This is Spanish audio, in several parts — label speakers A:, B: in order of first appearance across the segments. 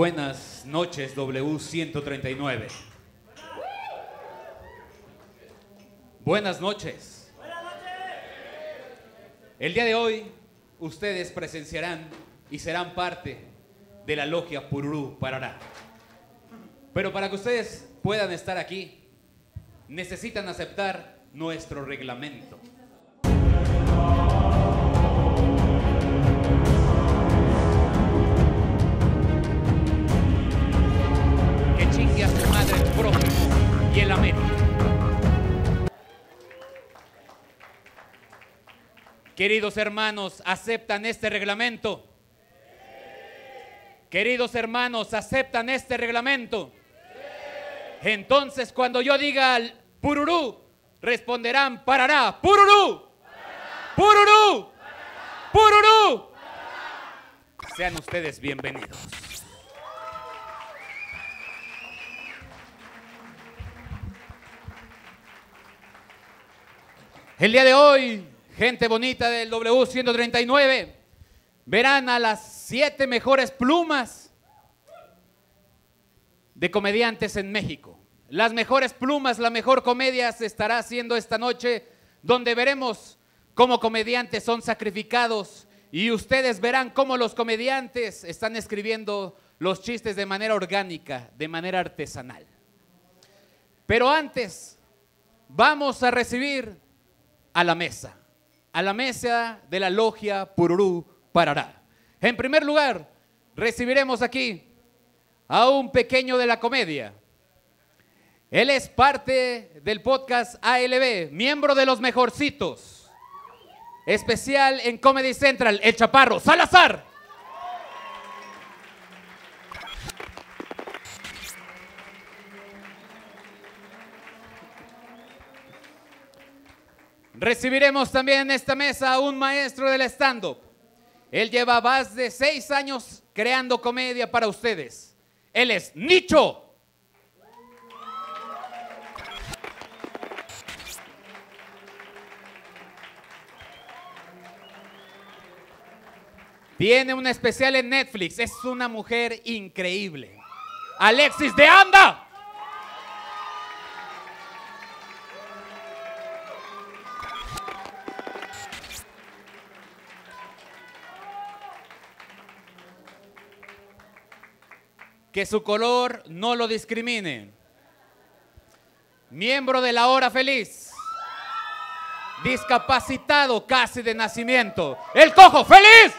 A: Buenas noches, W139. Buenas noches. El día de hoy ustedes presenciarán y serán parte de la logia Pururú Parará. Pero para que ustedes puedan estar aquí, necesitan aceptar nuestro reglamento. Queridos hermanos, ¿aceptan este reglamento? Queridos hermanos, ¿aceptan este reglamento? Entonces, cuando yo diga al pururú, responderán parará, pururú, pururú, pururú. Sean ustedes bienvenidos. El día de hoy, gente bonita del W139, verán a las siete mejores plumas de comediantes en México. Las mejores plumas, la mejor comedia se estará haciendo esta noche, donde veremos cómo comediantes son sacrificados y ustedes verán cómo los comediantes están escribiendo los chistes de manera orgánica, de manera artesanal. Pero antes, vamos a recibir a la mesa, a la mesa de la logia Pururú Parará. En primer lugar, recibiremos aquí a un pequeño de la comedia. Él es parte del podcast ALB, miembro de los mejorcitos, especial en Comedy Central, el Chaparro, Salazar. Recibiremos también en esta mesa a un maestro del stand-up. Él lleva más de seis años creando comedia para ustedes. Él es Nicho. Tiene un especial en Netflix. Es una mujer increíble. Alexis de Anda. Que su color no lo discrimine. Miembro de la hora feliz. Discapacitado casi de nacimiento. El cojo feliz.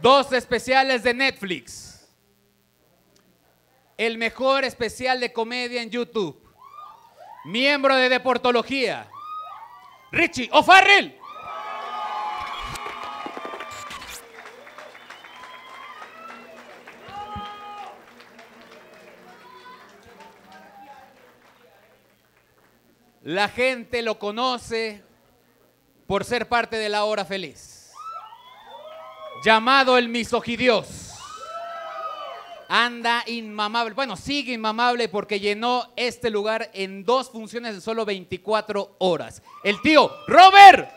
A: Dos especiales de Netflix. El mejor especial de comedia en YouTube. Miembro de Deportología. Richie O'Farrell. La gente lo conoce por ser parte de la hora feliz. Llamado el misogidios. Anda inmamable. Bueno, sigue inmamable porque llenó este lugar en dos funciones en solo 24 horas. El tío Robert.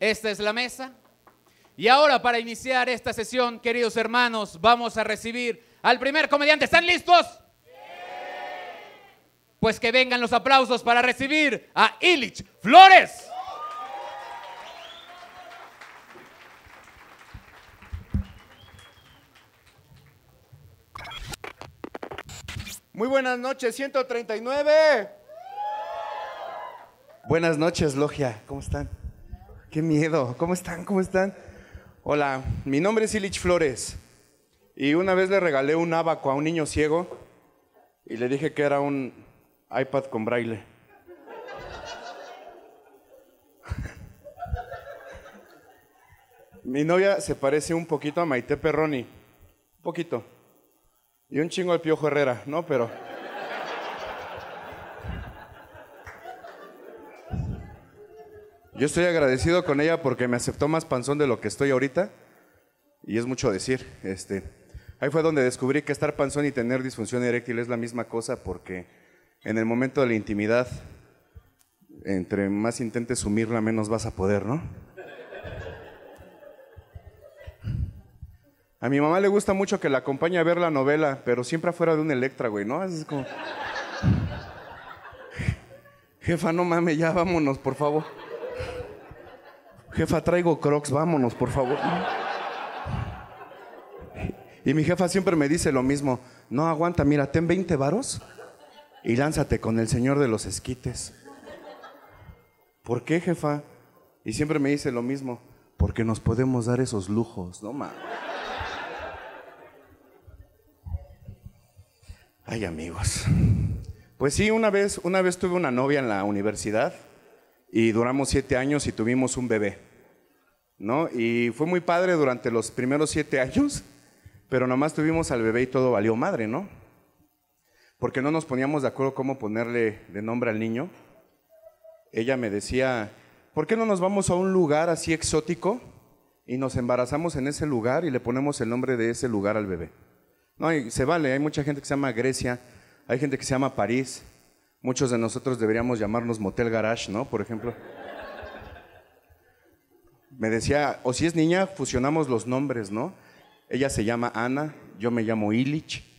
A: Esta es la mesa. Y ahora para iniciar esta sesión, queridos hermanos, vamos a recibir al primer comediante. ¿Están listos? Pues que vengan los aplausos para recibir a Illich Flores.
B: Muy buenas noches, 139. Buenas noches, Logia. ¿Cómo están? Qué miedo. ¿Cómo están? ¿Cómo están? Hola, mi nombre es Illich Flores. Y una vez le regalé un abaco a un niño ciego y le dije que era un iPad con braille. Mi novia se parece un poquito a Maite Perroni. Un poquito. Y un chingo al Piojo Herrera, ¿no? Pero. Yo estoy agradecido con ella porque me aceptó más panzón de lo que estoy ahorita. Y es mucho decir. Este, ahí fue donde descubrí que estar panzón y tener disfunción eréctil es la misma cosa porque en el momento de la intimidad, entre más intentes sumirla, menos vas a poder, ¿no? A mi mamá le gusta mucho que la acompañe a ver la novela, pero siempre afuera de un Electra, güey, ¿no? Es como... Jefa, no mames, ya vámonos, por favor. Jefa, traigo crocs, vámonos, por favor. Y mi jefa siempre me dice lo mismo. No aguanta, mira, ten 20 varos y lánzate con el señor de los esquites. ¿Por qué, jefa? Y siempre me dice lo mismo. Porque nos podemos dar esos lujos, no mames. Ay, amigos. Pues sí, una vez, una vez tuve una novia en la universidad y duramos siete años y tuvimos un bebé, ¿no? Y fue muy padre durante los primeros siete años, pero nomás tuvimos al bebé y todo valió madre, ¿no? Porque no nos poníamos de acuerdo cómo ponerle de nombre al niño. Ella me decía, ¿por qué no nos vamos a un lugar así exótico y nos embarazamos en ese lugar y le ponemos el nombre de ese lugar al bebé? No, se vale, hay mucha gente que se llama Grecia, hay gente que se llama París, Muchos de nosotros deberíamos llamarnos Motel Garage, ¿no? Por ejemplo. Me decía, o si es niña, fusionamos los nombres, ¿no? Ella se llama Ana, yo me llamo Illich.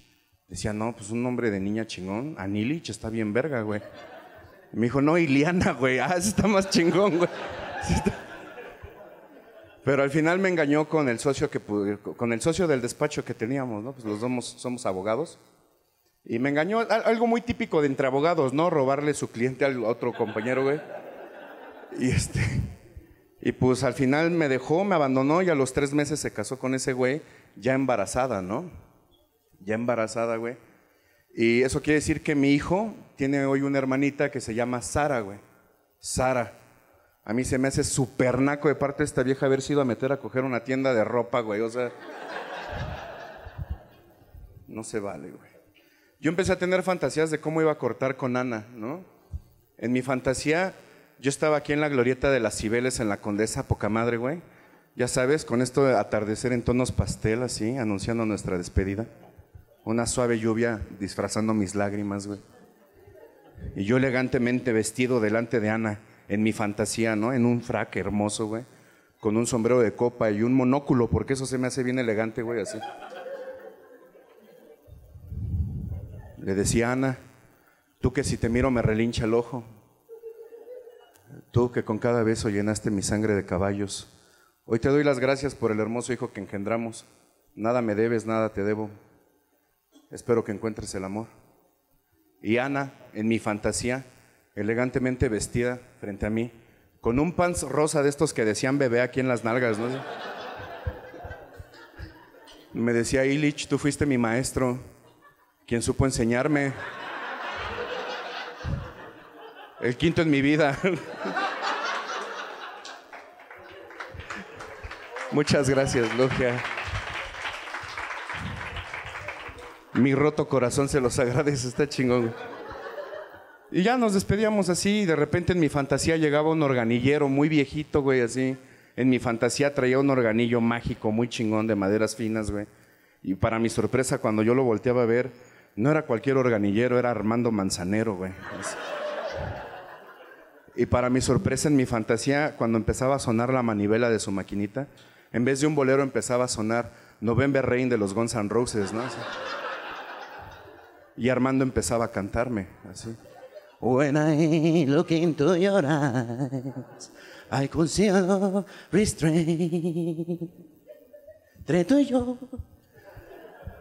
B: Decía, no, pues un nombre de niña chingón. Anilich está bien verga, güey. me dijo, no, Iliana, güey. Ah, ese está más chingón, güey. Pero al final me engañó con el socio que con el socio del despacho que teníamos, ¿no? Pues los dos somos abogados. Y me engañó, algo muy típico de entre abogados, ¿no? Robarle su cliente al otro compañero, güey. Y este. Y pues al final me dejó, me abandonó y a los tres meses se casó con ese güey, ya embarazada, ¿no? Ya embarazada, güey. Y eso quiere decir que mi hijo tiene hoy una hermanita que se llama Sara, güey. Sara. A mí se me hace súper naco de parte de esta vieja haber sido a meter a coger una tienda de ropa, güey. O sea. No se vale, güey yo empecé a tener fantasías de cómo iba a cortar con Ana, ¿no? En mi fantasía, yo estaba aquí en la glorieta de las Cibeles en la Condesa, poca madre, güey. Ya sabes, con esto de atardecer en tonos pastel, así, anunciando nuestra despedida. Una suave lluvia disfrazando mis lágrimas, güey. Y yo elegantemente vestido delante de Ana, en mi fantasía, ¿no? En un frac hermoso, güey. Con un sombrero de copa y un monóculo, porque eso se me hace bien elegante, güey, así. Le decía Ana, tú que si te miro me relincha el ojo, tú que con cada beso llenaste mi sangre de caballos, hoy te doy las gracias por el hermoso hijo que engendramos. Nada me debes, nada te debo. Espero que encuentres el amor. Y Ana, en mi fantasía, elegantemente vestida frente a mí, con un pants rosa de estos que decían bebé aquí en las nalgas, ¿no? Me decía, Illich, tú fuiste mi maestro, quien supo enseñarme. El quinto en mi vida. Muchas gracias, Logia. Mi roto corazón se los agradece, está chingón. Y ya nos despedíamos así, y de repente en mi fantasía llegaba un organillero muy viejito, güey, así. En mi fantasía traía un organillo mágico muy chingón de maderas finas, güey. Y para mi sorpresa, cuando yo lo volteaba a ver, no era cualquier organillero, era Armando Manzanero, güey. Y para mi sorpresa, en mi fantasía, cuando empezaba a sonar la manivela de su maquinita, en vez de un bolero empezaba a sonar November Rain de los Guns N' Roses, ¿no? Y Armando empezaba a cantarme, así. When I look into your eyes, I could see restraint. Entre tú y yo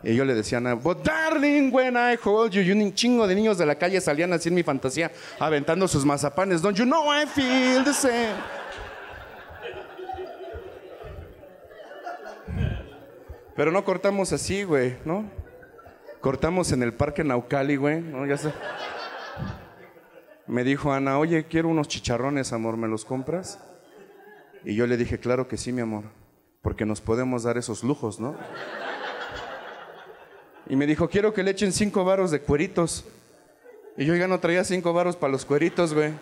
B: y yo le decía a but darling, when I hold you. Y un chingo de niños de la calle salían así en mi fantasía, aventando sus mazapanes. Don't you know I feel the same? Pero no cortamos así, güey, ¿no? Cortamos en el parque Naucali, güey, ¿no? Ya. Me dijo Ana, oye, quiero unos chicharrones, amor, ¿me los compras? Y yo le dije, claro que sí, mi amor, porque nos podemos dar esos lujos, ¿no? Y me dijo, quiero que le echen cinco varos de cueritos. Y yo ya no traía cinco varos para los cueritos, güey.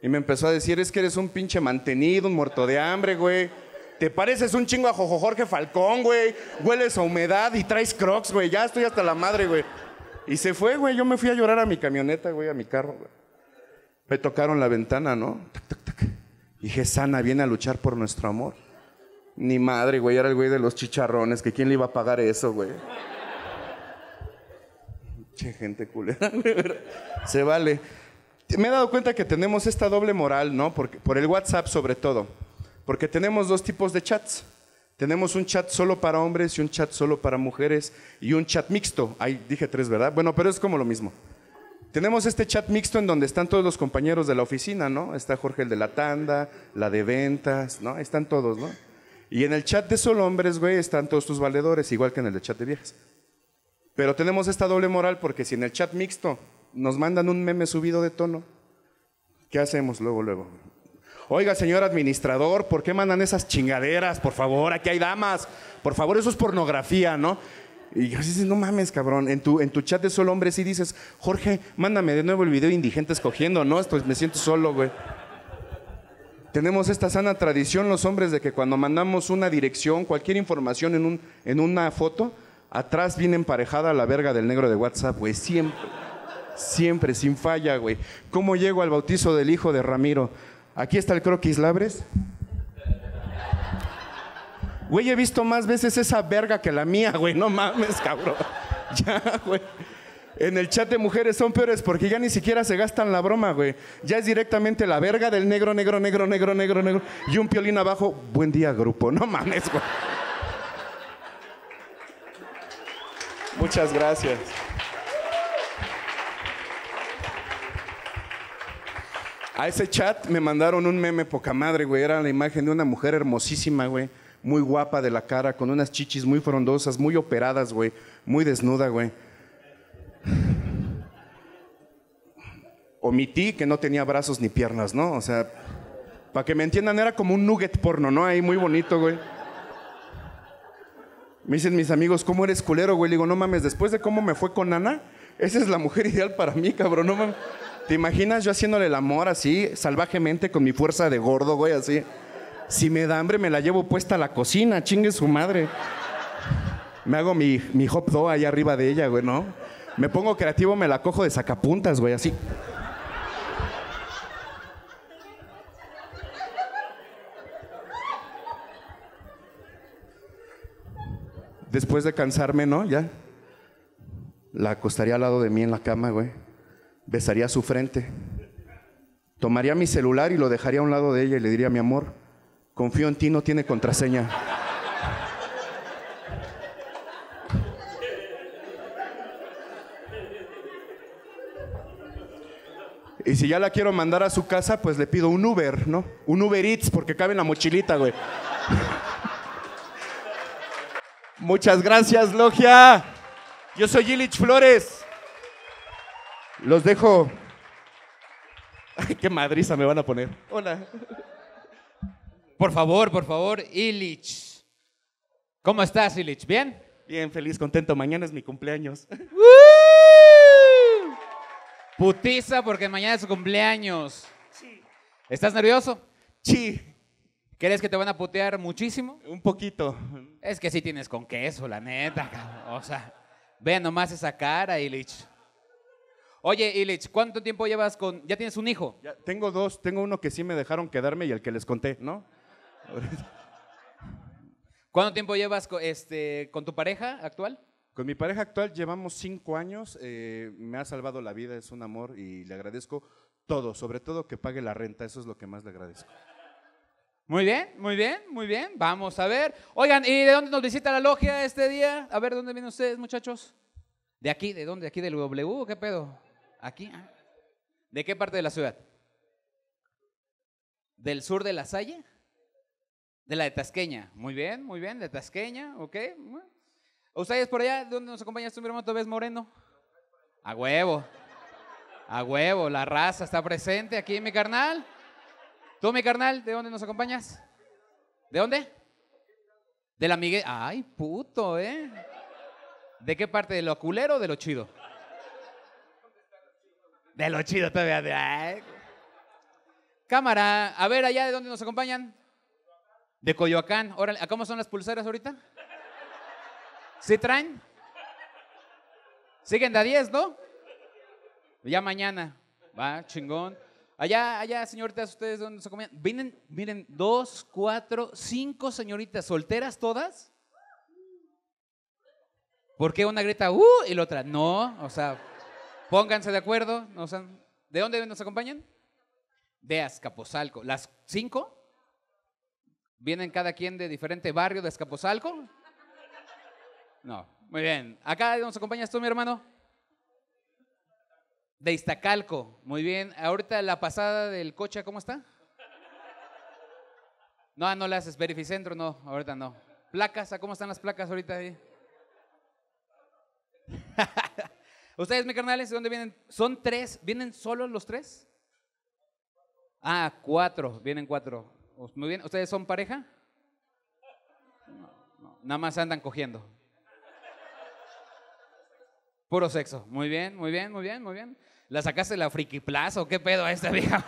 B: Y me empezó a decir, es que eres un pinche mantenido, un muerto de hambre, güey. Te pareces un chingo a Jojo Jorge Falcón, güey. Hueles a humedad y traes crocs, güey. Ya estoy hasta la madre, güey. Y se fue, güey. Yo me fui a llorar a mi camioneta, güey, a mi carro, güey. Me tocaron la ventana, ¿no? Tac, tac, tac. Dije, Sana viene a luchar por nuestro amor. Ni madre, güey. Era el güey de los chicharrones. Que quién le iba a pagar eso, güey. Che, gente culera. Se vale. Me he dado cuenta que tenemos esta doble moral, ¿no? Porque, por el WhatsApp sobre todo. Porque tenemos dos tipos de chats. Tenemos un chat solo para hombres y un chat solo para mujeres y un chat mixto. Ahí dije tres, ¿verdad? Bueno, pero es como lo mismo. Tenemos este chat mixto en donde están todos los compañeros de la oficina, ¿no? Está Jorge el de la tanda, la de ventas, ¿no? Están todos, ¿no? Y en el chat de solo hombres, güey, están todos tus valedores, igual que en el de chat de viejas. Pero tenemos esta doble moral porque si en el chat mixto nos mandan un meme subido de tono, ¿qué hacemos luego, luego? Oiga, señor administrador, ¿por qué mandan esas chingaderas? Por favor, aquí hay damas. Por favor, eso es pornografía, ¿no? Y yo dices, no mames, cabrón. En tu, en tu chat de solo hombres sí dices, Jorge, mándame de nuevo el video de indigentes cogiendo, ¿no? Pues me siento solo, güey. Tenemos esta sana tradición los hombres de que cuando mandamos una dirección, cualquier información en, un, en una foto, atrás viene emparejada la verga del negro de WhatsApp, güey. Siempre. Siempre, sin falla, güey. ¿Cómo llego al bautizo del hijo de Ramiro? Aquí está el croquis labres. Güey, he visto más veces esa verga que la mía, güey. No mames, cabrón. Ya, güey. En el chat de mujeres son peores porque ya ni siquiera se gastan la broma, güey. Ya es directamente la verga del negro, negro, negro, negro, negro, negro. Y un piolín abajo. Buen día, grupo. No mames, güey. Muchas gracias. A ese chat me mandaron un meme poca madre, güey. Era la imagen de una mujer hermosísima, güey. Muy guapa de la cara, con unas chichis muy frondosas, muy operadas, güey. Muy desnuda, güey. Omití que no tenía brazos ni piernas, ¿no? O sea, para que me entiendan, era como un nugget porno, ¿no? Ahí muy bonito, güey. Me dicen mis amigos, ¿cómo eres culero, güey? Le digo, no mames, después de cómo me fue con Ana, esa es la mujer ideal para mí, cabrón, no mames. ¿Te imaginas yo haciéndole el amor así, salvajemente, con mi fuerza de gordo, güey, así? Si me da hambre, me la llevo puesta a la cocina, chingue su madre. Me hago mi, mi hop dog ahí arriba de ella, güey, ¿no? Me pongo creativo, me la cojo de sacapuntas, güey, así. Después de cansarme, ¿no? Ya. La acostaría al lado de mí en la cama, güey besaría su frente, tomaría mi celular y lo dejaría a un lado de ella y le diría, mi amor, confío en ti, no tiene contraseña. Y si ya la quiero mandar a su casa, pues le pido un Uber, ¿no? Un Uber Eats porque cabe en la mochilita, güey. Muchas gracias, Logia. Yo soy Illich Flores. Los dejo. Ay, qué madriza me van a poner. Hola.
A: Por favor, por favor, Illich. ¿Cómo estás, Illich? ¿Bien?
B: Bien, feliz, contento. Mañana es mi cumpleaños.
A: Putiza porque mañana es su cumpleaños. Sí. ¿Estás nervioso?
B: Sí.
A: ¿Crees que te van a putear muchísimo?
B: Un poquito.
A: Es que sí tienes con queso, la neta. O sea, ve nomás esa cara, Illich. Oye, Illich, ¿cuánto tiempo llevas con... ¿Ya tienes un hijo?
B: Ya, tengo dos, tengo uno que sí me dejaron quedarme y el que les conté, ¿no?
A: ¿Cuánto tiempo llevas con, este, con tu pareja actual?
B: Con mi pareja actual llevamos cinco años, eh, me ha salvado la vida, es un amor y le agradezco todo, sobre todo que pague la renta, eso es lo que más le agradezco.
A: Muy bien, muy bien, muy bien. Vamos a ver. Oigan, ¿y de dónde nos visita la logia este día? A ver, ¿dónde vienen ustedes, muchachos? ¿De aquí? ¿De dónde? ¿De aquí del W? ¿Qué pedo? Aquí. Ah. ¿De qué parte de la ciudad? ¿Del sur de la Salle? De la de Tasqueña. Muy bien, muy bien, de Tasqueña, ok. ¿Ustedes por allá? ¿De dónde nos acompañas tú, mi hermano ves Moreno? A huevo. A huevo, la raza está presente aquí, mi carnal. ¿Tú, mi carnal, de dónde nos acompañas? ¿De dónde? De la Miguel. Ay, puto, ¿eh? ¿De qué parte? ¿De lo culero o de lo chido? De lo chido todavía. Cámara, a ver allá de dónde nos acompañan. De Coyoacán. Órale, ¿a cómo son las pulseras ahorita? ¿Sí traen? Siguen de a 10, ¿no? Ya mañana. Va, chingón. Allá, allá, señoritas, ustedes dónde se acompañan. Vienen, miren, dos, cuatro, cinco señoritas solteras todas. ¿Por qué una grita uh y la otra no? O sea, pónganse de acuerdo. ¿De dónde nos acompañan? De Azcapotzalco. ¿Las cinco? ¿Vienen cada quien de diferente barrio de Azcapotzalco? No, muy bien. ¿Acá nos acompañas tú, mi hermano? De Iztacalco, muy bien. Ahorita la pasada del coche, ¿cómo está? No, no le haces verificentro, no, ahorita no. Placas, ¿cómo están las placas ahorita ahí? ¿Ustedes, mi carnales, de dónde vienen? ¿Son tres? ¿Vienen solos los tres? Ah, cuatro, vienen cuatro. Muy bien, ¿ustedes son pareja? No, nada más andan cogiendo. Puro sexo. Muy bien, muy bien, muy bien, muy bien. ¿La sacaste la friki plaza o qué pedo a esta vieja?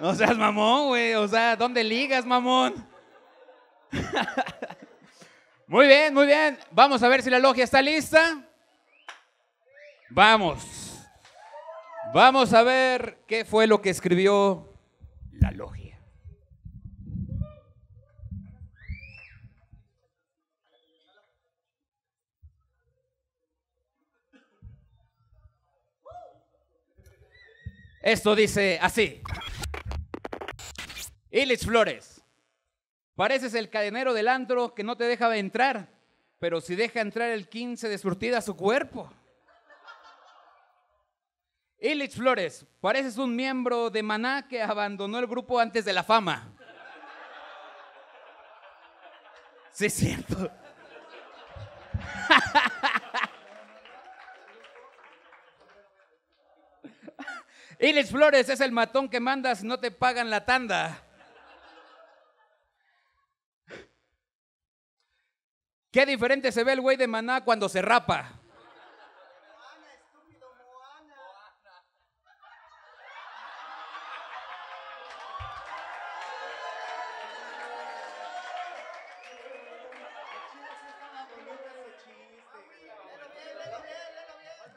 A: No seas mamón, güey. O sea, ¿dónde ligas, mamón? Muy bien, muy bien. Vamos a ver si la logia está lista. Vamos. Vamos a ver qué fue lo que escribió la logia. Esto dice así. Illich Flores, pareces el cadenero del antro que no te deja entrar, pero si deja entrar el 15 de surtida su cuerpo. Illich Flores, pareces un miembro de Maná que abandonó el grupo antes de la fama. Sí, es cierto. Illich Flores es el matón que mandas no te pagan la tanda. Qué diferente se ve el güey de Maná cuando se rapa.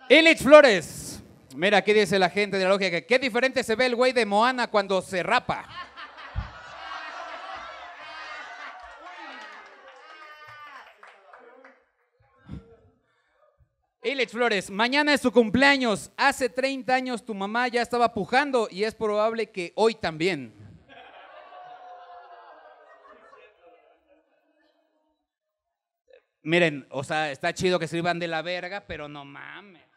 A: Illich Flores. Mira, aquí dice la gente de la que qué diferente se ve el güey de Moana cuando se rapa. Illich Flores, mañana es su cumpleaños. Hace 30 años tu mamá ya estaba pujando y es probable que hoy también. Miren, o sea, está chido que se iban de la verga, pero no mames.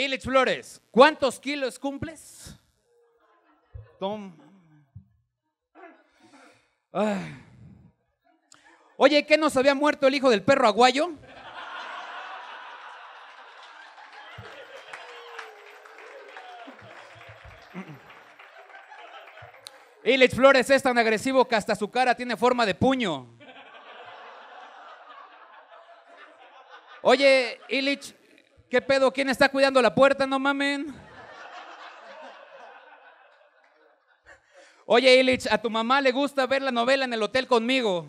A: Illich Flores, ¿cuántos kilos cumples? Tom. Oye, ¿qué nos había muerto el hijo del perro aguayo? Illich Flores es tan agresivo que hasta su cara tiene forma de puño. Oye, Illich, ¿qué pedo? ¿Quién está cuidando la puerta? No mamen. Oye, Illich, a tu mamá le gusta ver la novela en el hotel conmigo.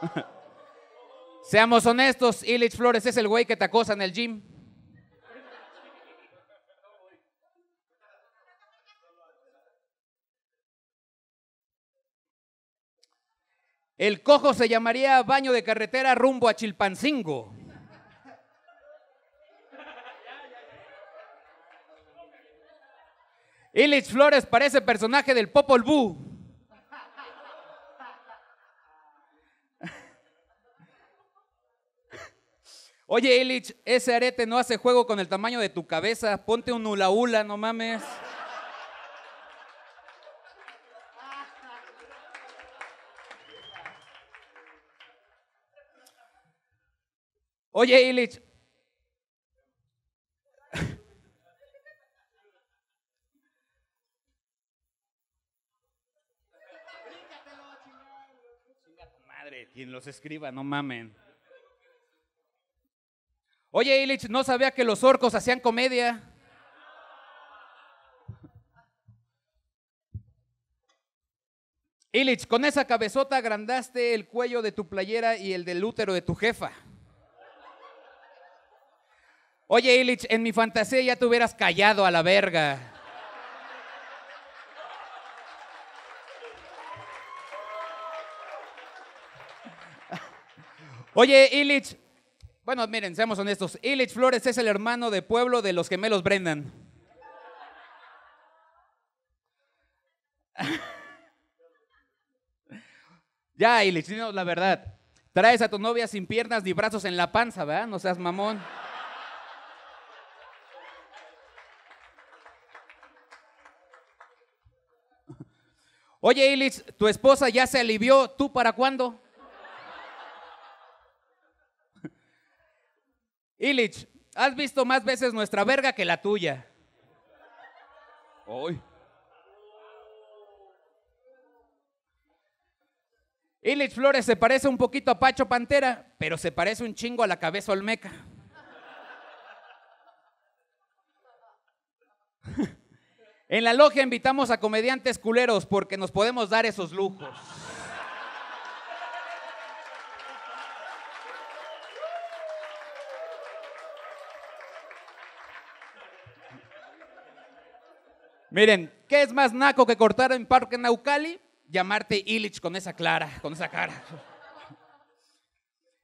A: Seamos honestos, Illich Flores es el güey que te acosa en el gym. El cojo se llamaría baño de carretera rumbo a Chilpancingo. Illich Flores parece personaje del Popol Vuh. Oye, Illich, ese arete no hace juego con el tamaño de tu cabeza. Ponte un hula hula, no mames. Oye, Illich. Madre, quien los escriba, no mamen. Oye, Illich, no sabía que los orcos hacían comedia. Illich, con esa cabezota agrandaste el cuello de tu playera y el del útero de tu jefa. Oye, Illich, en mi fantasía ya te hubieras callado a la verga. Oye, Illich, bueno, miren, seamos honestos. Illich Flores es el hermano de pueblo de los gemelos Brendan. ya, Illich, dinos la verdad. Traes a tu novia sin piernas ni brazos en la panza, ¿verdad? No seas mamón. Oye, Illich, tu esposa ya se alivió, ¿tú para cuándo? Illich, has visto más veces nuestra verga que la tuya. Hoy. Illich Flores se parece un poquito a Pacho Pantera, pero se parece un chingo a la cabeza Olmeca. En la logia invitamos a comediantes culeros porque nos podemos dar esos lujos. Miren, ¿qué es más naco que cortar en Parque Naucali? Llamarte Illich con esa clara, con esa cara.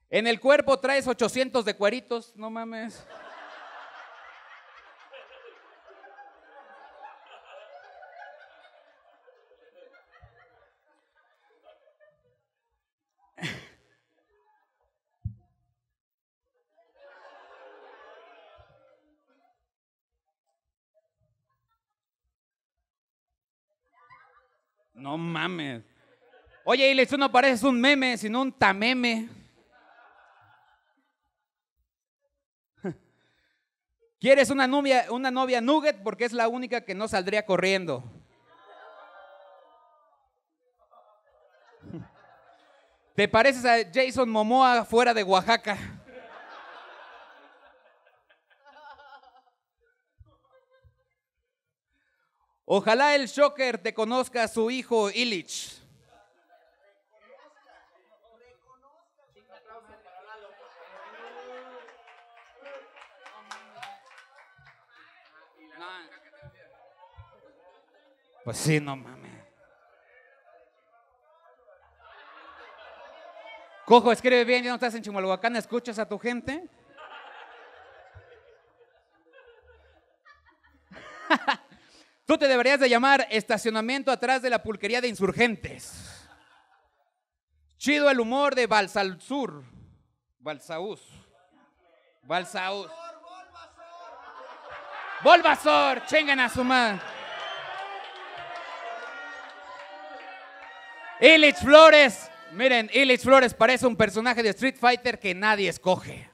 A: En el cuerpo traes 800 de cueritos, no mames. No mames. Oye, Ilex, tú no pareces un meme, sino un tameme. ¿Quieres una novia, una novia nugget? Porque es la única que no saldría corriendo. ¿Te pareces a Jason Momoa fuera de Oaxaca? Ojalá el Shocker te conozca a su hijo Illich. Pues sí, no mames. Cojo, escribe bien, ya no estás en Chimalhuacán, escuchas a tu gente. Tú te deberías de llamar estacionamiento atrás de la pulquería de insurgentes. Chido el humor de Balsalsur. Balsaús. Balsaús. Volvasor, chingan a su madre. Illich Flores. Miren, Illich Flores parece un personaje de Street Fighter que nadie escoge.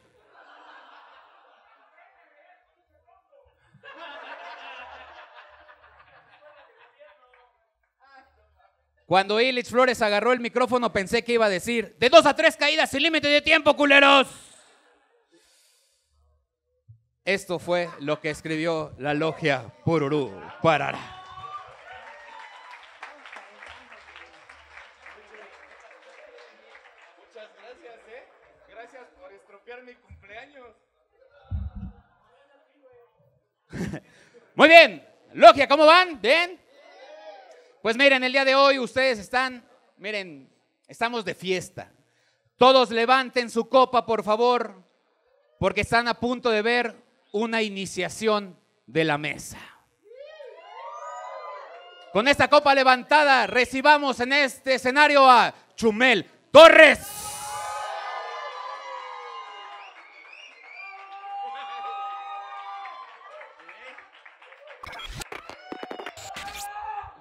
A: Cuando Illich Flores agarró el micrófono pensé que iba a decir, de dos a tres caídas sin límite de tiempo, culeros. Esto fue lo que escribió la logia Pururú Parara. Muchas gracias, ¿eh? Gracias por estropear mi cumpleaños. Muy bien, logia, ¿cómo van? ¿Bien? Pues miren, el día de hoy ustedes están, miren, estamos de fiesta. Todos levanten su copa, por favor, porque están a punto de ver una iniciación de la mesa. Con esta copa levantada, recibamos en este escenario a Chumel Torres.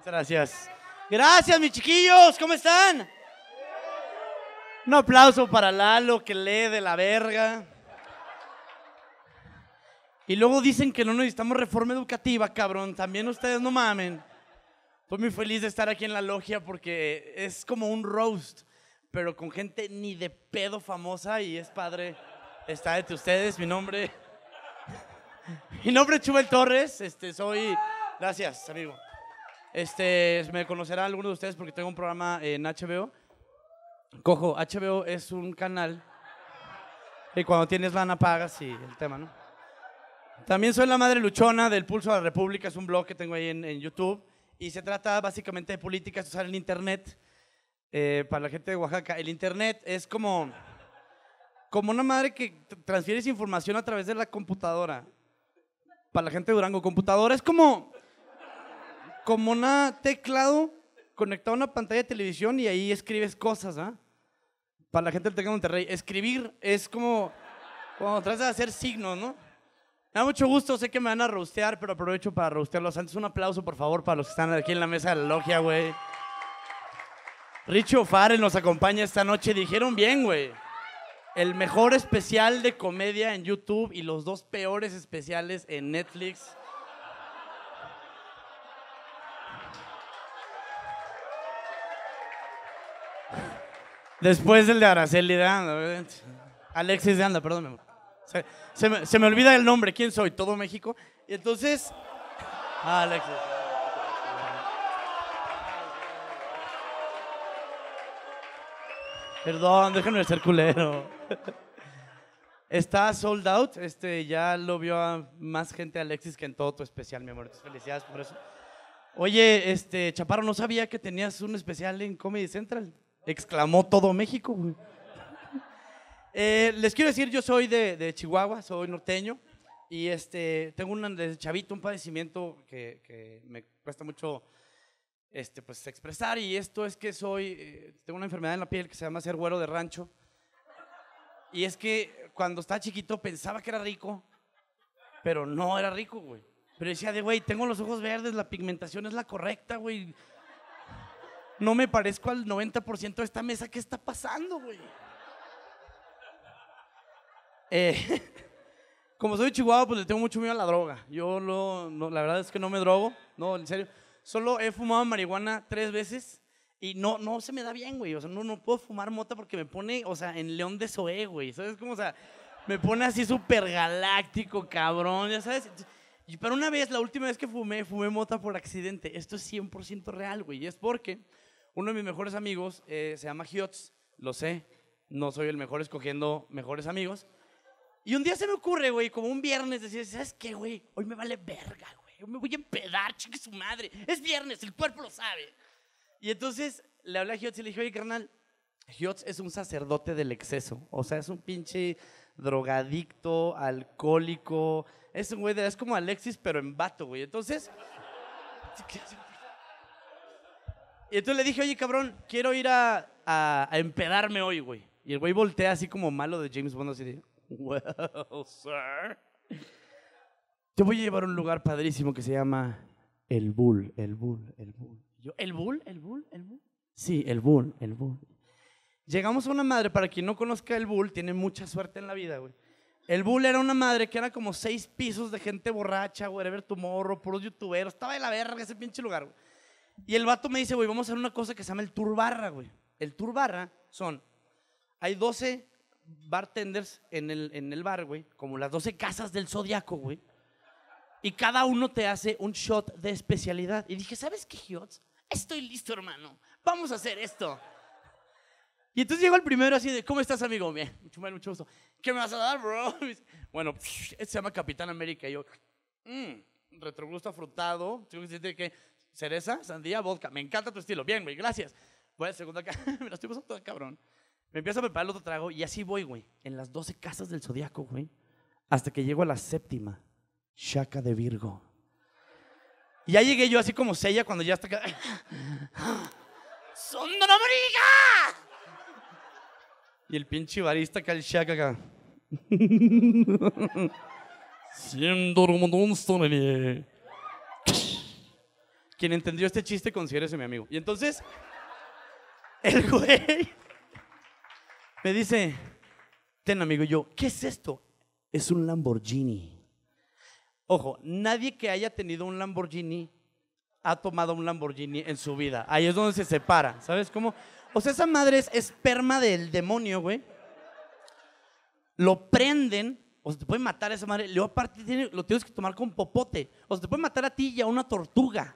C: Gracias. Gracias, mis chiquillos. ¿Cómo están? Un aplauso para Lalo que lee de la verga. Y luego dicen que no necesitamos reforma educativa, cabrón. También ustedes no mamen. Estoy muy feliz de estar aquí en la logia porque es como un roast, pero con gente ni de pedo famosa y es padre está entre ustedes. Mi nombre. Mi nombre es Chubel Torres. Este, soy. Gracias, amigo. Este, me conocerá alguno de ustedes porque tengo un programa en HBO. Cojo, HBO es un canal. Y cuando tienes lana pagas y el tema, ¿no? También soy la madre luchona del Pulso de la República. Es un blog que tengo ahí en, en YouTube. Y se trata básicamente de políticas, usar el Internet. Eh, para la gente de Oaxaca, el Internet es como, como una madre que transfieres información a través de la computadora. Para la gente de Durango, computadora es como, como una teclado conectado a una pantalla de televisión y ahí escribes cosas, ¿ah? Para la gente del Tec de Monterrey, escribir es como cuando tratas de hacer signos, ¿no? Me da mucho gusto, sé que me van a rostear, pero aprovecho para rostearlos antes. Un aplauso, por favor, para los que están aquí en la mesa de la logia, güey. Richo Farrell nos acompaña esta noche. Dijeron bien, güey. El mejor especial de comedia en YouTube y los dos peores especiales en Netflix. Después del de Araceli de Anda. Alexis de Anda, perdón. mi amor. Se, me, olvida el nombre. ¿Quién soy? ¿Todo México? Y entonces... Ah, Alexis. Perdón, déjenme ser culero. Está sold out. Este, ya lo vio a más gente Alexis que en todo tu especial, mi amor. Felicidades por eso. Oye, este, Chaparro, no sabía que tenías un especial en Comedy Central. Exclamó todo México, güey. Eh, les quiero decir, yo soy de, de Chihuahua, soy norteño. Y este, tengo un, chavito un padecimiento que, que me cuesta mucho este, pues, expresar. Y esto es que soy, eh, tengo una enfermedad en la piel que se llama ser güero de rancho. Y es que cuando estaba chiquito pensaba que era rico, pero no era rico, güey. Pero decía de, güey, tengo los ojos verdes, la pigmentación es la correcta, güey. No me parezco al 90% de esta mesa. ¿Qué está pasando, güey? Eh, como soy de Chihuahua, pues le tengo mucho miedo a la droga. Yo lo, la verdad es que no me drogo, no, en serio. Solo he fumado marihuana tres veces y no, no se me da bien, güey. O sea, no, no puedo fumar mota porque me pone, o sea, en León de Zoé, güey. ¿Sabes cómo? O sea, me pone así súper galáctico, cabrón, ya sabes. Pero una vez, la última vez que fumé, fumé mota por accidente. Esto es 100% real, güey. Y es porque uno de mis mejores amigos eh, se llama Hiots, lo sé. No soy el mejor escogiendo mejores amigos. Y un día se me ocurre, güey, como un viernes, decir, ¿sabes qué, güey? Hoy me vale verga, güey. Hoy me voy a empedar, chique su madre. Es viernes, el cuerpo lo sabe. Y entonces le hablé a Hiots y le dije, oye, carnal, Hiots es un sacerdote del exceso. O sea, es un pinche drogadicto, alcohólico. Es un güey, de, es como Alexis, pero en vato, güey. Entonces... Y entonces le dije, oye, cabrón, quiero ir a, a, a empedarme hoy, güey. Y el güey voltea así como malo de James Bond, así de, well, sir. Te voy a llevar a un lugar padrísimo que se llama El Bull, El Bull, El Bull. Yo, ¿El Bull? ¿El Bull? ¿El Bull? Sí, El Bull, El Bull. Llegamos a una madre, para quien no conozca El Bull, tiene mucha suerte en la vida, güey. El Bull era una madre que era como seis pisos de gente borracha, whatever tomorrow, puros youtuberos. Estaba de la verga ese pinche lugar, güey. Y el vato me dice, güey, vamos a hacer una cosa que se llama el tour barra, güey. El tour barra son, hay 12 bartenders en el, en el bar, güey, como las 12 casas del zodiaco, güey. Y cada uno te hace un shot de especialidad. Y dije, ¿sabes qué, Hiots? Estoy listo, hermano. Vamos a hacer esto. Y entonces llegó el primero así de, ¿cómo estás, amigo? Bien, mucho, mal, mucho gusto. ¿Qué me vas a dar, bro? Bueno, este se llama Capitán América. Y yo, mmm, retrogusto afrutado. Tengo que decirte que cereza, sandía, vodka. Me encanta tu estilo. Bien, güey, gracias. Voy al segundo acá. me la estoy pasando toda cabrón. Me empiezo a preparar el otro trago y así voy, güey. En las 12 casas del zodiaco, güey. Hasta que llego a la séptima. Shaka de Virgo. Y ya llegué yo así como sella cuando ya está acá. ¡Sondrobriga! Y el pinche barista acá, el Shaka acá. Siendo Romononstone. Quien entendió este chiste, considérese mi amigo. Y entonces, el güey me dice, ten amigo, y yo, ¿qué es esto? Es un Lamborghini. Ojo, nadie que haya tenido un Lamborghini ha tomado un Lamborghini en su vida. Ahí es donde se separa, ¿sabes cómo? O sea, esa madre es esperma del demonio, güey. lo prenden, o se te puede matar esa madre. Luego aparte lo tienes que tomar con popote. O se te puede matar a ti y a una tortuga.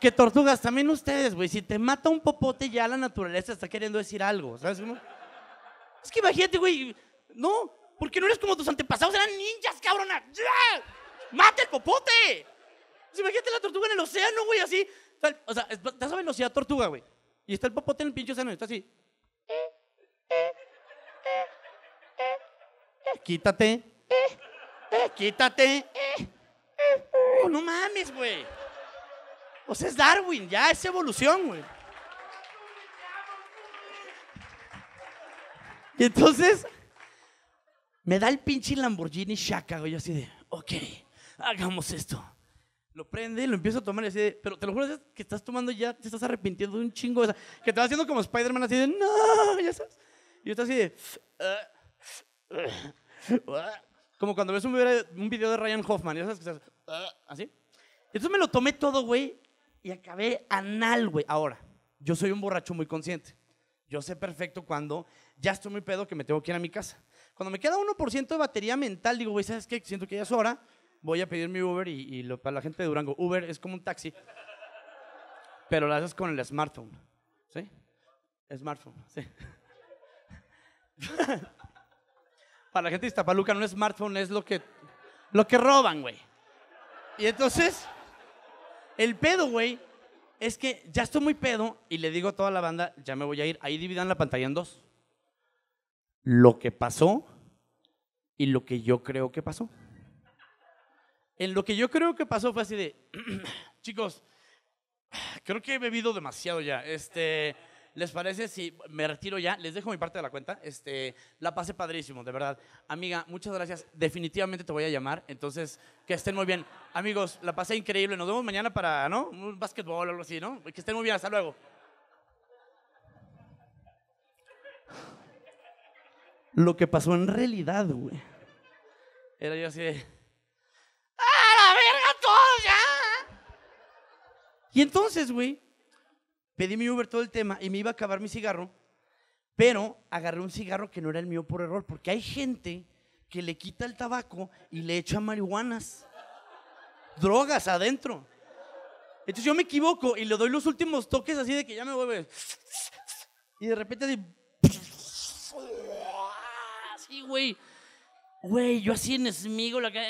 C: Que tortugas, también ustedes, güey. Si te mata un popote, ya la naturaleza está queriendo decir algo. ¿Sabes cómo? Es que imagínate, güey. No, porque no eres como tus antepasados, eran ninjas, cabrona. ¡Ya! ¡Mata el popote! Pues imagínate la tortuga en el océano, güey, así. O sea, es- estás a velocidad tortuga, güey. Y está el popote en el pinche y está así. Quítate. Quítate. Oh, no mames, güey. O sea, es Darwin, ya es evolución, güey. Y entonces, me da el pinche Lamborghini Shaka, güey, yo así de, ok, hagamos esto. Lo prende, lo empiezo a tomar y así de, pero te lo juro que estás tomando ya, te estás arrepintiendo de un chingo, o sea, que te vas haciendo como Spider-Man así de, no, ya sabes. Y yo estoy así de, "Ah, como cuando ves un video, un video de Ryan Hoffman, ya sabes que estás, así. Entonces me lo tomé todo, güey, y acabé anal, güey. Ahora, yo soy un borracho muy consciente. Yo sé perfecto cuando ya estoy muy pedo que me tengo que ir a mi casa. Cuando me queda 1% de batería mental, digo, güey, ¿sabes qué? Siento que ya es hora. Voy a pedir mi Uber y, lo- para la gente de Durango, Uber es como un taxi, pero lo haces con el smartphone. ¿Sí? Smartphone, sí. para la gente de Iztapaluca, un smartphone es lo que, lo que roban, güey. Y entonces, el pedo, güey, es que ya estoy muy pedo y le digo a toda la banda, ya me voy a ir. Ahí dividan la pantalla en dos. Lo que pasó y lo que yo creo que pasó. En lo que yo creo que pasó fue así de, chicos, creo que he bebido demasiado ya. Este, ¿les parece si me retiro ya? Les dejo mi parte de la cuenta. Este, la pasé padrísimo, de verdad. Amiga, muchas gracias. Definitivamente te voy a llamar. Entonces, que estén muy bien. Amigos, la pasé increíble. Nos vemos mañana para, ¿no? Un básquetbol o algo así, ¿no? Que estén muy bien. Hasta luego. Lo que pasó en realidad, güey. Era yo así de... ¡A la verga todos ya! Y entonces, güey, pedí mi Uber todo el tema y me iba a acabar mi cigarro, pero agarré un cigarro que no era el mío por error, porque hay gente que le quita el tabaco y le echa marihuanas, drogas adentro. Entonces yo me equivoco y le doy los últimos toques así de que ya me vuelve. Y de repente así. Así, güey. Güey, yo así en esmigo la que.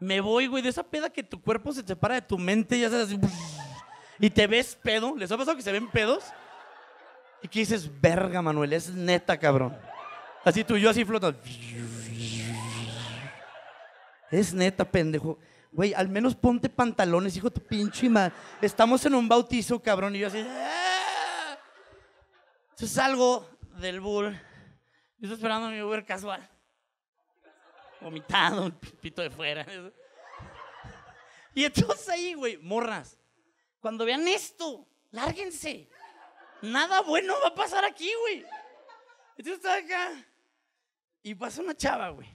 C: Me voy, güey, de esa peda que tu cuerpo se separa de tu mente, ya sabes, así, y te ves pedo. ¿Les ha pasado que se ven pedos? Y que dices, verga, Manuel, es neta, cabrón. Así tú y yo así flotando. Es neta, pendejo. Güey, al menos ponte pantalones, hijo de tu pinche madre. Estamos en un bautizo, cabrón, y yo así. ¡ah! Entonces salgo del bull. Yo estoy esperando a mi Uber casual. Vomitado, un pito de fuera. Y entonces ahí, güey, morras. Cuando vean esto, lárguense. Nada bueno va a pasar aquí, güey. Entonces estaba acá. Y pasa una chava, güey.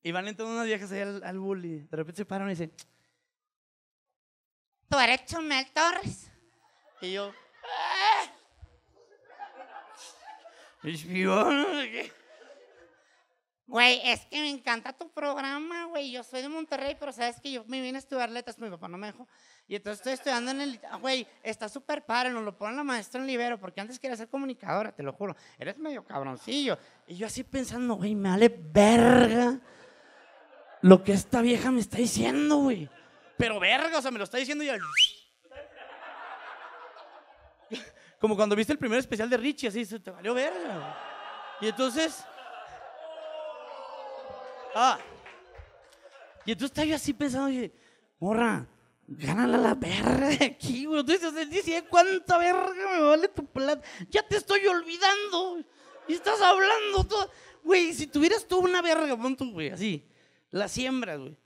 C: Y van entrando unas viejas ahí al, al bull y de repente se paran y dicen, ¿tú eres Chumel Torres? Y yo, "Ah". Y yo, ¿qué?
D: Güey, es que me encanta tu programa, güey. Yo soy de Monterrey, pero sabes que yo me vine a estudiar letras, mi papá no me dejó. Y entonces estoy estudiando en el. ah, Güey, está súper padre, nos lo ponen la maestra en Libero, porque antes quería ser comunicadora, te lo juro. Eres medio cabroncillo.
C: Y yo así pensando, güey, me vale verga lo que esta vieja me está diciendo, güey. Pero verga, o sea, me lo está diciendo y yo... Como cuando viste el primer especial de Richie, así, se te valió verga. Y entonces... Ah. Y entonces estaba yo así pensando, dije, morra, gánala la verga de aquí, güey. Entonces dice, ¿cuánta verga me vale tu plata? Ya te estoy olvidando. Y estás hablando todo. Güey, si tuvieras tú una verga, pon güey, así. La siembras, güey.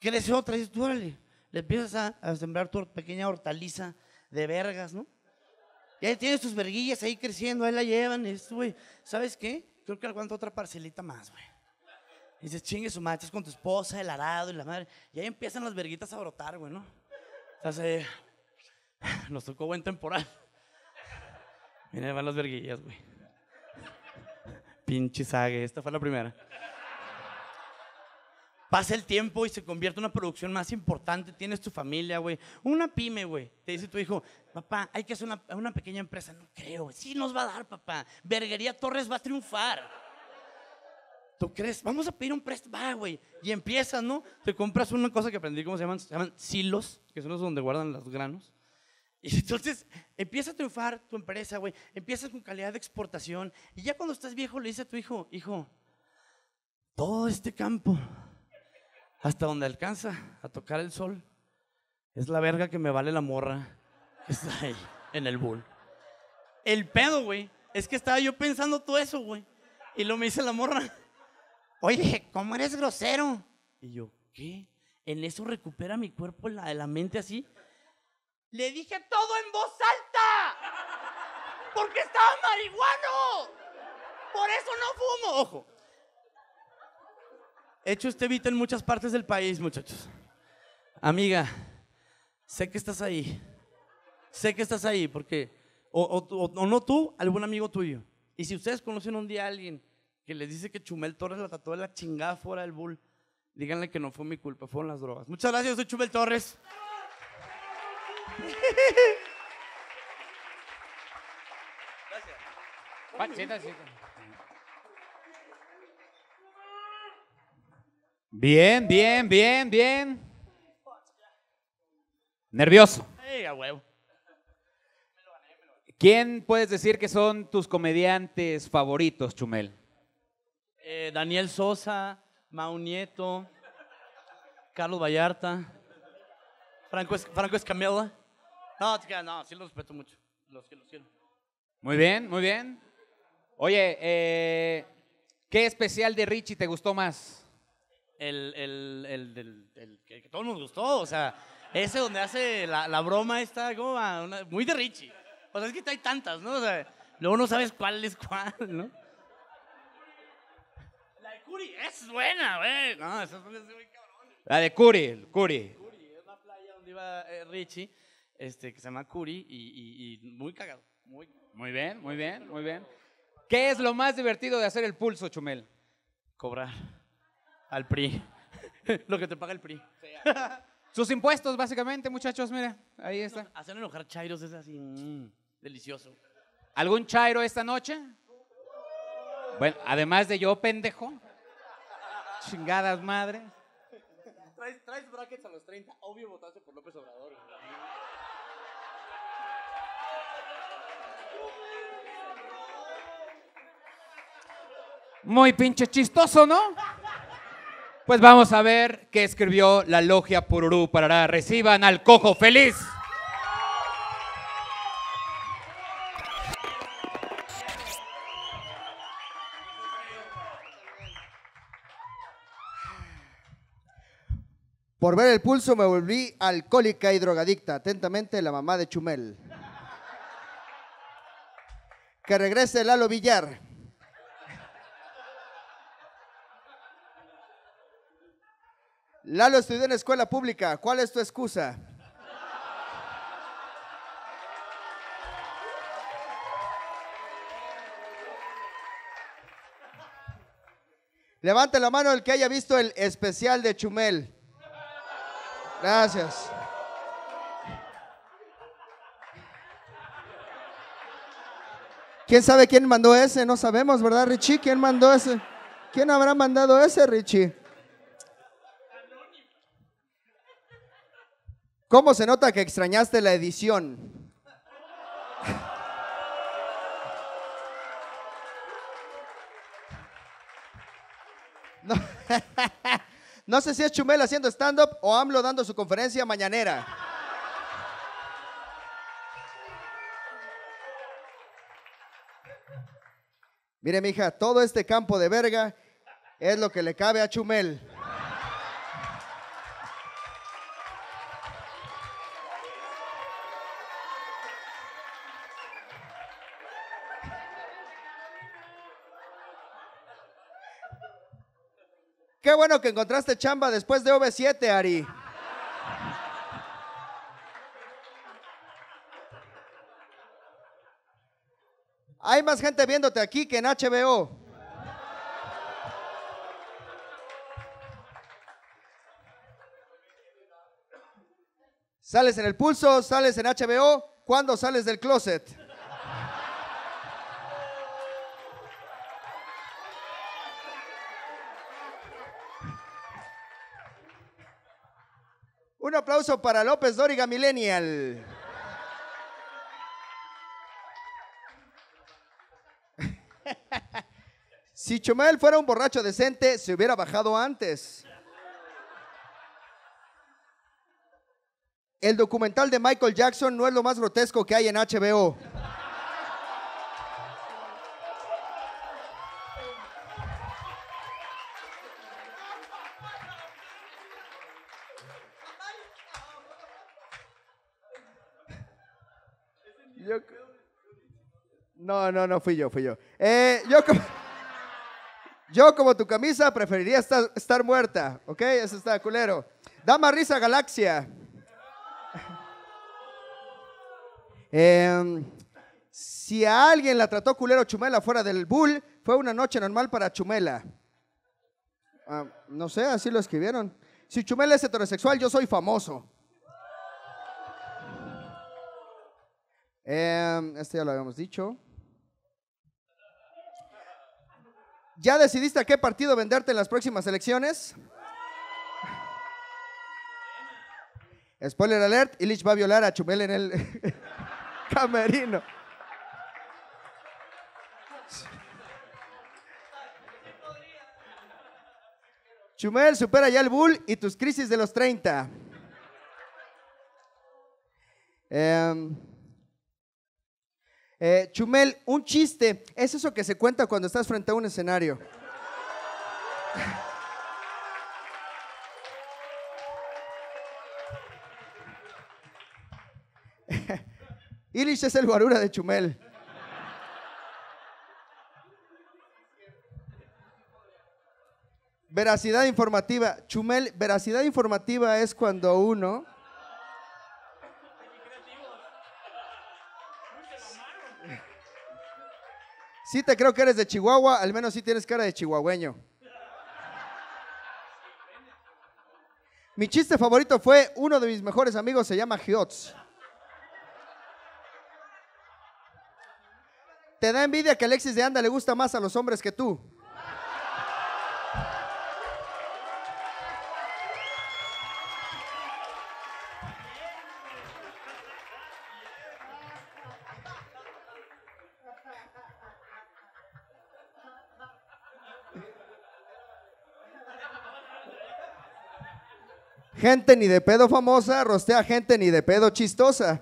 C: Crece otra y dices, tú, órale. Le empiezas a, sembrar tu pequeña hortaliza de vergas, ¿no? Y ahí tienes tus verguillas ahí creciendo, ahí la llevan. Y dices, güey, ¿sabes qué? Creo que aguanta otra parcelita más, güey. Y dices, chingue su madre, estás con tu esposa, el arado y la madre. Y ahí empiezan las verguitas a brotar, güey, ¿no? Entonces, nos tocó buen temporal. Mira, van las verguillas, güey. Pinche sague, esta fue la primera. Pasa el tiempo y se convierte en una producción más importante. Tienes tu familia, güey. Una pyme, güey. Te dice tu hijo, papá, hay que hacer una, una pequeña empresa. No creo. Sí nos va a dar, papá. Verguería Torres va a triunfar. ¿Tú crees? Vamos a pedir un préstamo. Va, güey. Y empiezas, ¿no? Te compras una cosa que aprendí, ¿cómo se llaman? Se llaman silos, que son los donde guardan los granos. Y entonces empieza a triunfar tu empresa, güey. Empiezas con calidad de exportación. Y ya cuando estás viejo le dice a tu hijo, hijo, todo este campo, hasta donde alcanza a tocar el sol, es la verga que me vale la morra que está ahí en el bull. El pedo, güey, es que estaba yo pensando todo eso, güey. Y lo me dice la morra.
D: Oye, ¿cómo eres grosero?
C: Y yo, ¿qué? En eso recupera mi cuerpo la, la mente así. Le dije todo en voz alta. Porque estaba marihuano. Por eso no fumo. Ojo. He hecho este beat en muchas partes del país, muchachos. Amiga, sé que estás ahí. Sé que estás ahí porque, o- o- o no tú, algún amigo tuyo. Y si ustedes conocen un día a alguien que les dice que Chumel Torres la trató de la chingada fuera del bull, díganle que no fue mi culpa, fueron las drogas. Muchas gracias, soy Chumel Torres.
A: Siéntate. Bien, bien, bien, bien. Nervioso.
C: Ey, a huevo.
A: ¿Quién puedes decir que son tus comediantes favoritos, Chumel?
C: Eh, Daniel Sosa, Mau Nieto, Carlos Vallarta, Franco, Es- Franco Escamilla. No, no, sí los respeto mucho. Los que los quiero.
A: Muy bien, muy bien. Oye, eh, ¿qué especial de Richie te gustó más?
C: El, el, el, del- el que, todo nos gustó, o sea, ese donde hace la, la broma esta, ¿cómo va? Una- muy de Richie. O sea, es que hay tantas, ¿no? O sea, luego no sabes cuál es cuál, ¿no? La de Curi es buena, güey. No, esa es muy cabrón.
A: La de Curi, el Curi.
C: Curi, es una playa donde iba eh, Richie, este, que se llama Curi, y, y- y muy cagado, muy
A: Muy bien, muy bien, muy bien. ¿Qué es lo más divertido de hacer el pulso, Chumel?
C: cobrar al PRI. Lo que te paga el PRI.
A: Sus impuestos, básicamente, muchachos, mira, ahí está.
C: Hacer enojar chairos es así, mm, delicioso.
A: ¿Algún chairo esta noche? Bueno, además de yo, pendejo. Chingadas madres.
C: Traes, traes brackets a los 30, obvio votaste por López Obrador.
A: Muy pinche chistoso, ¿no? Pues vamos a ver qué escribió la logia Pururú Parará. Reciban al cojo feliz.
E: Por ver el pulso me volví alcohólica y drogadicta. Atentamente, la mamá de Chumel. Que regrese Lalo Villar. Lalo estudió en escuela pública. ¿Cuál es tu excusa? Levante la mano el que haya visto el especial de Chumel. Gracias. ¿Quién sabe quién mandó ese? No sabemos, ¿verdad, Richie? ¿Quién mandó ese? ¿Quién habrá mandado ese, Richie? ¿Cómo se nota que extrañaste la edición? No, no sé si es Chumel haciendo stand-up o AMLO dando su conferencia mañanera. Mire, mija, todo este campo de verga es lo que le cabe a Chumel. Qué bueno que encontraste chamba después de OV7, Ari. Hay más gente viéndote aquí que en HBO. Sales en el pulso, sales en HBO. ¿Cuándo sales del closet? Aplauso para López Dóriga Millennial. Si Chumel fuera un borracho decente, se hubiera bajado antes. El documental de Michael Jackson no es lo más grotesco que hay en HBO. No, no, no fui yo, fui yo. Eh, yo, como, yo como tu camisa preferiría estar, estar muerta, ¿ok? Eso está culero. Dama Risa Galaxia. Em, si a alguien la trató culero Chumela fuera del Bull, fue una noche normal para Chumela. Ah, no sé, así lo escribieron. Si Chumela es heterosexual, yo soy famoso. Este ya lo habíamos dicho. ¿Ya decidiste a qué partido venderte en las próximas elecciones? Spoiler alert, Illich va a violar a Chumel en el camerino. Chumel supera ya el bull y tus crisis de los 30. Em, eh, Chumel, un chiste es eso que se cuenta cuando estás frente a un escenario. Ilish es el guarura de Chumel. Veracidad informativa. Chumel, veracidad informativa es cuando uno... Sí te creo que eres de Chihuahua, al menos sí tienes cara de chihuahueño. Mi chiste favorito fue uno de mis mejores amigos se llama Giotz. ¿Te da envidia que Alexis de Anda le gusta más a los hombres que tú? Gente ni de pedo famosa, rostea gente ni de pedo chistosa.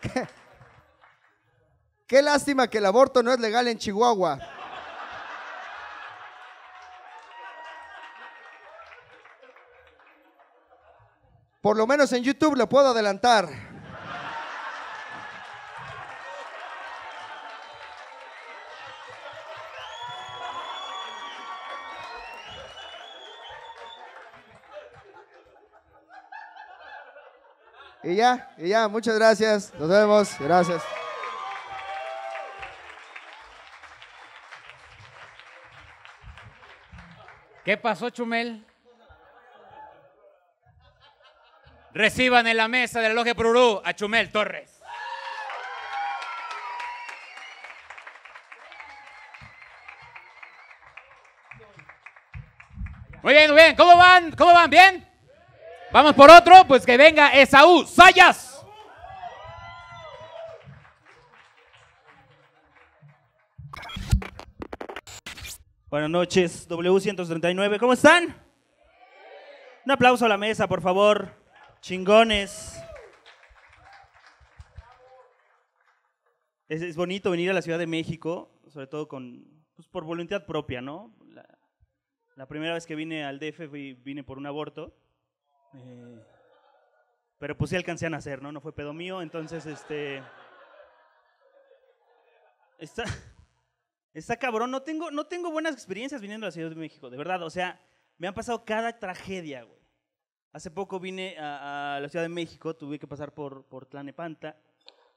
E: Qué, lástima que el aborto no es legal en Chihuahua. Por lo menos en YouTube lo puedo adelantar. Y ya, y ya, muchas gracias. Nos vemos. Gracias.
A: ¿Qué pasó, Chumel? Reciban en la mesa del Logia Pururú a Chumel Torres. Muy bien, muy bien. ¿Cómo van? ¿Cómo van? ¿Bien? Vamos por otro, pues que venga Esaú Sayas.
F: Buenas noches, W139, ¿cómo están? Un aplauso a la mesa, por favor. Chingones. Es, bonito venir a la Ciudad de México, sobre todo con, pues, por voluntad propia, ¿no? La, la primera vez que vine al DF vine por un aborto. Eh, pero pues sí alcancé a nacer, ¿no? No fue pedo mío, entonces este... Está, Está cabrón, no tengo, no tengo buenas experiencias viniendo a la Ciudad de México, de verdad. O sea, me han pasado cada tragedia, güey. Hace poco vine a, la Ciudad de México, tuve que pasar por, por Tlanepanta,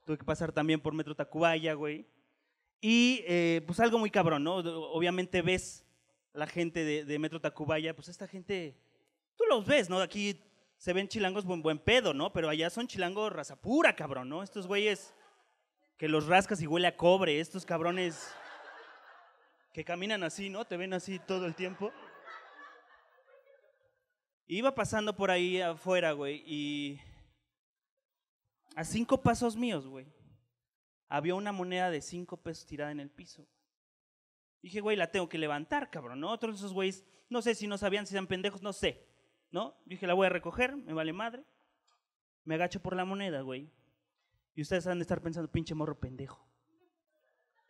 F: tuve que pasar también por Metro Tacubaya, güey. Y eh, pues algo muy cabrón, ¿no? Obviamente ves la gente de, de Metro Tacubaya, pues esta gente, tú los ves, ¿no? Aquí se ven chilangos buen, pedo, ¿no? Pero allá son chilangos raza pura, cabrón, ¿no? Estos güeyes que los rascas y huele a cobre, estos cabrones que caminan así, ¿no? Te ven así todo el tiempo. Iba pasando por ahí afuera, güey, y a cinco pasos míos, güey, había una moneda de cinco pesos tirada en el piso. Dije, güey, la tengo que levantar, cabrón, ¿no? Otros de esos güeyes, no sé si no sabían, si eran pendejos, no sé, ¿no? Dije, la voy a recoger, me vale madre. Me agacho por la moneda, güey. Y ustedes han de estar pensando, pinche morro pendejo.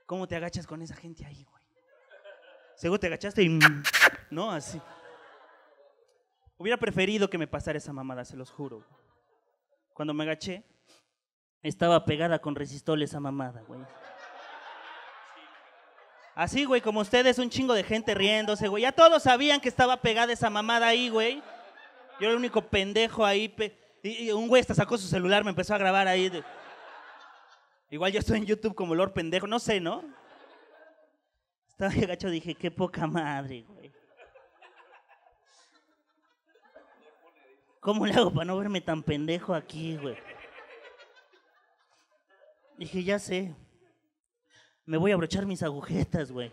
F: ¿Cómo te agachas con esa gente ahí, güey? Seguro te agachaste y... ¿No? Así. Hubiera preferido que me pasara esa mamada, se los juro. Cuando me agaché, estaba pegada con resistol esa mamada, güey. Así, güey, como ustedes, un chingo de gente riéndose, güey. Ya todos sabían que estaba pegada esa mamada ahí, güey. Yo era el único pendejo ahí. y, un güey hasta sacó su celular, me empezó a grabar ahí. Igual yo estoy en YouTube como Lord Pendejo, no sé, ¿no? Estaba ahí agacho, dije, qué poca madre, güey. ¿Cómo le hago para no verme tan pendejo aquí, güey? Dije, ya sé. Me voy a abrochar mis agujetas, güey.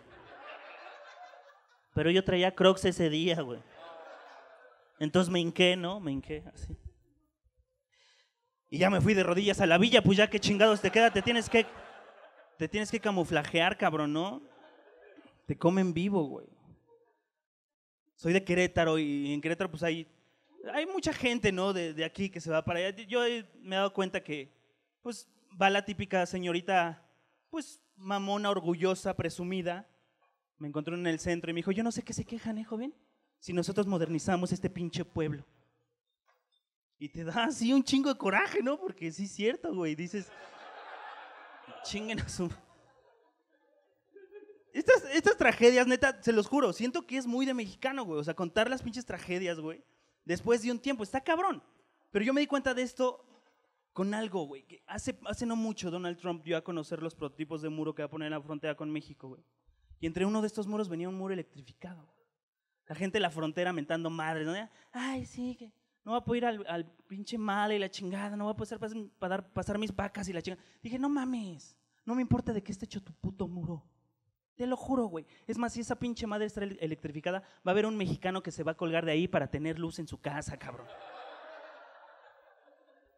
F: Pero yo traía crocs ese día, güey. Entonces me hinqué, ¿no? Me hinqué así. Y ya me fui de rodillas a la villa, pues ya qué chingados te queda, te tienes que te tienes que camuflajear, cabrón, ¿no? Te comen vivo, güey. Soy de Querétaro y en Querétaro pues hay hay mucha gente, ¿no? De, de aquí que se va para allá. Yo me he dado cuenta que pues va la típica señorita pues mamona, orgullosa, presumida. Me encontró en el centro y me dijo, "Yo no sé qué se quejan, ¿eh, joven? Si nosotros modernizamos este pinche pueblo." Y te da así un chingo de coraje, ¿no? Porque sí es cierto, güey. Dices, chinguen a su... Estas, estas tragedias, neta, se los juro, siento que es muy de mexicano, güey. O sea, contar las pinches tragedias, güey, después de un tiempo, está cabrón. Pero yo me di cuenta de esto con algo, güey. Hace, hace no mucho Donald Trump dio a conocer los prototipos de muro que va a poner en la frontera con México, güey. Y entre uno de estos muros venía un muro electrificado. La gente de la frontera mentando madres, ¿no? Ay, sí, que no va a poder ir al, pinche mal y la chingada, no va a poder pasar, pasar mis vacas y la chingada. Dije, no mames, no me importa de qué esté hecho tu puto muro. Te lo juro, güey. Es más, si esa pinche madre está ele- electrificada, va a haber un mexicano que se va a colgar de ahí para tener luz en su casa, cabrón.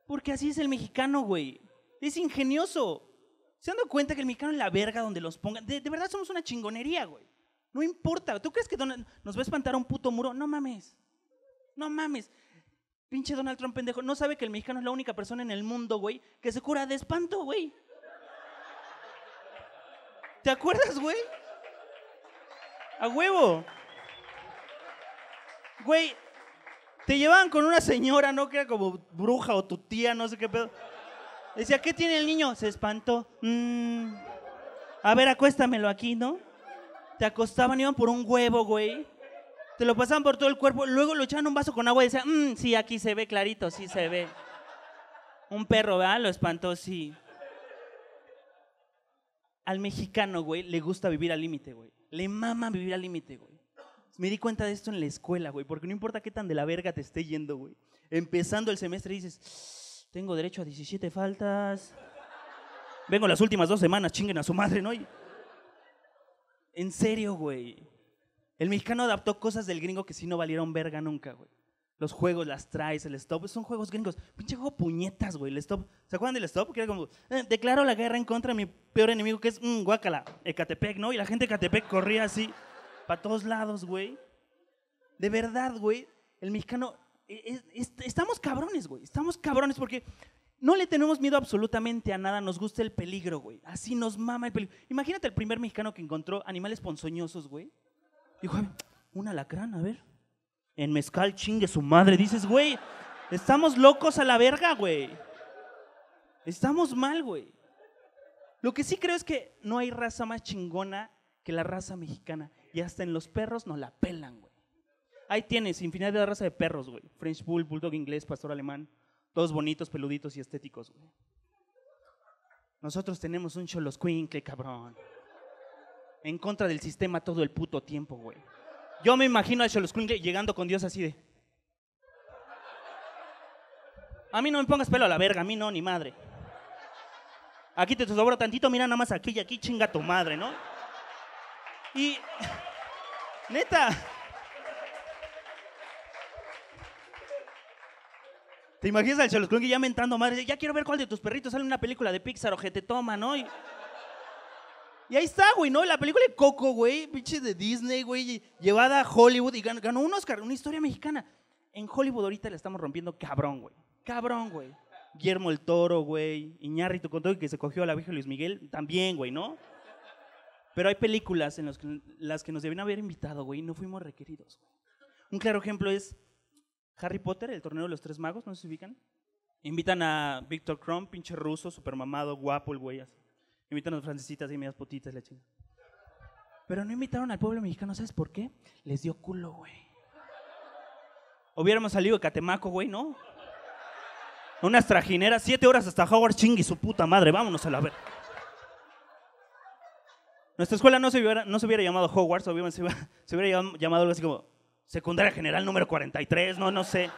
F: Porque así es el mexicano, güey. Es ingenioso. ¿Se han dado cuenta que el mexicano es la verga donde los pongan? De, de verdad somos una chingonería, güey. No importa. ¿Tú crees que Donald nos va a espantar un puto muro? No mames. No mames. Pinche Donald Trump pendejo. No sabe que el mexicano es la única persona en el mundo, güey, que se cura de espanto, güey. ¿Te acuerdas, güey? A huevo. Güey, te llevaban con una señora, ¿no? Que era como bruja o tu tía, no sé qué pedo. Decía, ¿qué tiene el niño? Se espantó. "Mm, A ver, acuéstamelo aquí, ¿no? Te acostaban, iban por un huevo, güey. Te lo pasaban por todo el cuerpo. Luego lo echaban un vaso con agua y decían, "Mm, sí, aquí se ve clarito, sí se ve. Un perro, ¿verdad? Lo espantó, sí. Al mexicano, güey, le gusta vivir al límite, güey. Le mama vivir al límite, güey. Me di cuenta de esto en la escuela, güey, porque no importa qué tan de la verga te esté yendo, güey. Empezando el semestre dices, tengo derecho a 17 faltas. Vengo las últimas dos semanas, chinguen a su madre, ¿no? Y- En serio, güey. El mexicano adaptó cosas del gringo que sí no valieron verga nunca, güey. Los juegos, las tries, el stop, son juegos gringos. Pinche juego puñetas, güey. El stop. ¿Se acuerdan del stop? Que era como, eh, declaro la guerra en contra de mi peor enemigo, que es, mm, guácala, Ecatepec, ¿no? Y la gente de Ecatepec corría así, para todos lados, güey. De verdad, güey, el mexicano, e- es- estamos cabrones, güey. Estamos cabrones porque no le tenemos miedo absolutamente a nada. Nos gusta el peligro, güey. Así nos mama el peligro. Imagínate el primer mexicano que encontró animales ponzoñosos, güey. Dijo, "Ay, un alacrán, a ver. En mezcal chingue su madre. Dices, güey, estamos locos a la verga, güey. Estamos mal, güey. Lo que sí creo es que no hay raza más chingona que la raza mexicana. Y hasta en los perros nos la pelan, güey. ahí tienes infinidad de raza de perros, güey. French Bull, Bulldog inglés, Pastor alemán. Todos bonitos, peluditos y estéticos, güey. Nosotros tenemos un Choloscuincle, cabrón. En contra del sistema todo el puto tiempo, güey. Yo me imagino a Choloscuincle llegando con Dios así de... A mí no me pongas pelo a la verga, a mí no, ni madre. Aquí te sobra tantito, mira nada más aquí y aquí chinga tu madre, ¿no? Y... Neta. ¿Te imaginas al Choloscuincle ya mentando madre? Ya quiero ver cuál de tus perritos sale una película de Pixar o que te toma, ¿no? Y, ahí está, güey, ¿no? La película de Coco, güey, pinche de Disney, güey, llevada a Hollywood y ganó, un Oscar, una historia mexicana. En Hollywood ahorita le estamos rompiendo cabrón, güey. Cabrón, güey. Guillermo el Toro, güey. Iñárritu con todo que se cogió a la vieja Luis Miguel, también, güey, ¿no? Pero hay películas en las que, nos deben haber invitado, güey, y no fuimos requeridos, güey. Un claro ejemplo es Harry Potter, el torneo de los tres magos, ¿no se ubican? Invitan a Víctor Krum, pinche ruso, super mamado, guapo el güey, así. Invitan a las francesitas y medias potitas, la chinga. Pero no invitaron al pueblo mexicano, ¿sabes por qué? Les dio culo, güey. Hubiéramos salido de Catemaco, güey, ¿no? Unas trajineras, siete horas hasta Howard Ching y su puta madre, vámonos a la ver. Nuestra escuela no se hubiera, no se hubiera llamado Hogwarts, se hubiera, se hubiera llam- llamado algo así como Secundaria General número 43, no, no sé.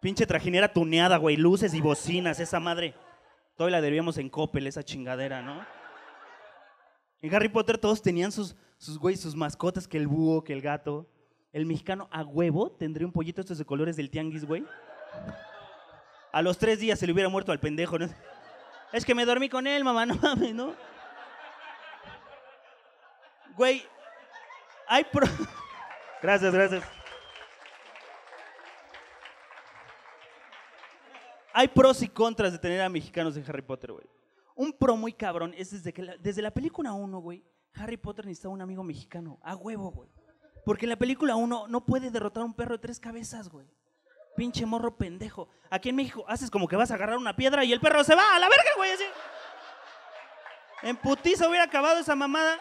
F: Pinche trajinera tuneada, güey, luces y bocinas, esa madre. Todavía la debíamos en Coppel, esa chingadera, ¿no? En Harry Potter todos tenían sus, sus, güey, sus mascotas, que el búho, que el gato. El mexicano a huevo tendría un pollito estos de colores del tianguis, güey. A los tres días se le hubiera muerto al pendejo, ¿no? Es que me dormí con él, mamá, no mames, ¿no? Güey, hay pro... Gracias, gracias. Hay pros y contras de tener a mexicanos en Harry Potter, güey. Un pro muy cabrón es desde que la, desde la película 1, güey, Harry Potter necesitaba un amigo mexicano, a huevo, güey. Porque en la película 1 no puede derrotar a un perro de tres cabezas, güey. Pinche morro pendejo. Aquí en México haces como que vas a agarrar una piedra y el perro se va a la verga, güey, así. En putiza hubiera acabado esa mamada.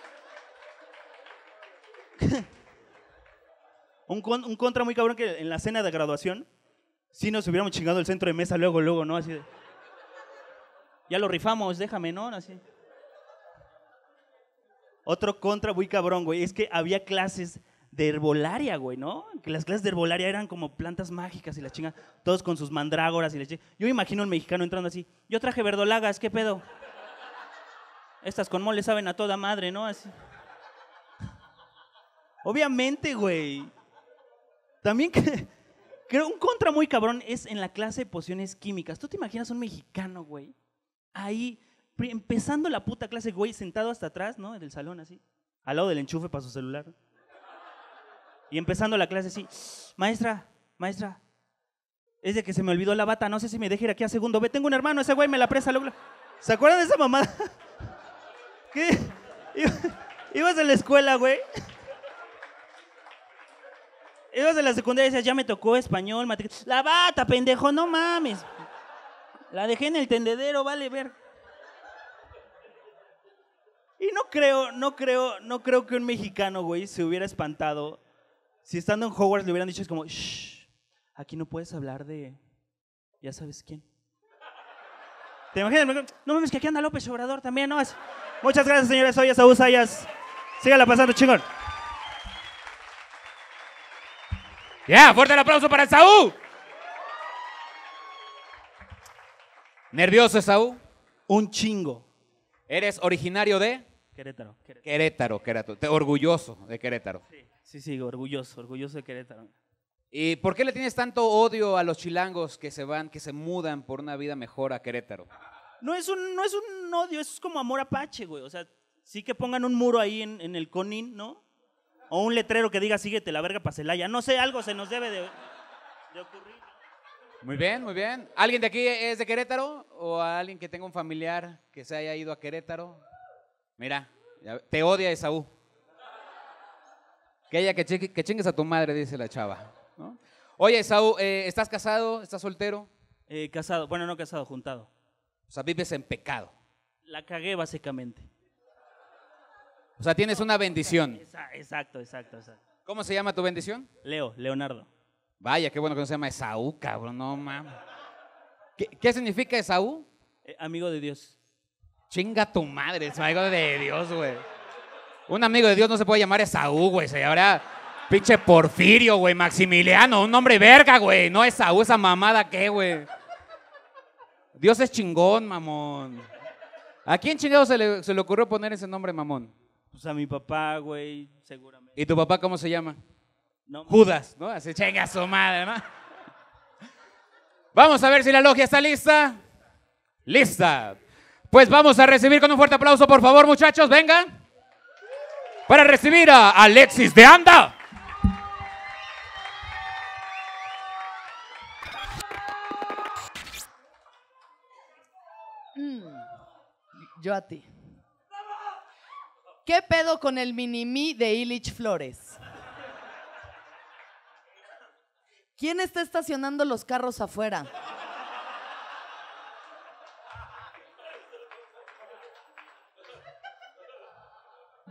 F: un, con- un contra muy cabrón que en la cena de graduación, sí nos hubiéramos chingado el centro de mesa luego, luego, ¿no? Así de. Ya lo rifamos, déjame, ¿no? Así. Otro contra muy cabrón, güey, es que había clases de herbolaria, güey, ¿no? Que las clases de herbolaria eran como plantas mágicas y la chinga, todos con sus mandrágoras y la chinga. Yo imagino un mexicano entrando así, yo traje verdolagas, ¿qué pedo? Estas con mole saben a toda madre, ¿no? Así. Obviamente, güey. También que, creo un contra muy cabrón es en la clase de pociones químicas. ¿Tú te imaginas un mexicano, güey? Ahí, empezando la puta clase, güey, sentado hasta atrás, ¿no? Del salón, así. Al lado del enchufe para su celular. Y empezando la clase así. Maestra, maestra. Es de que se me olvidó la bata, no sé si me deje ir aquí a segundo. Ve, tengo un hermano, ese güey me la presta luego. ¿Se acuerdan de esa mamada? ¿Qué? Iba- Ibas a la escuela, güey. Ibas a la secundaria decías, ya me tocó español, matrícula. La bata, pendejo, no mames. La dejé en el tendedero, vale ver. Y no creo, no creo, no creo que un mexicano, güey, se hubiera espantado si estando en Hogwarts le hubieran dicho es como, shh, aquí no puedes hablar de, ya sabes quién. ¿Te imaginas? No mames, que aquí anda López Obrador también, ¿no? Muchas gracias, señores. Soy Esaú Sayas. Sígala pasando, chingón.
A: Ya, fuerte el aplauso para Esaú. ¿Nervioso, Esaú?
F: Un chingo.
A: ¿Eres originario de
F: Querétaro. Querétaro.
A: Querétaro, Querétaro? Te- Orgulloso de Querétaro.
F: Sí, sí, orgulloso, orgulloso de Querétaro.
A: ¿Y por qué le tienes tanto odio a los chilangos que se van, que se mudan por una vida mejor a Querétaro?
F: No es un, no es un odio, es como amor apache, güey. O sea, sí que pongan un muro ahí en, en el Conin, ¿no? O un letrero que diga síguete la verga para Celaya. No sé, algo se nos debe de, de ocurrir.
A: Muy bien, muy bien. ¿Alguien de aquí es de Querétaro? ¿O alguien que tenga un familiar que se haya ido a Querétaro? Mira, te odia Esaú. Que ella que, chingues a tu madre, dice la chava. ¿no? Oye, Esaú, eh, ¿estás casado? ¿Estás soltero?
F: Eh, casado, bueno, no casado, juntado.
A: O sea, vives en pecado.
F: La cagué básicamente.
A: O sea, tienes una bendición.
F: Exacto, exacto, exacto.
A: ¿Cómo se llama tu bendición?
F: Leo, Leonardo.
A: Vaya, qué bueno que no se llama Esaú, cabrón, no mames. ¿Qué, qué significa Esaú?
F: Eh, amigo de Dios.
A: Chinga tu madre, es amigo de Dios, güey. Un amigo de Dios no se puede llamar Esaú, güey. Se llamará pinche Porfirio, güey. Maximiliano, un nombre verga, güey. No Esaú, esa mamada, ¿qué, güey? Dios es chingón, mamón. ¿A quién chingado se le, se le ocurrió poner ese nombre, mamón?
F: Pues a mi papá, güey, seguramente.
A: ¿Y tu papá cómo se llama?
F: No,
A: Judas, ¿no? Así chinga su madre, ¿no? Vamos a ver si la logia está lista. Lista. Pues vamos a recibir con un fuerte aplauso, por favor, muchachos, vengan. Para recibir a Alexis de Anda.
G: Yo a ti. ¿Qué pedo con el mini-me de Illich Flores? ¿Quién está estacionando los carros afuera?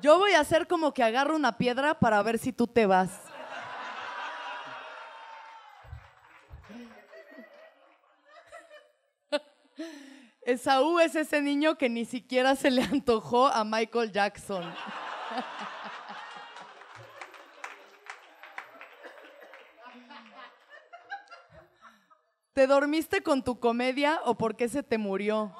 G: Yo voy a hacer como que agarro una piedra para ver si tú te vas. Esaú es ese niño que ni siquiera se le antojó a Michael Jackson. ¿Te dormiste con tu comedia o por qué se te murió?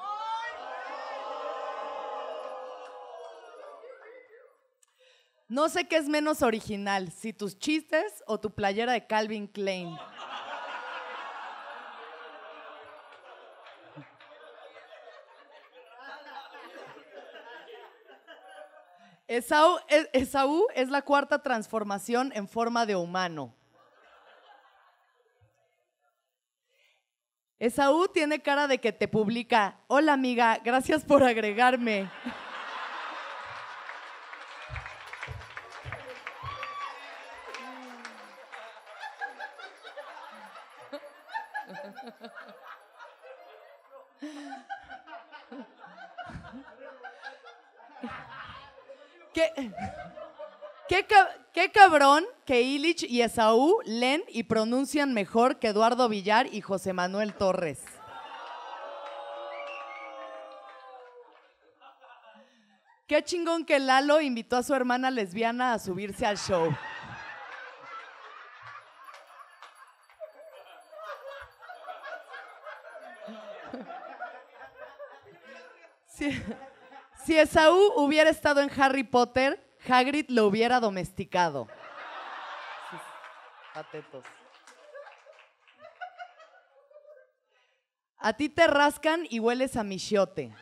G: No sé qué es menos original, si tus chistes o tu playera de Calvin Klein. Esaú, es la cuarta transformación en forma de humano. Esaú tiene cara de que te publica, hola amiga, gracias por agregarme. ¿Qué, qué, ca- qué cabrón que Illich y Esaú leen y pronuncian mejor que Eduardo Villar y José Manuel Torres. Qué chingón que Lalo invitó a su hermana lesbiana a subirse al show. Si, si Esaú hubiera estado en Harry Potter, Hagrid lo hubiera domesticado. A ti te rascan y hueles a michiote.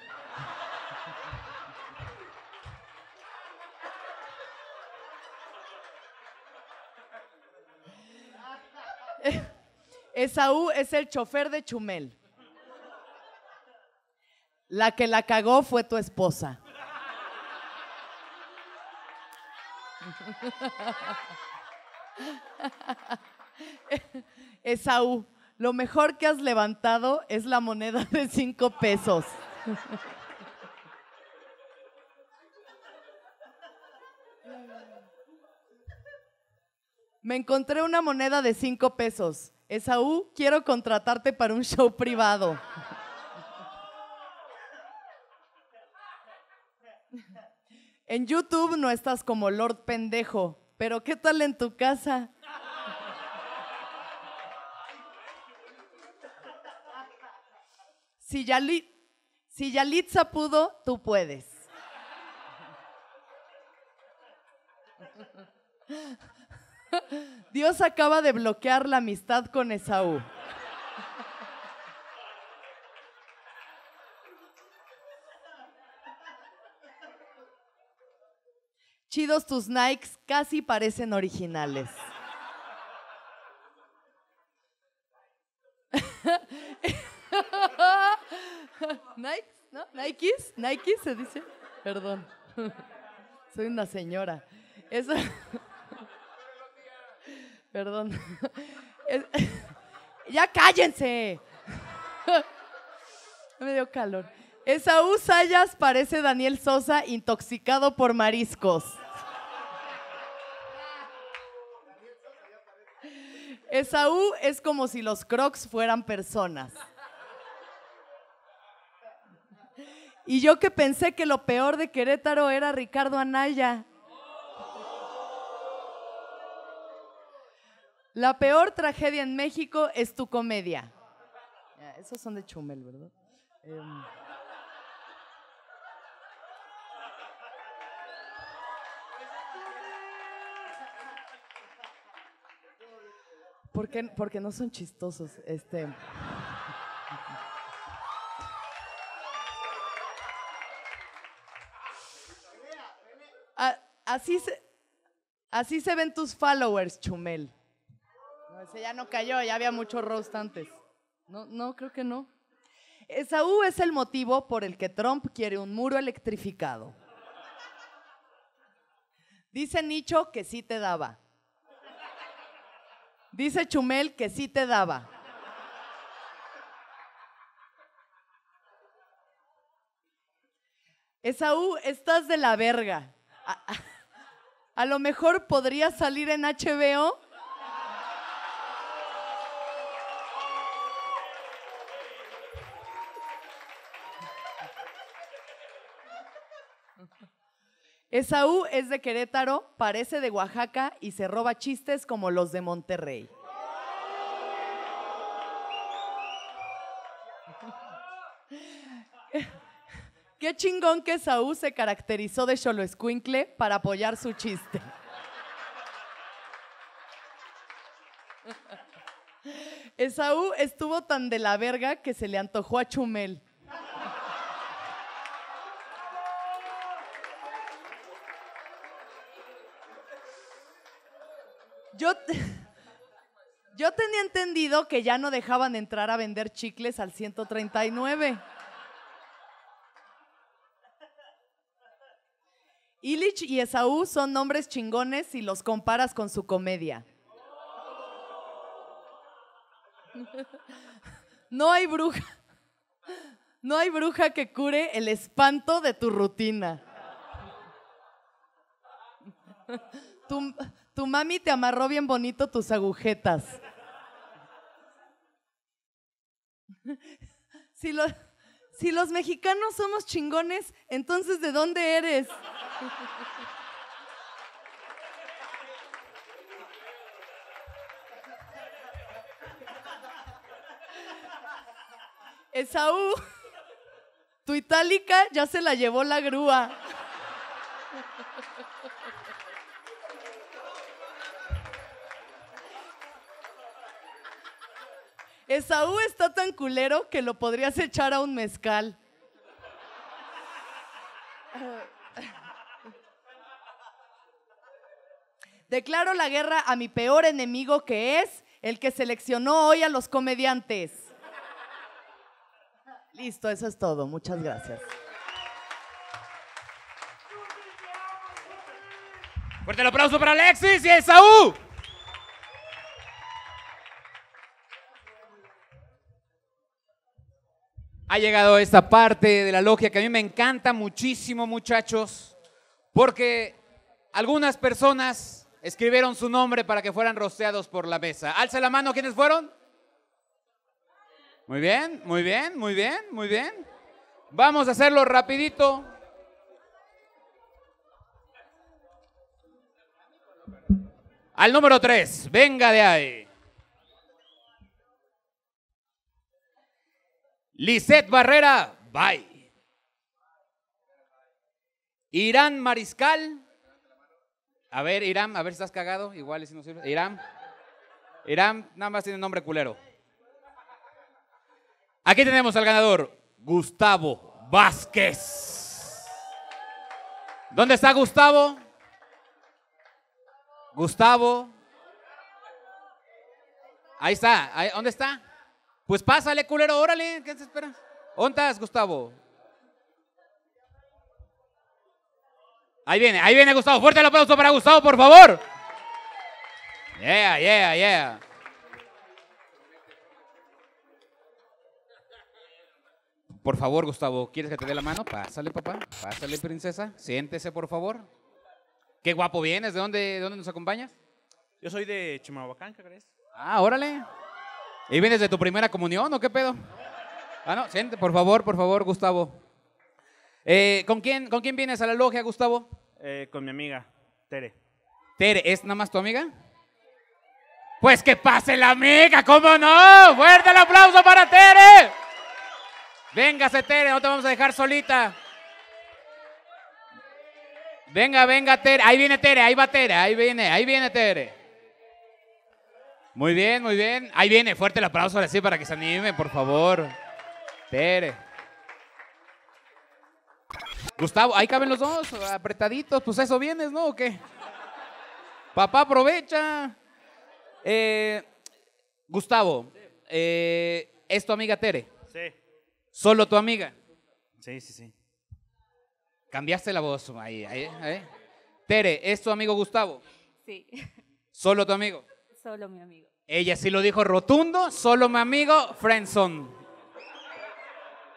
G: Esaú es el chofer de Chumel. La que la cagó fue tu esposa. Esaú, lo mejor que has levantado es la moneda de cinco pesos. Me encontré una moneda de cinco pesos. Esaú, quiero contratarte para un show privado. En YouTube no estás como Lord Pendejo, pero ¿qué tal en tu casa? Si, si Yalitza pudo, tú puedes. Dios acaba de bloquear la amistad con Esaú. Chidos tus Nikes, casi parecen originales. Nikes, ¿no? Nikes, Nikes se dice. Perdón. Soy una señora. Perdón. Ya cállense. Me dio calor. Esaú Sayas parece Daniel Sosa intoxicado por mariscos. Esaú es como si los crocs fueran personas. Y yo que pensé que lo peor de Querétaro era Ricardo Anaya. La peor tragedia en México es tu comedia. Esos son de Chumel, ¿verdad? Em. Porque, porque no son chistosos. Este. A- así, se, así se ven tus followers, Chumel. No, ese ya no cayó, ya había mucho roast antes. No, no, creo que no. Esaú es el motivo por el que Trump quiere un muro electrificado. Dice Nicho que sí te daba. Dice Chumel que sí te daba. Esaú, estás de la verga. A, a- lo mejor podrías salir en HBO. Esaú es de Querétaro, parece de Oaxaca y se roba chistes como los de Monterrey. Qué chingón que Esaú se caracterizó de Cholo Escuincle para apoyar su chiste. Esaú estuvo tan de la verga que se le antojó a Chumel. Yo, yo tenía entendido que ya no dejaban entrar a vender chicles al 139. Illich y Esaú son nombres chingones si los comparas con su comedia. No hay bruja. No hay bruja que cure el espanto de tu rutina. Tu, tu mami te amarró bien bonito tus agujetas. Si, si los mexicanos somos chingones, entonces ¿de dónde eres? Esaú, tu itálica ya se la llevó la grúa. Esaú está tan culero que lo podrías echar a un mezcal. Declaro la guerra a mi peor enemigo que es el que seleccionó hoy a los comediantes. Listo, eso es todo. Muchas gracias.
A: Fuerte el aplauso para Alexis y Esaú. Ha llegado esta parte de la logia que a mí me encanta muchísimo, muchachos, porque algunas personas escribieron su nombre para que fueran rosteados por la mesa. Alza la mano, ¿quiénes fueron? Muy bien, muy bien, muy bien, muy bien. Vamos a hacerlo rapidito. Al número 3, venga de ahí. Lisette Barrera, bye. Irán Mariscal. A ver, Irán, a ver si estás cagado. Igual si no sirve. Irán. Irán, nada más tiene nombre culero. Aquí tenemos al ganador, Gustavo Vázquez. ¿Dónde está Gustavo? Gustavo. Ahí está. ¿Dónde está? Pues pásale, culero, órale. ¿Qué se espera? ¿Dónde estás, Gustavo? Ahí viene, ahí viene Gustavo. Fuerte el aplauso para Gustavo, por favor. Yeah, yeah, yeah. Por favor, Gustavo, ¿quieres que te dé la mano? Pásale, papá. Pásale, princesa. Siéntese, por favor. Qué guapo vienes. ¿De dónde, de dónde nos acompañas?
F: Yo soy de Chimalhuacán, ¿qué crees?
A: Ah, órale. ¿Y vienes de tu primera comunión o qué pedo? Ah, no, siente, por favor, por favor, Gustavo. Eh, ¿con, quién, ¿Con quién vienes a la logia, Gustavo?
F: Eh, con mi amiga, Tere.
A: Tere, ¿es nada más tu amiga? Pues que pase la amiga, ¿cómo no? Fuerte el aplauso para Tere. Véngase, Tere, no te vamos a dejar solita. Venga, venga, Tere. Ahí viene Tere, ahí va Tere, ahí viene, ahí viene Tere. Muy bien, muy bien. Ahí viene, fuerte el aplauso ahora sí para que se anime, por favor. Tere. Gustavo, ahí caben los dos, apretaditos. Pues eso vienes, ¿no? ¿O qué? Papá, aprovecha. Eh, Gustavo, eh, ¿es tu amiga Tere?
F: Sí.
A: ¿Solo tu amiga?
F: Sí, sí, sí.
A: Cambiaste la voz ahí, ahí, ahí. Tere, ¿es tu amigo Gustavo?
H: Sí,
A: ¿Solo tu amigo?
H: Solo mi amigo.
A: Ella sí lo dijo rotundo, solo mi amigo, Friendson.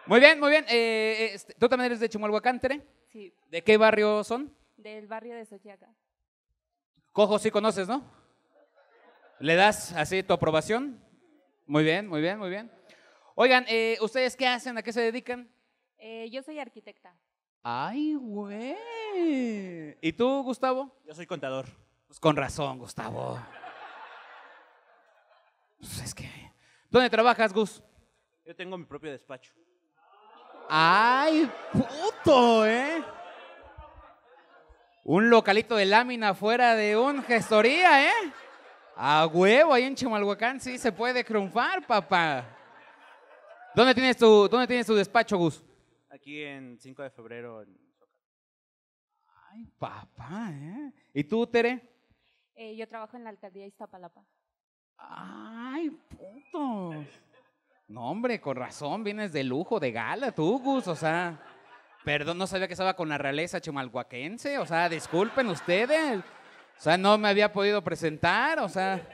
A: Muy bien, muy bien. Eh, este, ¿Tú también eres de Chimalhuacán, Tere?
H: Sí,
A: ¿De qué barrio son?
H: del barrio de Sochiaca.
A: Cojo sí conoces, ¿no? ¿Le das así tu aprobación? Muy bien, muy bien, muy bien. Oigan, eh, ¿ustedes qué hacen? ¿A qué se dedican?
H: Eh, yo soy arquitecta.
A: Ay, güey. ¿Y tú, Gustavo?
F: Yo soy contador.
A: Pues con razón, Gustavo. Pues es que. ¿Dónde trabajas, Gus?
F: Yo tengo mi propio despacho.
A: Ay, puto, ¿eh? Un localito de lámina fuera de un gestoría, ¿eh? A huevo, ahí en Chimalhuacán sí se puede triunfar, papá. ¿Dónde tienes tu, dónde tienes tu despacho, Gus?
F: Aquí en 5 de febrero. en Zócalo.
A: Ay, papá, ¿eh? ¿Y tú, Tere?
H: Eh, yo trabajo en la alcaldía de Iztapalapa.
A: Ay, puto. No, hombre, con razón, vienes de lujo, de gala, tú, Gus, o sea. Perdón, no sabía que estaba con la realeza chimalhuaquense, o sea, disculpen ustedes. O sea, no me había podido presentar, o sea.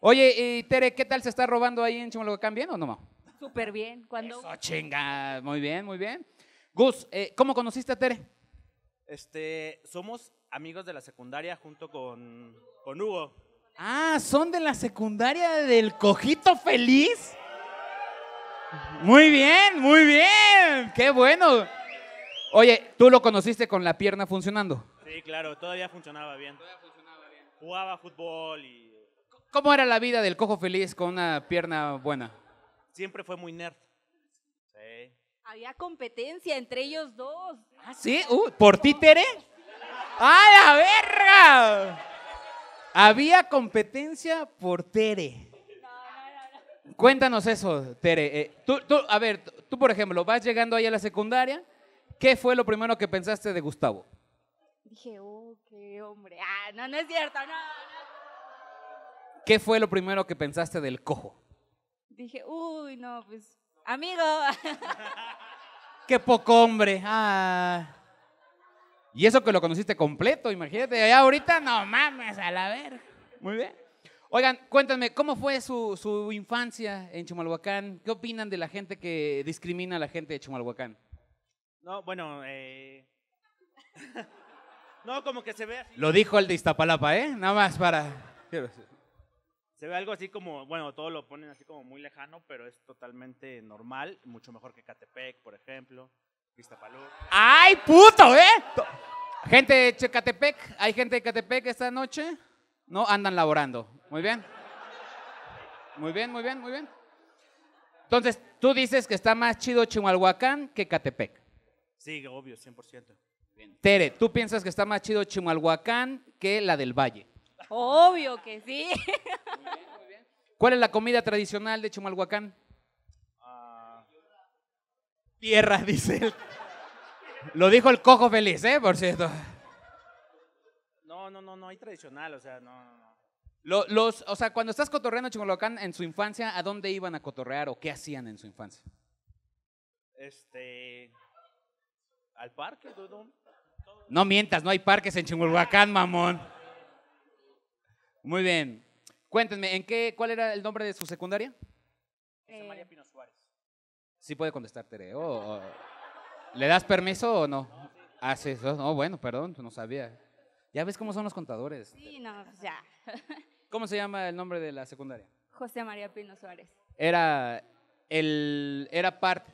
A: Oye, y Tere, ¿qué tal se está robando ahí en Chimalhuacán? ¿Bien o no?
H: Súper bien. Cuando
A: Eso, chinga. Muy bien, muy bien. Gus, eh, ¿cómo conociste a Tere?
F: Este, somos amigos de la secundaria junto con, con Hugo.
A: Ah, son de la secundaria del Cojito Feliz. Muy bien, muy bien. Qué bueno. Oye, ¿tú lo conociste con la pierna funcionando?
F: Sí, claro, todavía funcionaba bien. Jugaba fútbol y
A: ¿Cómo era la vida del Cojo Feliz con una pierna buena?
F: siempre fue muy nerd. Sí.
H: había competencia entre ellos dos.
A: ¿Ah, sí? Uh, ¿Por ti, Tere? ¡A la verga! Había competencia por Tere. Cuéntanos eso, Tere. Eh, tú, tú, a ver, tú, por ejemplo, vas llegando ahí a la secundaria. ¿Qué fue lo primero que pensaste de Gustavo?
H: Dije, oh, qué hombre. Ah, no, no es cierto, no, no.
A: ¿Qué fue lo primero que pensaste del cojo?
H: Dije, uy, no, pues, amigo.
A: ¡Qué poco hombre! Ah. Y eso que lo conociste completo, imagínate. Allá ahorita, no mames, a la verga. Muy bien. Oigan, cuéntenme, ¿cómo fue su, su infancia en Chimalhuacán? ¿Qué opinan de la gente que discrimina a la gente de Chimalhuacán?
F: No, bueno, eh... no, como que se ve así.
A: Lo dijo el de Iztapalapa, ¿eh? Nada más para...
F: Se ve algo así como, bueno, todo lo ponen así como muy lejano, pero es totalmente normal, mucho mejor que Catepec, por ejemplo.
A: ¡Ay, puto, eh! Gente de Checatepec, ¿hay gente de Catepec esta noche? No, andan laborando. Muy bien. Muy bien, muy bien, muy bien. Entonces, tú dices que está más chido Chimalhuacán que Catepec.
F: Sí, obvio, 100%.
A: Tere, ¿tú piensas que está más chido Chimalhuacán que la del Valle?
H: Obvio que sí.
A: ¿Cuál es la comida tradicional de Chimalhuacán? Tierra, dice él. Lo dijo el cojo feliz, ¿eh? Por cierto.
F: no, no, no, no, hay tradicional, o sea, no, no, no.
A: Lo- los, o sea, cuando estás cotorreando Chimalhuacán en su infancia, ¿a dónde iban a cotorrear o qué hacían en su infancia?
F: Este. Al parque, ¿tú- tú?
A: No mientas, no hay parques en Chimalhuacán, mamón. Muy bien. Cuéntenme, ¿en qué, ¿cuál era el nombre de su secundaria?
F: José
H: Eh,
F: María Pino.
A: Sí puede contestar, Tere. ¿Le das permiso o no? Ah, sí, no, bueno, perdón, no sabía. Ya ves cómo son los contadores.
H: sí, no, pues ya.
A: ¿Cómo se llama el nombre de la secundaria?
H: José María Pino Suárez.
A: Era el era parte.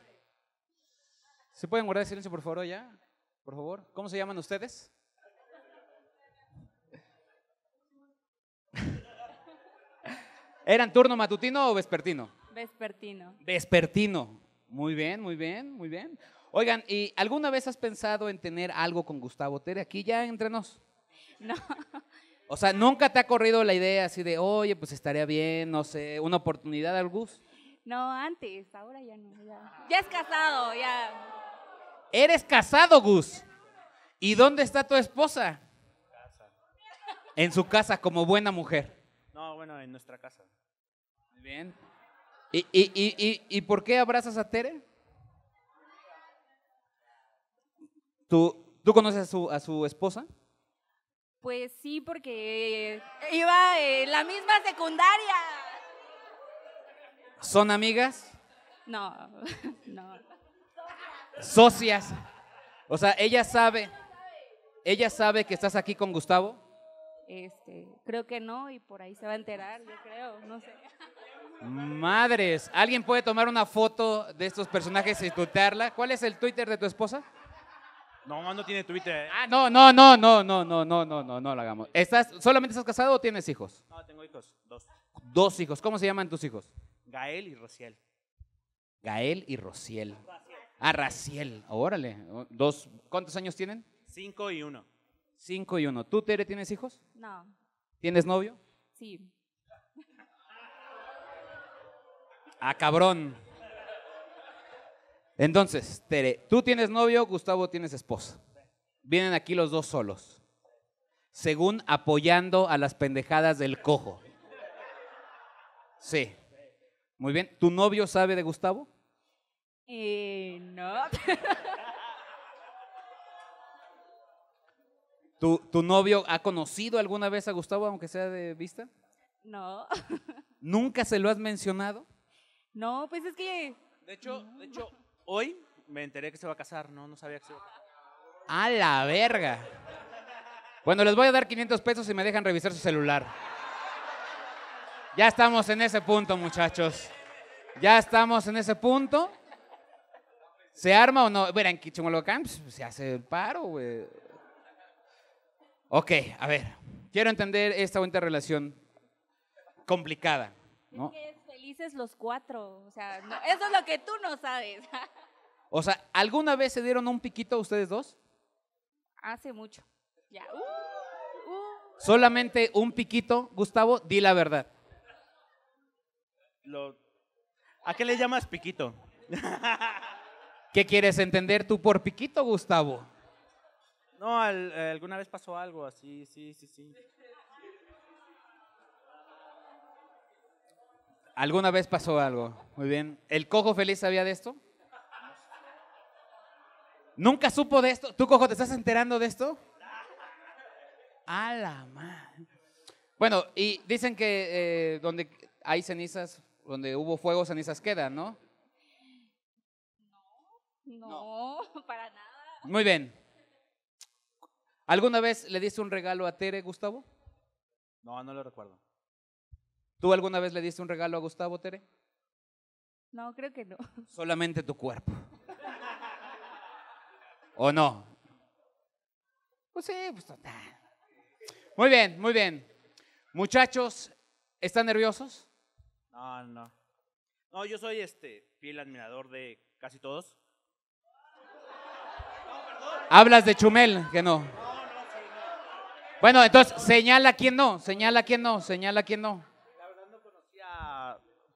A: ¿Se pueden guardar silencio por favor ya? Por favor. ¿Cómo se llaman ustedes? ¿Eran turno matutino o vespertino?
H: Vespertino.
A: Vespertino. Muy bien, muy bien, muy bien. Oigan, ¿y alguna vez has pensado en tener algo con Gustavo Tere aquí ya entre nos?
H: No,
A: O sea, ¿nunca te ha corrido la idea así de, oye, pues estaría bien, no sé, una oportunidad al Gus?
H: no, antes, ahora ya no. Ya, ya es casado, ya.
A: Eres casado, Gus. ¿Y dónde está tu esposa? En su casa, como buena mujer.
F: No, bueno, en nuestra casa.
A: Muy bien. ¿Y, y, y, y, y por qué abrazas a Tere? ¿Tú, ¿tú conoces a su, a su esposa?
H: Pues sí, porque iba en la misma secundaria.
A: ¿Son amigas?
H: No, no.
A: Socias. O sea, ella sabe, ella sabe que estás aquí con Gustavo.
H: Este, creo que no, y por ahí se va a enterar, yo creo, no sé.
A: Madres, ¿alguien puede tomar una foto de estos personajes y tuitearla? ¿Cuál es el Twitter de tu esposa?
F: No, no tiene Twitter.
A: Ah, no, no, no, no, no, no, no, no, no, no lo hagamos. ¿Estás, ¿Solamente estás casado o tienes hijos?
F: No, tengo hijos, dos.
A: Dos hijos. ¿Cómo se llaman tus hijos?
F: Gael y Rociel.
A: Gael y Rociel. Ah, Raciel. Órale. Dos, ¿Cuántos años tienen?
F: Cinco y uno.
A: Cinco y uno. ¿Tú, Tere, tienes hijos?
H: No,
A: ¿Tienes novio?
H: sí.
A: Ah, cabrón. Entonces, Tere, tú tienes novio, Gustavo tienes esposa. Vienen aquí los dos solos. Según apoyando a las pendejadas del cojo. Sí. Muy bien. ¿Tu novio sabe de Gustavo?
H: Eh, no.
A: ¿Tu, ¿Tu novio ha conocido alguna vez a Gustavo, aunque sea de vista?
H: No,
A: ¿Nunca se lo has mencionado?
H: No, pues es que
F: De hecho, de hecho, hoy me enteré que se va a casar. No, no sabía que se iba a casar.
A: A la verga. Bueno, les voy a dar 500 pesos y me dejan revisar su celular. Ya estamos en ese punto, muchachos. Ya estamos en ese punto. ¿Se arma o no? Verán, que Chumolocán pues, se hace el paro, güey. Ok, a ver. Quiero entender esta bonita relación complicada, ¿no?
H: es que felices los cuatro. O sea, no- eso es lo que tú no sabes.
A: O sea, ¿alguna vez se dieron un piquito ustedes dos?
H: Hace mucho. Ya. Uh, uh.
A: Solamente un piquito, Gustavo, di la verdad.
F: Lo- ¿A qué le llamas piquito?
A: ¿Qué quieres entender tú por piquito, Gustavo?
F: No, al- alguna vez pasó algo así, sí, sí, sí.
A: ¿Alguna vez pasó algo? Muy bien. ¿El cojo feliz sabía de esto? ¿Nunca supo de esto? ¿Tú, cojo, te estás enterando de esto? A la madre. Bueno, y dicen que eh, donde hay cenizas, donde hubo fuego, cenizas quedan, ¿no?
H: No, para nada.
A: Muy bien. ¿Alguna vez le diste un regalo a Tere, Gustavo?
F: No, no lo recuerdo.
A: ¿Tú alguna vez le diste un regalo a Gustavo, Tere?
H: No, creo que no.
A: Solamente tu cuerpo. ¿O no? Pues sí, pues total. Muy bien, muy bien. Muchachos, ¿están nerviosos?
F: No, no. No, yo soy este fiel admirador de casi todos.
A: Hablas de Chumel, que no. Bueno, entonces señala quién no, señala quién no, señala quién no.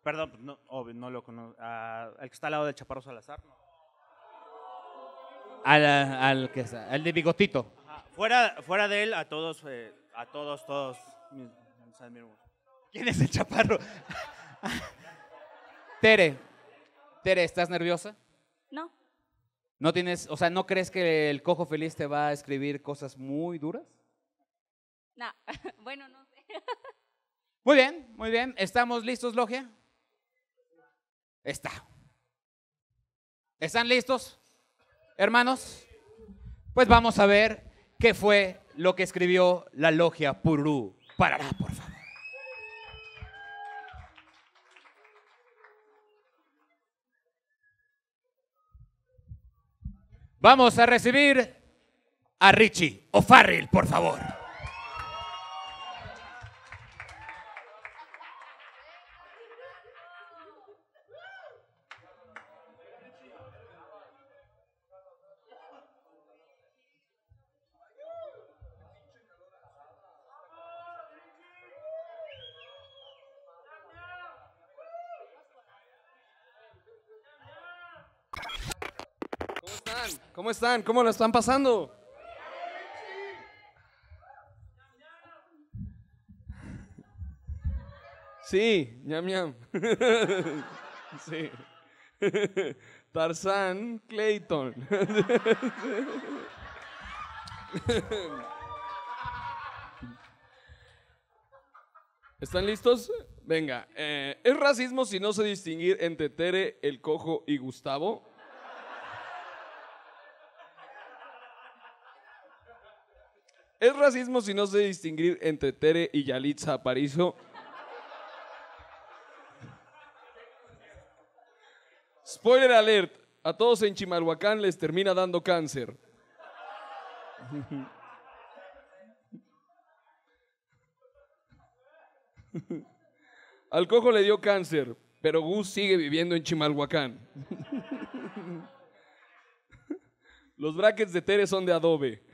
F: Perdón, pues, no, obvio, no lo conozco. al que está al lado del Chaparro Salazar. ¿no?
A: Al, al que está, al de bigotito.
F: Ajá, Fuera, fuera de él, a todos, eh, a todos, todos. mis- mis admiro.
A: ¿Quién es el chaparro? Tere, Tere, ¿estás nerviosa?
H: No,
A: ¿No tienes, o sea, no crees que el cojo feliz te va a escribir cosas muy duras?
H: no. Bueno, no sé.
A: Muy bien, muy bien. ¿Estamos listos, Logia? está. ¿Están listos, hermanos? Pues vamos a ver qué fue lo que escribió la logia Purú. Parará, por favor. Vamos a recibir a Richie O'Farrill, por favor.
I: Están? ¿Cómo lo están pasando? Sí, ñam ñam. Sí. Tarzán Clayton. ¿Están listos? Venga, eh, ¿es racismo si no sé distinguir entre Tere, el cojo y Gustavo? ¿Es racismo si no sé distinguir entre Tere y Yalitza Aparicio? Spoiler alert, a todos en Chimalhuacán les termina dando cáncer. Al cojo le dio cáncer, pero Gus sigue viviendo en Chimalhuacán. Los brackets de Tere son de adobe.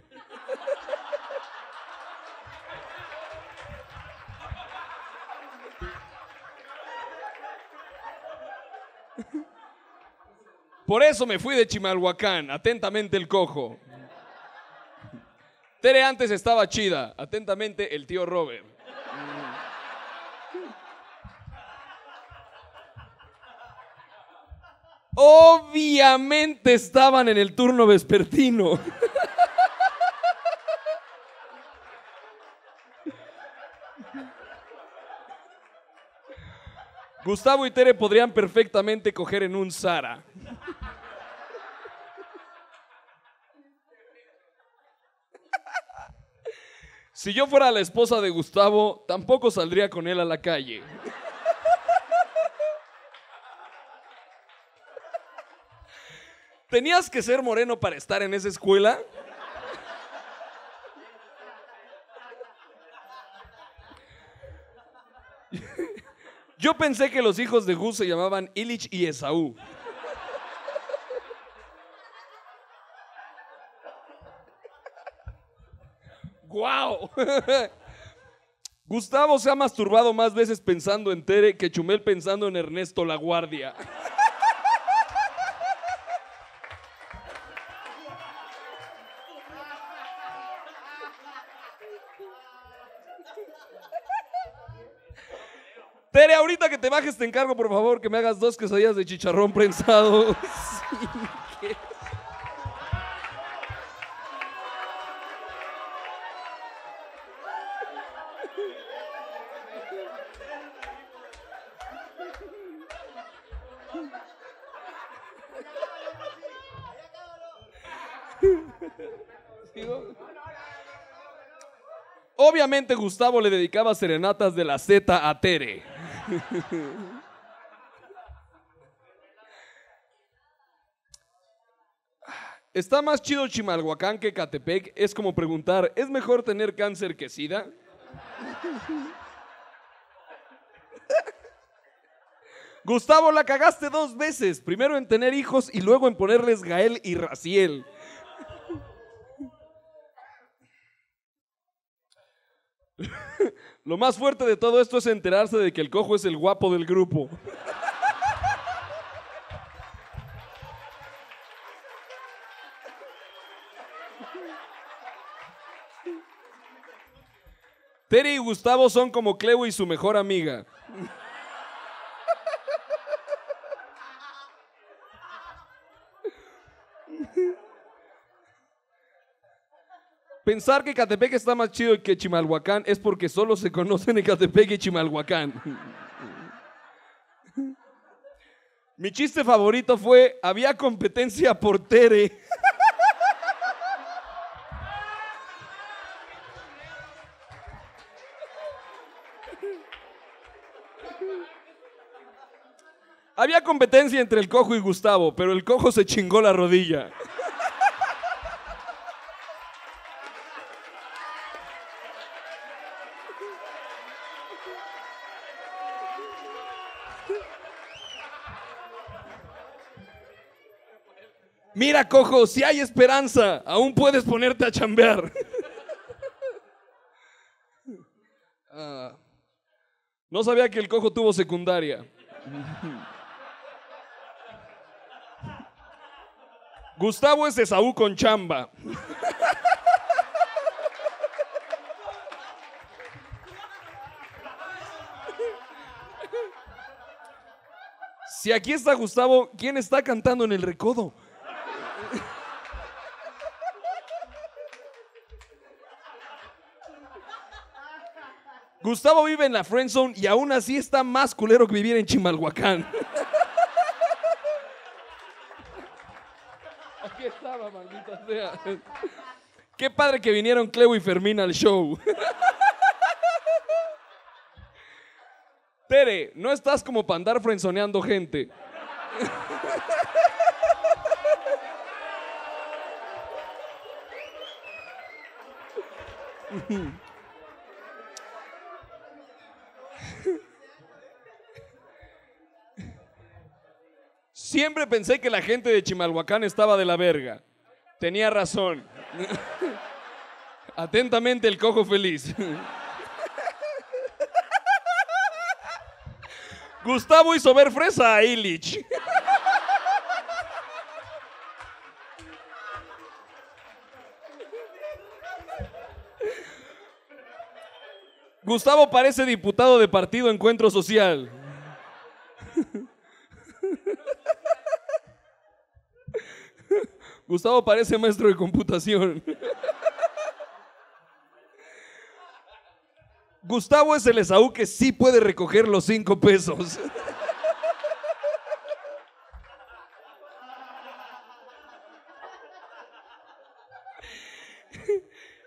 I: Por eso me fui de Chimalhuacán. Atentamente el cojo. Tere antes estaba chida. Atentamente el tío Robert. Obviamente estaban en el turno vespertino. Gustavo y Tere podrían perfectamente coger en un Zara. Si yo fuera la esposa de Gustavo, tampoco saldría con él a la calle. ¿Tenías que ser moreno para estar en esa escuela? Yo pensé que los hijos de Gus se llamaban Illich y Esaú. ¡Guau! Gustavo se ha masturbado más veces pensando en Tere que Chumel pensando en Ernesto La Guardia. Tere, ahorita que te bajes te encargo, por favor, que me hagas dos quesadillas de chicharrón prensado. Obviamente Gustavo le dedicaba serenatas de la Z a Tere. ¿Está más chido Chimalhuacán que Catepec? Es como preguntar, ¿es mejor tener cáncer que SIDA? Gustavo, la cagaste dos veces. Primero en tener hijos y luego en ponerles Gael y Raciel. Lo más fuerte de todo esto es enterarse de que el cojo es el guapo del grupo. Tere y Gustavo son como Cleo y su mejor amiga. Pensar que Catepec está más chido que Chimalhuacán es porque solo se conocen en y Chimalhuacán. Mi chiste favorito fue, había competencia por Tere. Había competencia entre el cojo y Gustavo, pero el cojo se chingó la rodilla. Mira, cojo, si hay esperanza, aún puedes ponerte a chambear. Ah, no sabía que el cojo tuvo secundaria. Gustavo es Esaú con chamba. Si aquí está Gustavo, ¿quién está cantando en el recodo? Gustavo vive en la Friendzone y aún así está más culero que vivir en Chimalhuacán. Aquí estaba, maldita sea. Qué padre que vinieron Cleo y Fermín al show. Tere, no estás como para andar frenzoneando gente. Siempre pensé que la gente de Chimalhuacán estaba de la verga. Tenía razón. Atentamente el cojo feliz. Gustavo hizo ver fresa a Illich. Gustavo parece diputado de Partido Encuentro Social. Gustavo parece maestro de computación. Gustavo es el Esaú que sí puede recoger los cinco pesos.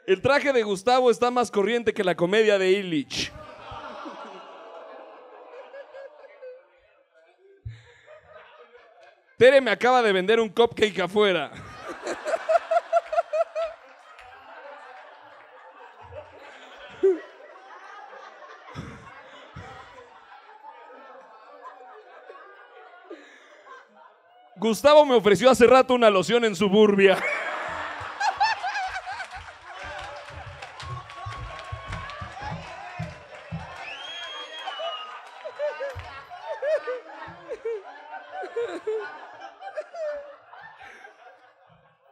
I: El traje de Gustavo está más corriente que la comedia de Illich. Tere me acaba de vender un cupcake afuera. Gustavo me ofreció hace rato una loción en suburbia.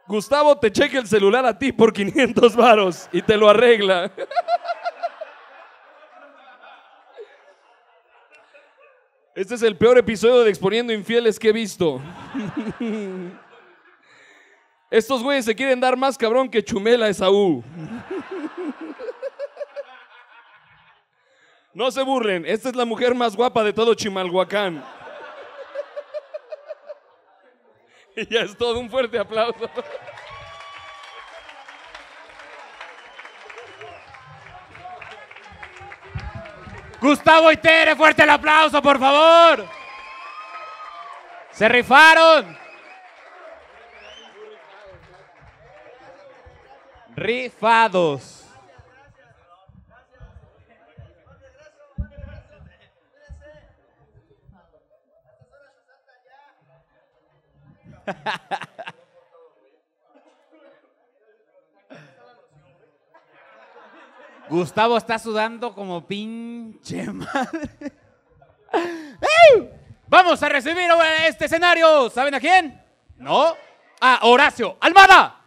I: Gustavo te cheque el celular a ti por 500 varos y te lo arregla. Este es el peor episodio de Exponiendo Infieles que he visto. Estos güeyes se quieren dar más cabrón que Chumela Esaú. No se burlen, esta es la mujer más guapa de todo Chimalhuacán. Y ya es todo un fuerte aplauso.
A: Gustavo y Tere, fuerte el aplauso, por favor. Se rifaron. Rifados. Gustavo está sudando como pinche madre. Vamos a recibir ahora este escenario. ¿Saben a quién? ¿No? A Horacio Almada.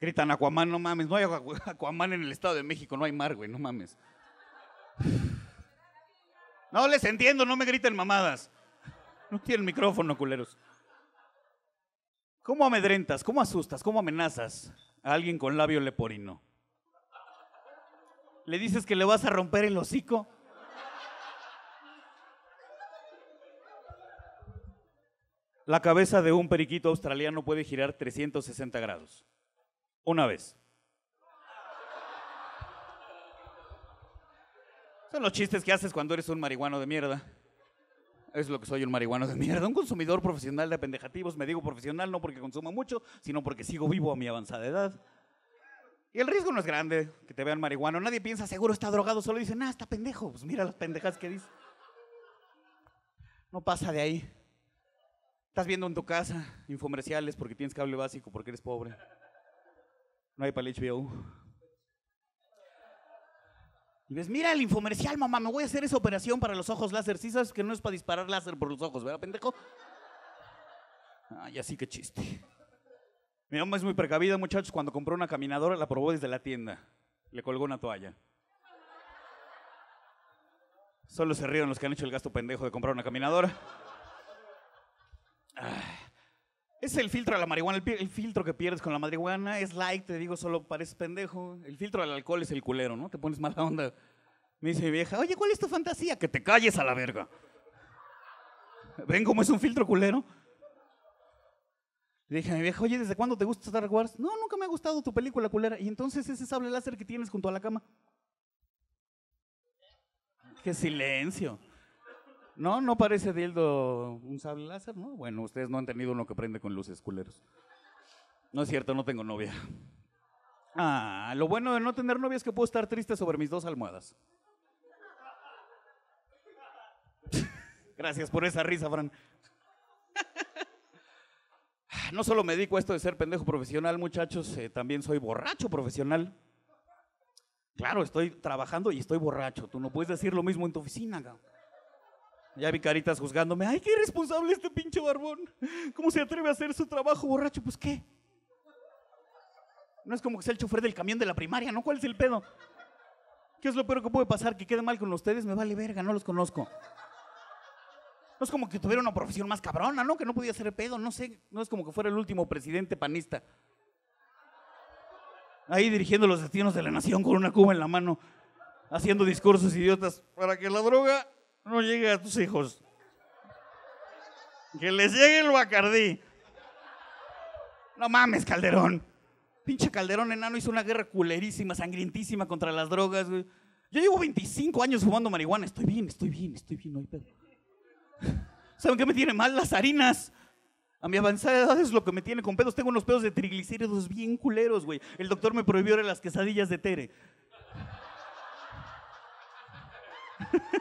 J: Gritan Aquaman, no mames. No hay Aqu- Aquaman en el Estado de México, no hay mar, güey, no mames. No les entiendo, no me griten mamadas. No tienen micrófono, culeros. ¿Cómo amedrentas? ¿Cómo asustas? ¿Cómo amenazas a alguien con labio leporino? ¿Le dices que le vas a romper el hocico? La cabeza de un periquito australiano puede girar 360 grados. Una vez. Son los chistes que haces cuando eres un marihuano de mierda. Es lo que soy un marihuano de mierda. Un consumidor profesional de pendejativos. Me digo profesional no porque consumo mucho, sino porque sigo vivo a mi avanzada edad. Y el riesgo no es grande que te vean marihuano. Nadie piensa, seguro está drogado. Solo dicen, ah, está pendejo. Pues mira las pendejas que dice. No pasa de ahí. Estás viendo en tu casa infomerciales porque tienes cable básico, porque eres pobre. No hay para el HBO. Y ves, mira el infomercial, mamá, me voy a hacer esa operación para los ojos láser. Sí sabes que no es para disparar láser por los ojos, ¿verdad, pendejo? Ay, así que chiste. Mi mamá es muy precavida, muchachos. Cuando compró una caminadora, la probó desde la tienda. Le colgó una toalla. Solo se rieron los que han hecho el gasto pendejo de comprar una caminadora. Es el filtro a la marihuana. El, filtro que pierdes con la marihuana es light, te digo, solo pareces pendejo. El filtro al alcohol es el culero, ¿no? Te pones mala onda. Me dice mi vieja, oye, ¿cuál es tu fantasía? Que te calles a la verga. ¿Ven cómo es un filtro culero? Le dije a mi vieja, oye, ¿desde cuándo te gusta Star Wars? No, nunca me ha gustado tu película culera. Y entonces ese sable láser que tienes junto a la cama. Qué silencio. No, no parece dildo un sable láser, ¿no? Bueno, ustedes no han tenido uno que prende con luces culeros. No es cierto, no tengo novia. Ah, lo bueno de no tener novia es que puedo estar triste sobre mis dos almohadas. Gracias por esa risa, Fran. No solo me dedico a esto de ser pendejo profesional, muchachos, eh, también soy borracho profesional. Claro, estoy trabajando y estoy borracho. Tú no puedes decir lo mismo en tu oficina, cabrón. Ya vi caritas juzgándome. Ay, qué irresponsable este pinche barbón. ¿Cómo se atreve a hacer su trabajo borracho? Pues qué. No es como que sea el chofer del camión de la primaria, ¿no? ¿Cuál es el pedo? ¿Qué es lo peor que puede pasar? Que quede mal con ustedes, me vale verga, no los conozco. No es como que tuviera una profesión más cabrona, ¿no? Que no podía ser pedo, no sé. No es como que fuera el último presidente panista. Ahí dirigiendo los destinos de la nación con una cuba en la mano, haciendo discursos idiotas para que la droga no llegue a tus hijos. Que les llegue el bacardí. No mames, Calderón. Pinche Calderón enano hizo una guerra culerísima, sangrientísima contra las drogas, güey. Yo llevo 25 años fumando marihuana. Estoy bien, estoy bien, estoy bien, no hay pedo. ¿Saben qué me tiene mal? Las harinas. A mi avanzada edad es lo que me tiene con pedos. Tengo unos pedos de triglicéridos bien culeros, güey. El doctor me prohibió las quesadillas de Tere.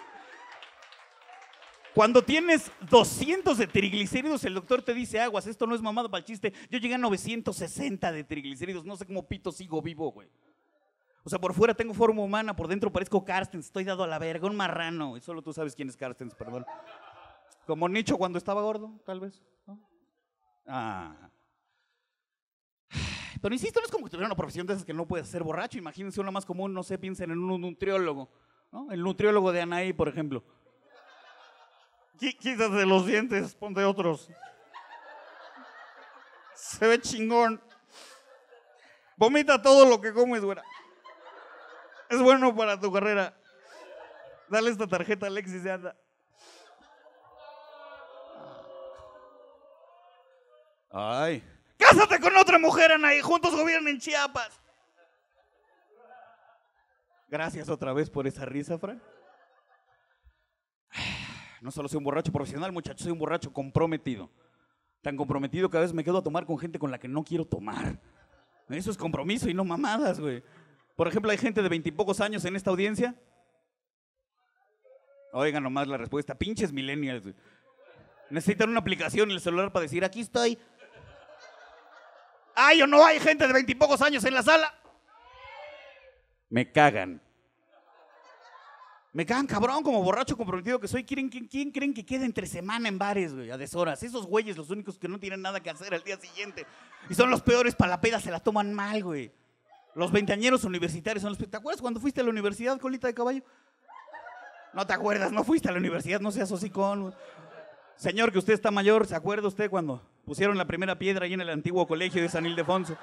J: Cuando tienes 200 de triglicéridos, el doctor te dice aguas, esto no es mamado para el chiste. Yo llegué a 960 de triglicéridos, no sé cómo pito sigo vivo, güey. O sea, por fuera tengo forma humana, por dentro parezco Carstens, estoy dado a la verga, un marrano. Y solo tú sabes quién es Carstens, perdón. Como Nicho cuando estaba gordo, tal vez. Ah. Pero insisto, no es como que tuviera una profesión de esas que no puedes ser borracho. Imagínense una más común, no sé, piensen en un nutriólogo. ¿no? El nutriólogo de Anaí, por ejemplo. Quítate los dientes, ponte otros. Se ve chingón. Vomita todo lo que comes, güera. Es bueno para tu carrera. Dale esta tarjeta a Alexis de anda. Ay. Cásate con otra mujer, Anaí. Juntos gobiernen Chiapas. Gracias otra vez por esa risa, Fran. No solo soy un borracho profesional, muchachos, soy un borracho comprometido. Tan comprometido que a veces me quedo a tomar con gente con la que no quiero tomar. Eso es compromiso y no mamadas, güey. Por ejemplo, hay gente de veintipocos años en esta audiencia. Oigan nomás la respuesta. Pinches millennials, güey. Necesitan una aplicación en el celular para decir, aquí estoy. ¿Hay o no hay gente de veintipocos años en la sala? Me cagan. Me cagan cabrón como borracho comprometido que soy. ¿Quién, quién, quién creen que queda entre semana en bares, güey? A deshoras. Esos güeyes, los únicos que no tienen nada que hacer al día siguiente. Y son los peores para la peda, se la toman mal, güey. Los veinteañeros universitarios son los pe- ¿Te acuerdas cuando fuiste a la universidad, colita de caballo? No te acuerdas, no fuiste a la universidad, no seas hocicón. güey. Señor, que usted está mayor, ¿se acuerda usted cuando pusieron la primera piedra ahí en el antiguo colegio de San Ildefonso?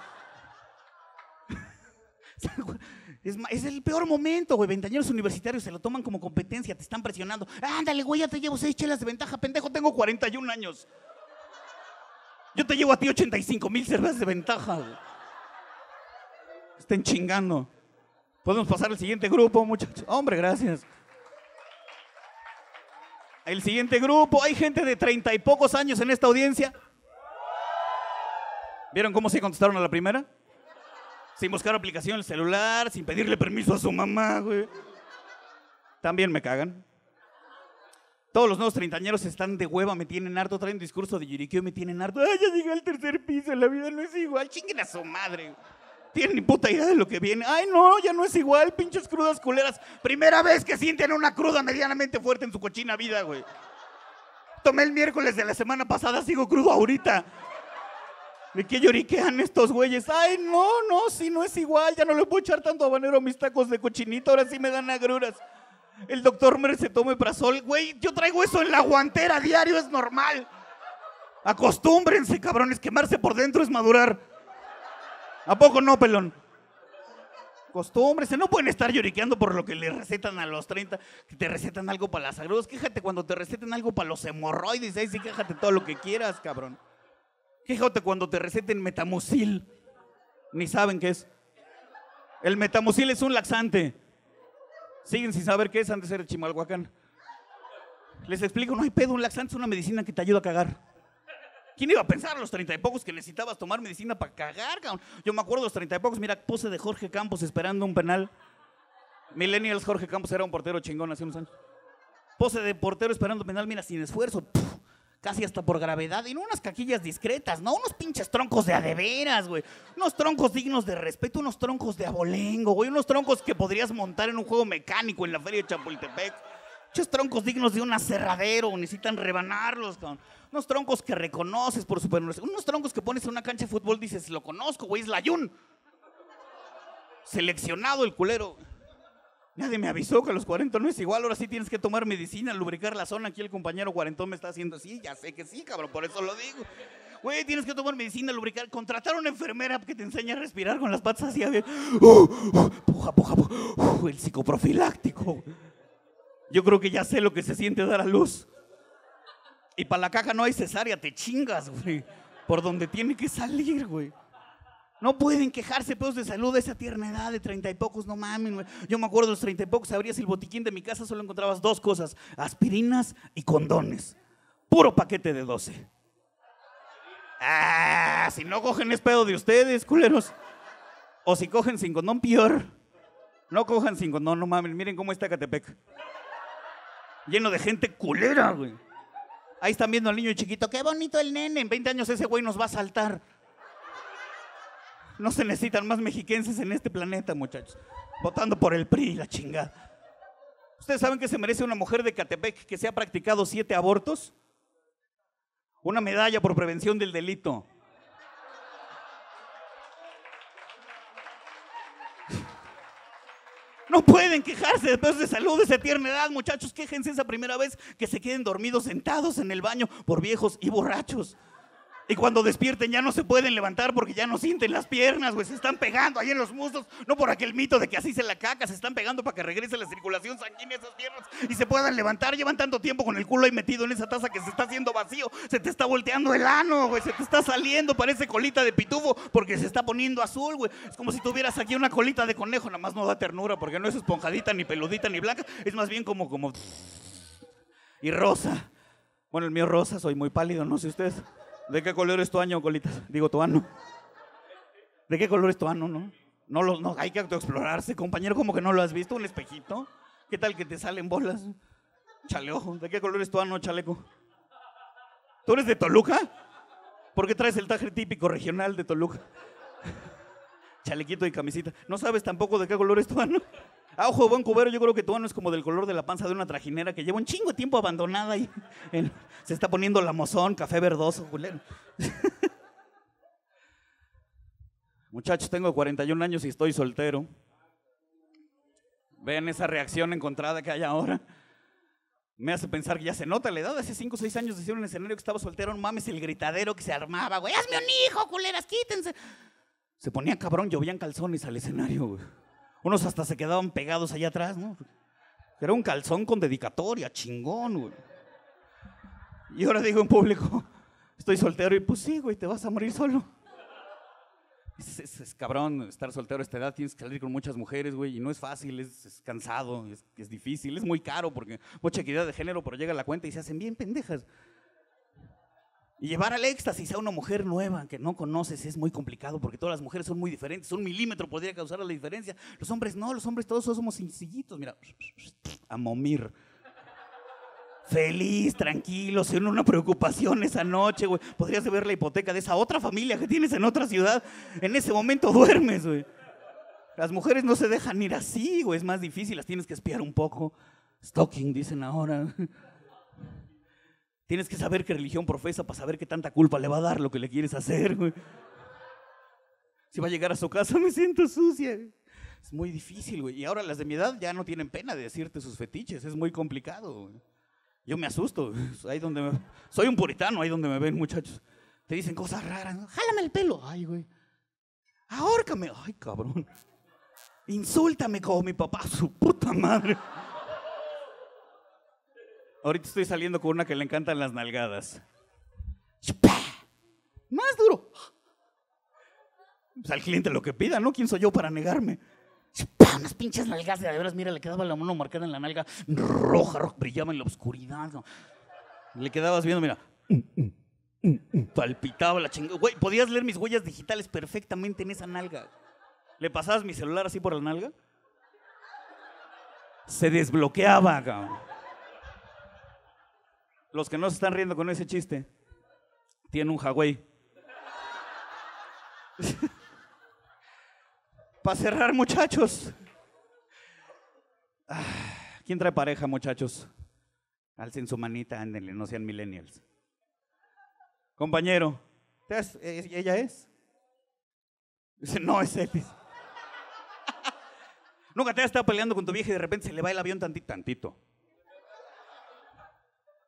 J: Es, es el peor momento, güey. Ventañeros universitarios se lo toman como competencia, te están presionando. Ándale, güey, ya te llevo seis chelas de ventaja, pendejo, tengo 41 años. Yo te llevo a ti 85 mil cervezas de ventaja, güey. Estén chingando. Podemos pasar al siguiente grupo, muchachos. Hombre, gracias. El siguiente grupo, hay gente de treinta y pocos años en esta audiencia. ¿Vieron cómo se contestaron a la primera? Sin buscar aplicación en el celular, sin pedirle permiso a su mamá, güey. También me cagan. Todos los nuevos treintañeros están de hueva, me tienen harto, traen discurso de Yuriqueo, me tienen harto. Ay, ya llegué al tercer piso, la vida no es igual. Chinguen a su madre. Tienen ni puta idea de lo que viene. Ay, no, ya no es igual, pinches crudas culeras. Primera vez que sienten una cruda medianamente fuerte en su cochina vida, güey. Tomé el miércoles de la semana pasada, sigo crudo ahorita. ¿De qué lloriquean estos güeyes? Ay, no, no, si no es igual, ya no le puedo echar tanto habanero a mis tacos de cochinito, ahora sí me dan agruras. El doctor me recetó meprazol, güey, yo traigo eso en la guantera diario, es normal. Acostúmbrense, cabrones, quemarse por dentro es madurar. ¿A poco no, pelón? Acostúmbrense, no pueden estar lloriqueando por lo que le recetan a los 30, que te recetan algo para las agruras. Quéjate cuando te receten algo para los hemorroides, ahí sí quéjate todo lo que quieras, cabrón. Quéjate cuando te receten metamucil. Ni saben qué es. El metamucil es un laxante. Siguen sin saber qué es antes era Chimalhuacán. Les explico, no hay pedo, un laxante es una medicina que te ayuda a cagar. ¿Quién iba a pensar a los treinta y pocos que necesitabas tomar medicina para cagar? Yo me acuerdo de los treinta y pocos, mira, pose de Jorge Campos esperando un penal. Millennials, Jorge Campos era un portero chingón hace unos años. Pose de portero esperando penal, mira, sin esfuerzo. Casi hasta por gravedad. Y no unas caquillas discretas, no unos pinches troncos de adeveras, güey. Unos troncos dignos de respeto, unos troncos de abolengo, güey. Unos troncos que podrías montar en un juego mecánico en la feria de Chapultepec. Muchos troncos dignos de un aserradero, necesitan rebanarlos, cabrón. Unos troncos que reconoces por su Unos troncos que pones en una cancha de fútbol, dices, lo conozco, güey, es Layun. Seleccionado el culero. Nadie me avisó que los 40 no es igual, ahora sí tienes que tomar medicina, lubricar la zona. Aquí el compañero cuarentón me está haciendo así, ya sé que sí, cabrón, por eso lo digo. Güey, tienes que tomar medicina, lubricar, contratar a una enfermera que te enseñe a respirar con las patas así. Uh, uh, puja, puja, puja. Uh, el psicoprofiláctico. Yo creo que ya sé lo que se siente dar a luz. Y para la caja no hay cesárea, te chingas, güey. Por donde tiene que salir, güey. No pueden quejarse, pedos de salud a esa tierna edad de treinta y pocos, no mames. Yo me acuerdo de los treinta y pocos, abrías el botiquín de mi casa, solo encontrabas dos cosas, aspirinas y condones. Puro paquete de 12. Ah, si no cogen es pedo de ustedes, culeros. O si cogen sin condón, peor. No cojan sin condón, no mames, miren cómo está Catepec. Lleno de gente culera, güey. Ahí están viendo al niño chiquito, qué bonito el nene, en 20 años ese güey nos va a saltar. No se necesitan más mexiquenses en este planeta, muchachos. Votando por el PRI, la chingada. ¿Ustedes saben que se merece una mujer de Catepec que se ha practicado siete abortos? Una medalla por prevención del delito. No pueden quejarse después de salud de esa tierna edad, muchachos. Quéjense esa primera vez que se queden dormidos sentados en el baño por viejos y borrachos. Y cuando despierten ya no se pueden levantar porque ya no sienten las piernas, güey. Se están pegando ahí en los muslos. No por aquel mito de que así se la caca, se están pegando para que regrese la circulación sanguínea a esas piernas y se puedan levantar. Llevan tanto tiempo con el culo ahí metido en esa taza que se está haciendo vacío. Se te está volteando el ano, güey. Se te está saliendo, parece colita de pitufo porque se está poniendo azul, güey. Es como si tuvieras aquí una colita de conejo, nada más no da ternura porque no es esponjadita, ni peludita, ni blanca. Es más bien como, como. Y rosa. Bueno, el mío rosa, soy muy pálido, no sé ustedes. ¿De qué color es tu año, colitas? Digo, tu ano. ¿De qué color es tu ano, no? No, lo, no hay que autoexplorarse, compañero, como que no lo has visto, un espejito. ¿Qué tal que te salen bolas? Chale, ojo. ¿De qué color es tu ano, chaleco? ¿Tú eres de Toluca? ¿Por qué traes el traje típico regional de Toluca? Chalequito y camisita. ¿No sabes tampoco de qué color es tu ano? Ah, ojo, buen cubero, yo creo que tu ano es como del color de la panza de una trajinera que lleva un chingo de tiempo abandonada y se está poniendo la mozón, café verdoso, culero. Muchachos, tengo 41 años y estoy soltero. Vean esa reacción encontrada que hay ahora. Me hace pensar que ya se nota la edad. Hace 5 o 6 años decía en un escenario que estaba soltero, no mames, el gritadero que se armaba, güey. ¡Hazme un hijo, culeras, quítense! Se ponía cabrón, llovían calzones al escenario, güey. Unos hasta se quedaban pegados allá atrás, ¿no? Era un calzón con dedicatoria, chingón, güey. Y ahora digo en público, estoy soltero y pues sí, güey, te vas a morir solo. Es, cabrón estar soltero a esta edad, tienes que salir con muchas mujeres, güey, y no es fácil, es, cansado, es, difícil, es muy caro porque mucha equidad de género, pero llega la cuenta y se hacen bien pendejas. Y llevar al éxtasis a una mujer nueva que no conoces es muy complicado porque todas las mujeres son muy diferentes. Un milímetro podría causar la diferencia. Los hombres no, los hombres todos somos sencillitos. Mira, a momir. Feliz, tranquilo, sin una preocupación esa noche, güey. Podrías ver la hipoteca de esa otra familia que tienes en otra ciudad. En ese momento duermes, güey. Las mujeres no se dejan ir así, güey. Es más difícil, las tienes que espiar un poco. Stalking, dicen ahora. Tienes que saber qué religión profesa para saber qué tanta culpa le va a dar lo que le quieres hacer, güey. Si va a llegar a su casa, me siento sucia. Es muy difícil, güey. Y ahora las de mi edad ya no tienen pena de decirte sus fetiches. Es muy complicado, güey. Yo me asusto. Ahí donde me- Soy un puritano, ahí donde me ven, muchachos. Te dicen cosas raras. ¿no? Jálame el pelo. Ay, güey. Ahórcame. Ay, cabrón. Insúltame como mi papá, su puta madre. Ahorita estoy saliendo con una que le encantan las nalgadas. Más duro. Pues al cliente lo que pida, ¿no? ¿Quién soy yo para negarme? Unas pinches nalgas de veras, mira, le quedaba la mano marcada en la nalga roja, roja, brillaba en la oscuridad. ¿no? Le quedabas viendo, mira. Palpitaba la chingada. Güey, podías leer mis huellas digitales perfectamente en esa nalga. Le pasabas mi celular así por la nalga. Se desbloqueaba, cabrón. Los que no se están riendo con ese chiste, tienen un Huawei. Para cerrar, muchachos. Ah, ¿Quién trae pareja, muchachos? Alcen su manita, ándenle, no sean millennials. Compañero, ¿te has- eh, ¿ella es? Dice, no, es él. Nunca te has estado peleando con tu vieja y de repente se le va el avión tantito, tantito.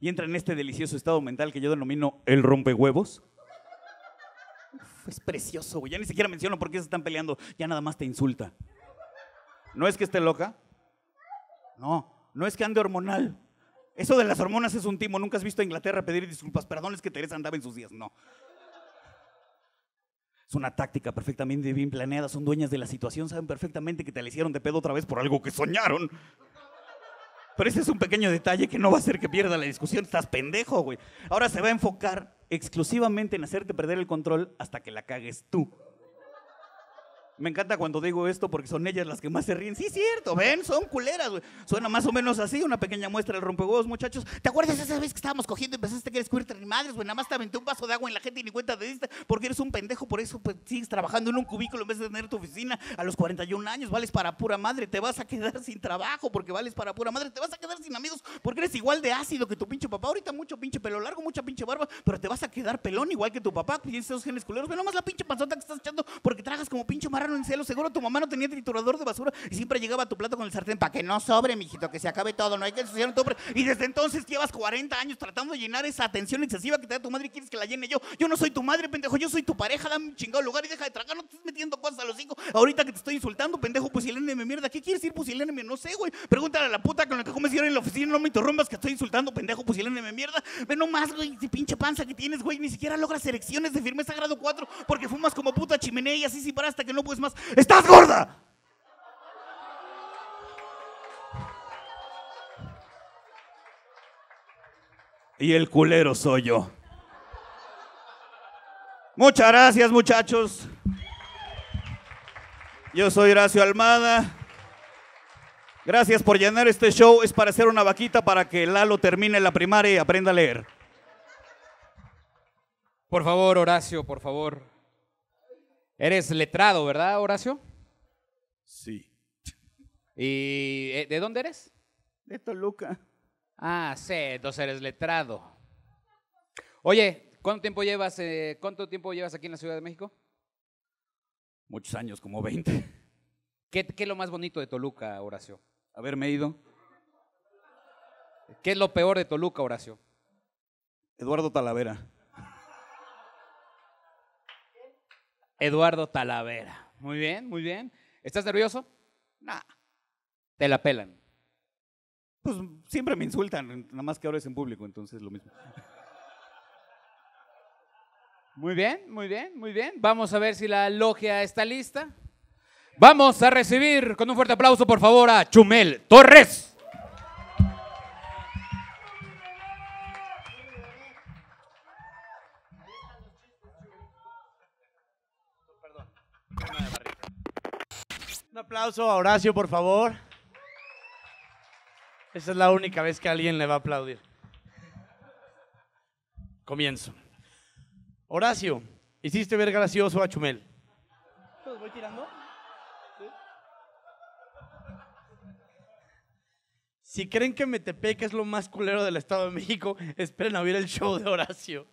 J: Y entra en este delicioso estado mental que yo denomino el rompehuevos. Es precioso, güey. Ya ni siquiera menciono por qué se están peleando. Ya nada más te insulta. No es que esté loca. No, no es que ande hormonal. Eso de las hormonas es un timo. Nunca has visto a Inglaterra pedir disculpas. Perdón, es que Teresa andaba en sus días. No. Es una táctica perfectamente bien planeada. Son dueñas de la situación. Saben perfectamente que te la hicieron de pedo otra vez por algo que soñaron. Pero ese es un pequeño detalle que no va a hacer que pierda la discusión. Estás pendejo, güey. Ahora se va a enfocar exclusivamente en hacerte perder el control hasta que la cagues tú. Me encanta cuando digo esto porque son ellas las que más se ríen. Sí, cierto, ven, son culeras, güey. Suena más o menos así, una pequeña muestra del rompehuevos, muchachos. ¿Te acuerdas esa vez que estábamos cogiendo y empezaste a querer squirter ni madres, güey? Nada más te aventé un vaso de agua en la gente y ni cuenta te diste porque eres un pendejo, por eso pues, sigues trabajando en un cubículo en vez de tener tu oficina a los 41 años. Vales para pura madre, te vas a quedar sin trabajo porque vales para pura madre, te vas a quedar sin amigos porque eres igual de ácido que tu pinche papá. Ahorita mucho pinche pelo largo, mucha pinche barba, pero te vas a quedar pelón igual que tu papá. Tienes esos genes culeros. Ve nomás la pinche panzota que estás echando porque tragas como pinche marrano en celo. Seguro tu mamá no tenía triturador de basura y siempre llegaba tu plato con el sartén para que no sobre, mijito, que se acabe todo. No hay que ensuciar un tope. Y desde entonces llevas 40 años tratando de llenar esa atención excesiva que te da tu madre y quieres que la llene yo. Yo no soy tu madre, pendejo. Yo soy tu pareja. Dame un chingado lugar y deja de tragar. No te estés metiendo cosas a los hijos. Ahorita que te estoy insultando, pendejo, pusiléneme mierda. ¿Qué quieres decir pusiléneme? No sé, güey. Pregúntale a la puta con la que comes en la oficina. No me interrumpas que estoy insultando, pendejo, pusiléneme mierda. Ve nomás, güey, de pinche panza que tienes, güey. Ni siquiera logras erecciones de firmeza grado 4 porque fumas como puta chimenea y así sin parar hasta que no puedes más. ¡Estás gorda! Y el culero soy yo. Muchas gracias, muchachos. Yo soy Horacio Almada. Gracias por llenar este show. Es para hacer una vaquita para que Lalo termine la primaria y aprenda a leer.
A: Por favor, Horacio, por favor. Eres letrado, ¿verdad, Horacio?
J: Sí.
A: ¿Y eh, de dónde eres?
J: De Toluca.
A: Ah, sí, entonces eres letrado. Oye, ¿cuánto tiempo llevas, eh, cuánto tiempo llevas aquí en la Ciudad de México?
J: Muchos años, como 20.
A: ¿Qué, qué es lo más bonito de Toluca, Horacio?
J: Haberme ido.
A: ¿Qué es lo peor de Toluca, Horacio?
J: Eduardo Talavera.
A: Eduardo Talavera. Muy bien, muy bien. ¿Estás nervioso?
J: Nah.
A: Te la pelan.
J: Pues siempre me insultan, nada más que ahora es en público, entonces lo mismo.
A: Muy bien, muy bien, muy bien. Vamos a ver si la logia está lista. Vamos a recibir con un fuerte aplauso, por favor, a Chumel Torres.
C: Un aplauso a Horacio, por favor. Esa es la única vez que alguien le va a aplaudir. Comienzo. Horacio, hiciste ver gracioso a Chumel. ¿Los voy tirando? Si creen que Metepec es lo más culero del Estado de México, esperen a oír el show de Horacio.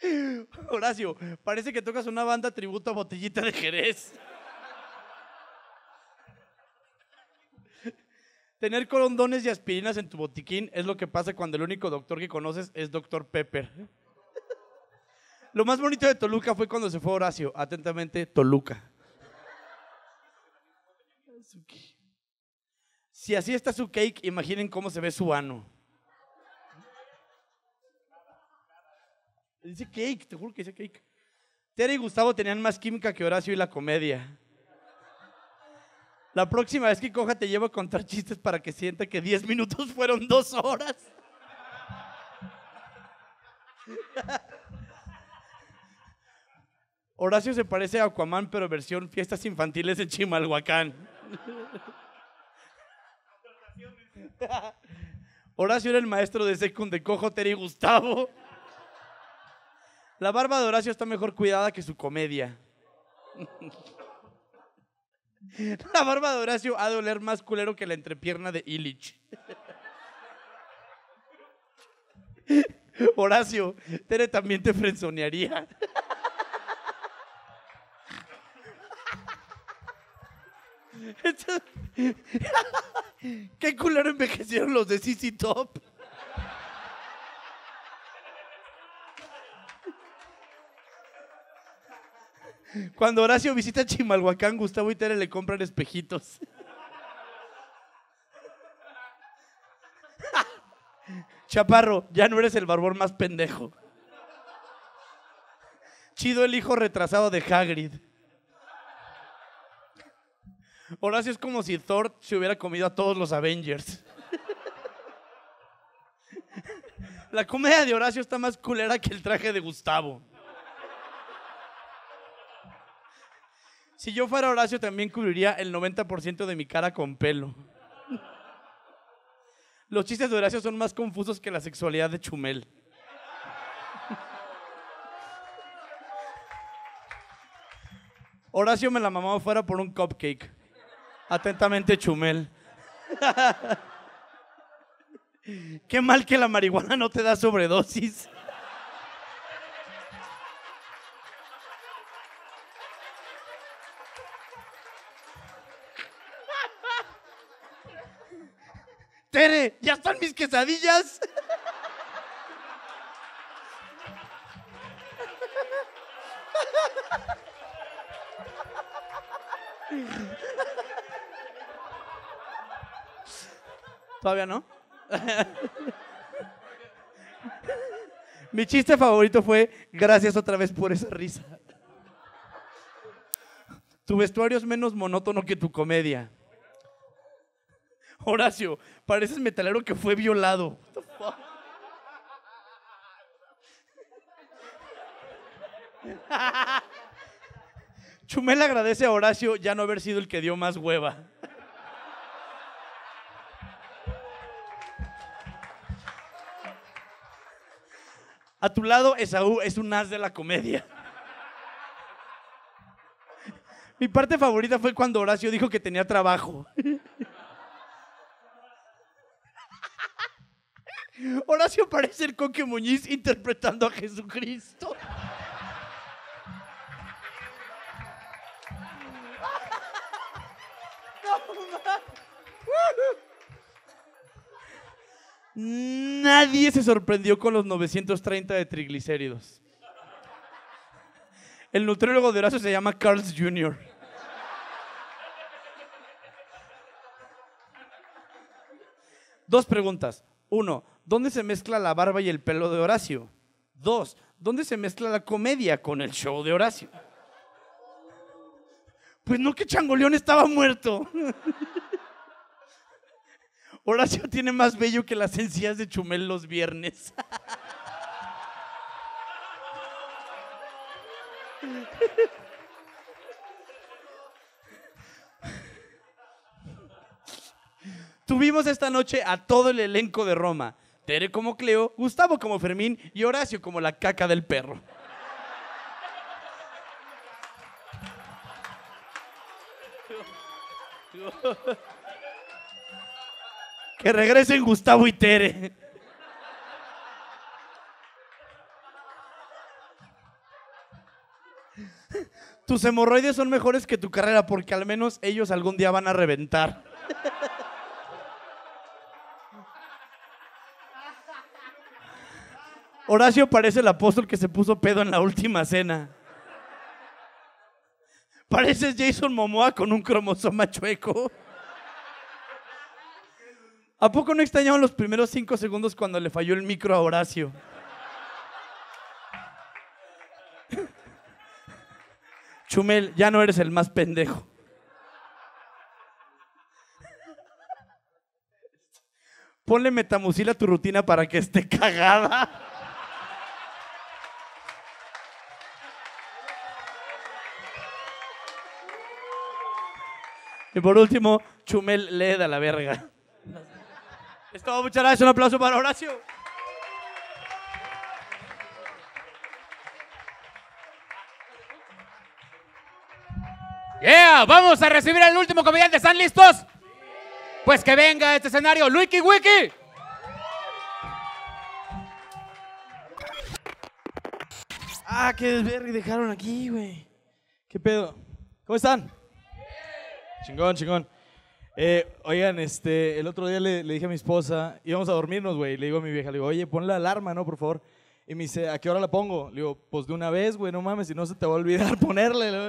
C: Horacio, parece que tocas una banda tributo a Botellita de Jerez. Tener corondones y aspirinas en tu botiquín es lo que pasa cuando el único doctor que conoces es Doctor Pepper. Lo más bonito de Toluca fue cuando se fue Horacio. Atentamente, Toluca. Si así está su cake, imaginen cómo se ve su ano. Dice cake, te juro que dice cake. Tere y Gustavo tenían más química que Horacio y la comedia. La próxima vez que coja te llevo a contar chistes para que sienta que 10 minutos fueron dos horas. Horacio se parece a Aquaman, pero versión fiestas infantiles en Chimalhuacán. Horacio era el maestro de secund de Cojo, Tere y Gustavo. La barba de Horacio está mejor cuidada que su comedia. La barba de Horacio ha de oler más culero que la entrepierna de Illich. Horacio, Tere también te frenzonearía. Qué culero envejecieron los de CC Top. Cuando Horacio visita Chimalhuacán, Gustavo y Tere le compran espejitos. Chaparro, ya no eres el barbón más pendejo. Chido el hijo retrasado de Hagrid. Horacio es como si Thor se hubiera comido a todos los Avengers. La comedia de Horacio está más culera que el traje de Gustavo. Si yo fuera Horacio, también cubriría el 90% de mi cara con pelo. Los chistes de Horacio son más confusos que la sexualidad de Chumel. Horacio me la mamaba fuera por un cupcake. Atentamente, Chumel. Qué mal que la marihuana no te da sobredosis. ¿Ya están mis quesadillas? ¿Todavía no? Mi chiste favorito fue, gracias otra vez por esa risa. Tu vestuario es menos monótono que tu comedia. Horacio, pareces metalero que fue violado. What the fuck? Chumel agradece a Horacio ya no haber sido el que dio más hueva. A tu lado, Esaú es un as de la comedia. Mi parte favorita fue cuando Horacio dijo que tenía trabajo. Horacio parece el Coque Muñiz interpretando a Jesucristo. Nadie se sorprendió con los 930 de triglicéridos. El nutriólogo de Horacio se llama Carl's Jr. Dos preguntas. Uno,
K: ¿dónde se mezcla la barba y el pelo de Horacio? Dos, ¿dónde se mezcla la comedia con el show de Horacio? Pues no que Changoleón estaba muerto. Horacio tiene más bello que las encías de Chumel los viernes. Tuvimos esta noche a todo el elenco de Roma. Tere como Cleo, Gustavo como Fermín y Horacio como la caca del perro. Que regresen Gustavo y Tere. Tus hemorroides son mejores que tu carrera porque al menos ellos algún día van a reventar. Horacio parece el apóstol que se puso pedo en la última cena. Pareces Jason Momoa con un cromosoma chueco. ¿A poco no extrañaban los primeros cinco segundos cuando le falló el micro a Horacio? Chumel, ya no eres el más pendejo. Ponle metamucil a tu rutina para que esté cagada. Y por último, Chumel lee a la verga. Es muchas gracias. Un aplauso para Horacio.
A: Yeah, vamos a recibir al último comediante. ¿Están listos? Pues que venga a este escenario, Luiki Wiki.
C: Ah, qué desvergue dejaron aquí, güey. ¿Qué pedo? ¿Cómo están? Chingón, chingón. Eh, oigan, este, el otro día le, le dije a mi esposa, íbamos a dormirnos, güey. Le digo a mi vieja, le digo, oye, pon la alarma, ¿no? Por favor. Y me dice, ¿a qué hora la pongo? Le digo, pues de una vez, güey, no mames, si no se te va a olvidar ponerle. ¿no?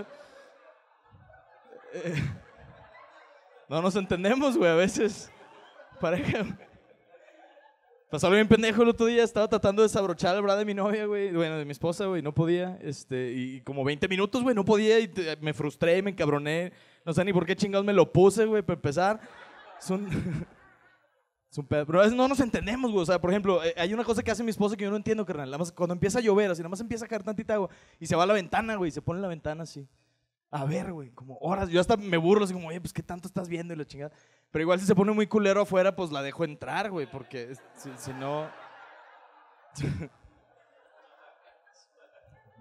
C: Eh, no nos entendemos, güey, a veces. Pareja. Pasó algo bien pendejo el otro día, estaba tratando de desabrochar el bra de mi novia, güey, bueno, de mi esposa, güey, no podía, este, y como 20 minutos, güey, no podía, y te- me frustré, me encabroné, no sé ni por qué chingados me lo puse, güey, para empezar. Es un... es pero a veces no nos entendemos, güey, o sea, por ejemplo, eh, hay una cosa que hace mi esposa que yo no entiendo, carnal, nada más cuando empieza a llover, así, nada más empieza a caer tantita agua, y se va a la ventana, güey, y se pone en la ventana así. A ver, güey, como horas. Yo hasta me burlo, así como, oye, pues qué tanto estás viendo y la chingada. Pero igual si se pone muy culero afuera, pues la dejo entrar, güey, porque si, no.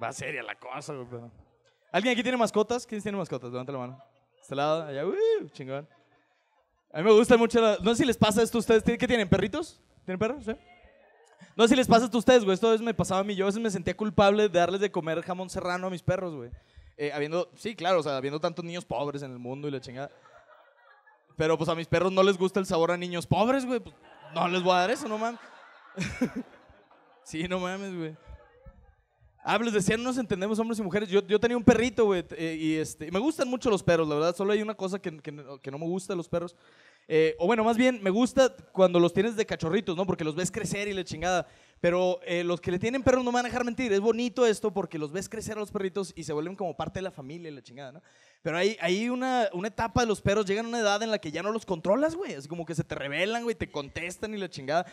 C: Va seria la cosa, güey. ¿Alguien aquí tiene mascotas? ¿Quién tiene mascotas? Levanta la mano. Este lado, allá, uh, chingón. A mí me gusta mucho. la- No sé si les pasa esto a ustedes. ¿Qué tienen? ¿Perritos? ¿Tienen perros? ¿Sí? No sé si les pasa esto a ustedes, güey. Esto a veces me pasaba a mí. Yo a veces me sentía culpable de darles de comer jamón serrano a mis perros, güey. Eh, habiendo, sí, claro, o sea, habiendo tantos niños pobres en el mundo y la chingada. Pero pues a mis perros no les gusta el sabor a niños pobres, güey. Pues, no les voy a dar eso, no mames. sí, no mames, güey. Ah, pues les decía, no nos entendemos hombres y mujeres. Yo, yo tenía un perrito, güey, eh, y este, me gustan mucho los perros, la verdad. Solo hay una cosa que, que que no me gusta de los perros. Eh, o bueno, más bien, me gusta cuando los tienes de cachorritos, ¿no? Porque los ves crecer y la chingada. Pero eh, los que le tienen perros no van a dejar mentir. Es bonito esto porque los ves crecer a los perritos y se vuelven como parte de la familia y la chingada, ¿no? Pero hay, hay una, una etapa de los perros, llegan a una edad en la que ya no los controlas, güey. Así como que se te rebelan, güey, te contestan y la chingada.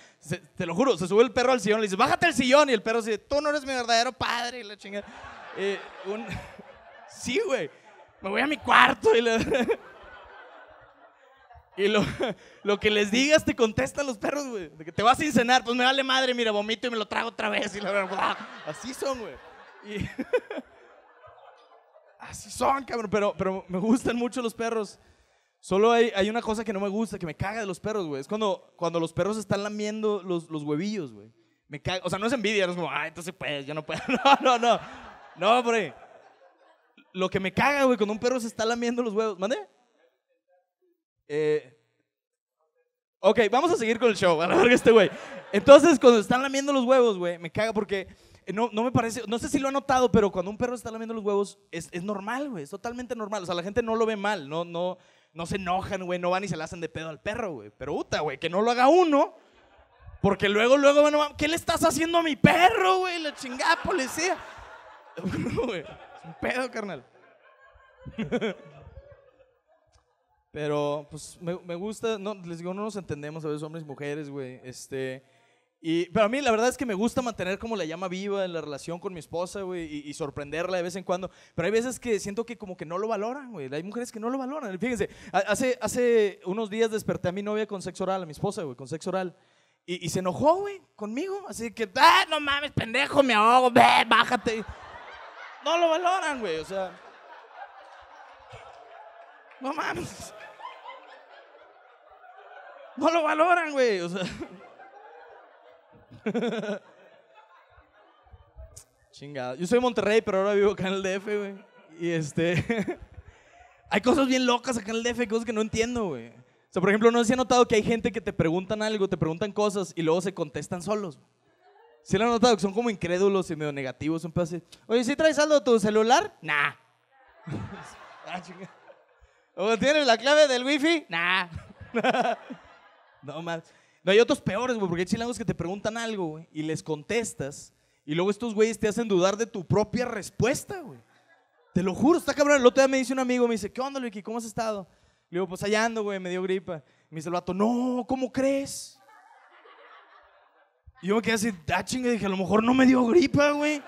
C: Te lo juro, se sube el perro al sillón, le dices, bájate al sillón. Y el perro dice, tú no eres mi verdadero padre y la chingada. Eh, Sí, güey. Me voy a mi cuarto y la- Y lo, lo que les digas te contestan los perros, güey. De que te vas a cenar, pues me vale madre, mira, vomito y me lo trago otra vez. Y la verdad, así son, güey. Y- así son, cabrón. Pero, pero me gustan mucho los perros. Solo hay, hay una cosa que no me gusta, que me caga de los perros, güey. Es cuando, cuando los perros están lamiendo los, los huevillos, güey. Me caga. O sea, no es envidia, no es como, ah, entonces pues, yo no puedo. No, no, no. No, hombre. Lo que me caga, güey, cuando un perro se está lamiendo los huevos. ¿Mande? Eh, ok, vamos a seguir con el show. A la verga este güey. Entonces, cuando están lamiendo los huevos, güey, me caga porque no, no me parece. No sé si lo han notado, pero cuando un perro está lamiendo los huevos, es, es normal, güey. Es totalmente normal. O sea, la gente no lo ve mal. No, no, no se enojan, güey. No van y se le hacen de pedo al perro, güey. Pero puta, güey, que no lo haga uno. Porque luego, luego, bueno, ¿qué le estás haciendo a mi perro, güey? La chingada policía. Es un pedo, carnal. Pero, pues, me, gusta, no, les digo, no nos entendemos a veces hombres y mujeres, güey. Este, y, pero a mí la verdad es que me gusta mantener como la llama viva en la relación con mi esposa, güey, y, sorprenderla de vez en cuando. Pero hay veces que siento que como que no lo valoran, güey. Hay mujeres que no lo valoran. Fíjense, ha- hace, hace unos días desperté a mi novia con sexo oral, a mi esposa, güey, con sexo oral. Y, y se enojó, güey, conmigo. Así que, ah, no mames, pendejo, me ahogo, ve, bájate. No lo valoran, güey, o sea. No mames. No lo valoran, güey, o sea. Chingada. Yo soy de Monterrey, pero ahora vivo acá en el DF, güey. Y este. hay cosas bien locas acá en el DF, cosas que no entiendo, güey. O sea, por ejemplo, no sé si han notado que hay gente que te preguntan algo, te preguntan cosas y luego se contestan solos. ¿Sí lo han notado? Que son como incrédulos y medio negativos. Un pedo así. Oye, ¿sí traes algo de tu celular? Nah. ah, chinga. ¿O tienes la clave del wifi? Nah. no más. No, hay otros peores, güey, porque hay chilangos que te preguntan algo, güey, y les contestas, y luego estos güeyes te hacen dudar de tu propia respuesta, güey. Te lo juro, está cabrón. El otro día me dice un amigo, me dice, ¿qué onda, Luiki? ¿Cómo has estado? Le digo, pues allá ando, güey, me dio gripa. Me dice el vato, no, ¿cómo crees? Y yo me quedé así, ah, chinga, dije, a lo mejor no me dio gripa, güey.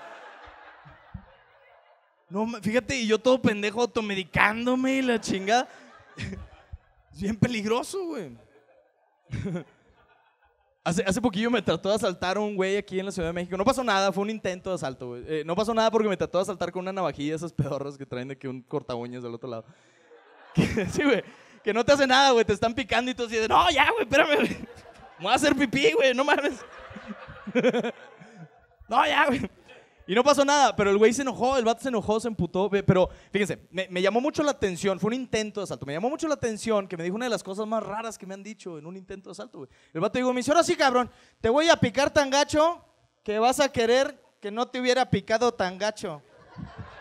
C: No, fíjate, y yo todo pendejo automedicándome y la chingada. Es bien peligroso, güey. Hace, poquillo me trató de asaltar un güey aquí en la Ciudad de México. No pasó nada, fue un intento de asalto, güey. Eh, no pasó nada porque me trató de asaltar con una navajilla, esas pedorras que traen de que un corta uñas del otro lado. Sí, güey. Que no te hace nada, güey. Te están picando y tú de, no, ya, güey, espérame. güey. Me voy a hacer pipí, güey, no mames. no, ya, güey. Y no pasó nada, pero el güey se enojó, el vato se enojó, se emputó. Pero fíjense, me, llamó mucho la atención, fue un intento de asalto. Me llamó mucho la atención que me dijo una de las cosas más raras que me han dicho en un intento de asalto, güey. El vato dijo, me dice, ahora sí, cabrón, te voy a picar tan gacho que vas a querer que no te hubiera picado tan gacho.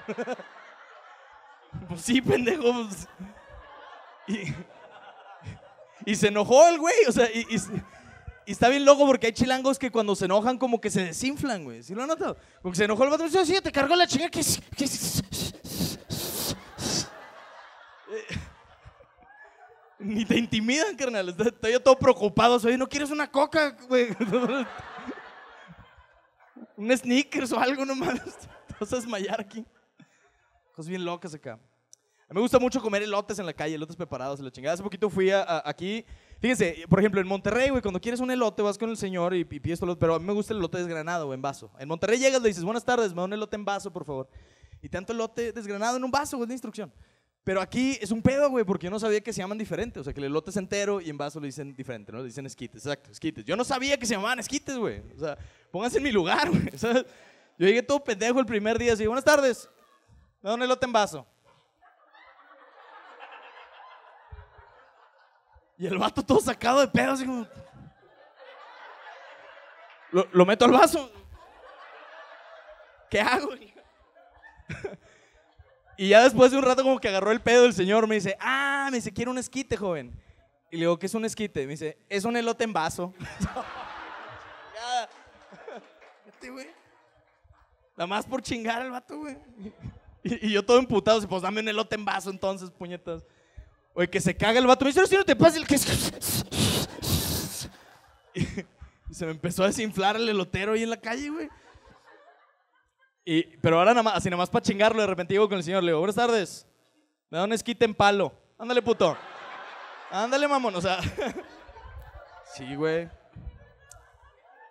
C: pues sí, pendejo. pues. Y, y se enojó el güey, o sea, y, y- y está bien loco porque hay chilangos que cuando se enojan como que se desinflan, güey. ¿Sí lo han notado? Porque se enojó el vato, sí, te cargó la chinga que... que Ni te intimidan, carnal. Estoy todo preocupado. Oye, ¿no quieres una coca, güey? Un sneakers o algo nomás. Te vas a desmayar aquí. Cosas bien locas acá. A mí me gusta mucho comer elotes en la calle, elotes preparados la chingada. Hace poquito fui aquí. Fíjense, por ejemplo, en Monterrey, güey, cuando quieres un elote vas con el señor y, y pides tu elote, pero a mí me gusta el elote desgranado o en vaso. En Monterrey llegas, le dices, buenas tardes, me da un elote en vaso, por favor. Y tu elote desgranado en un vaso, güey, es la instrucción. Pero aquí es un pedo, güey, porque yo no sabía que se llaman diferente. O sea, que el elote es entero y en vaso lo dicen diferente, ¿no? Le dicen esquites, exacto, esquites. Yo no sabía que se llamaban esquites, güey. O sea, pónganse en mi lugar, güey. ¿sabes? Yo llegué todo pendejo el primer día, así, buenas tardes, me da un elote en vaso. Y el vato todo sacado de pedo, así como... Lo, lo meto al vaso. ¿Qué hago? Y ya después de un rato como que agarró el pedo el señor, me dice, ah, me dice, quiero un esquite, joven. Y le digo, ¿qué es un esquite? Me dice, es un elote en vaso. Este, güey. Nada más por chingar al vato, güey. Y, y yo todo emputado, pues dame un elote en vaso entonces, puñetas. Oye, que se caga el vato. Me dice, "Ahora sí no te pasa el que... Se me empezó a desinflar el elotero ahí en la calle, güey. Pero ahora nada más, así nada más para chingarlo, de repente llego con el señor, le digo, buenas tardes, me da un esquite en palo. Ándale, puto. Ándale, mamón, o sea. sí, güey.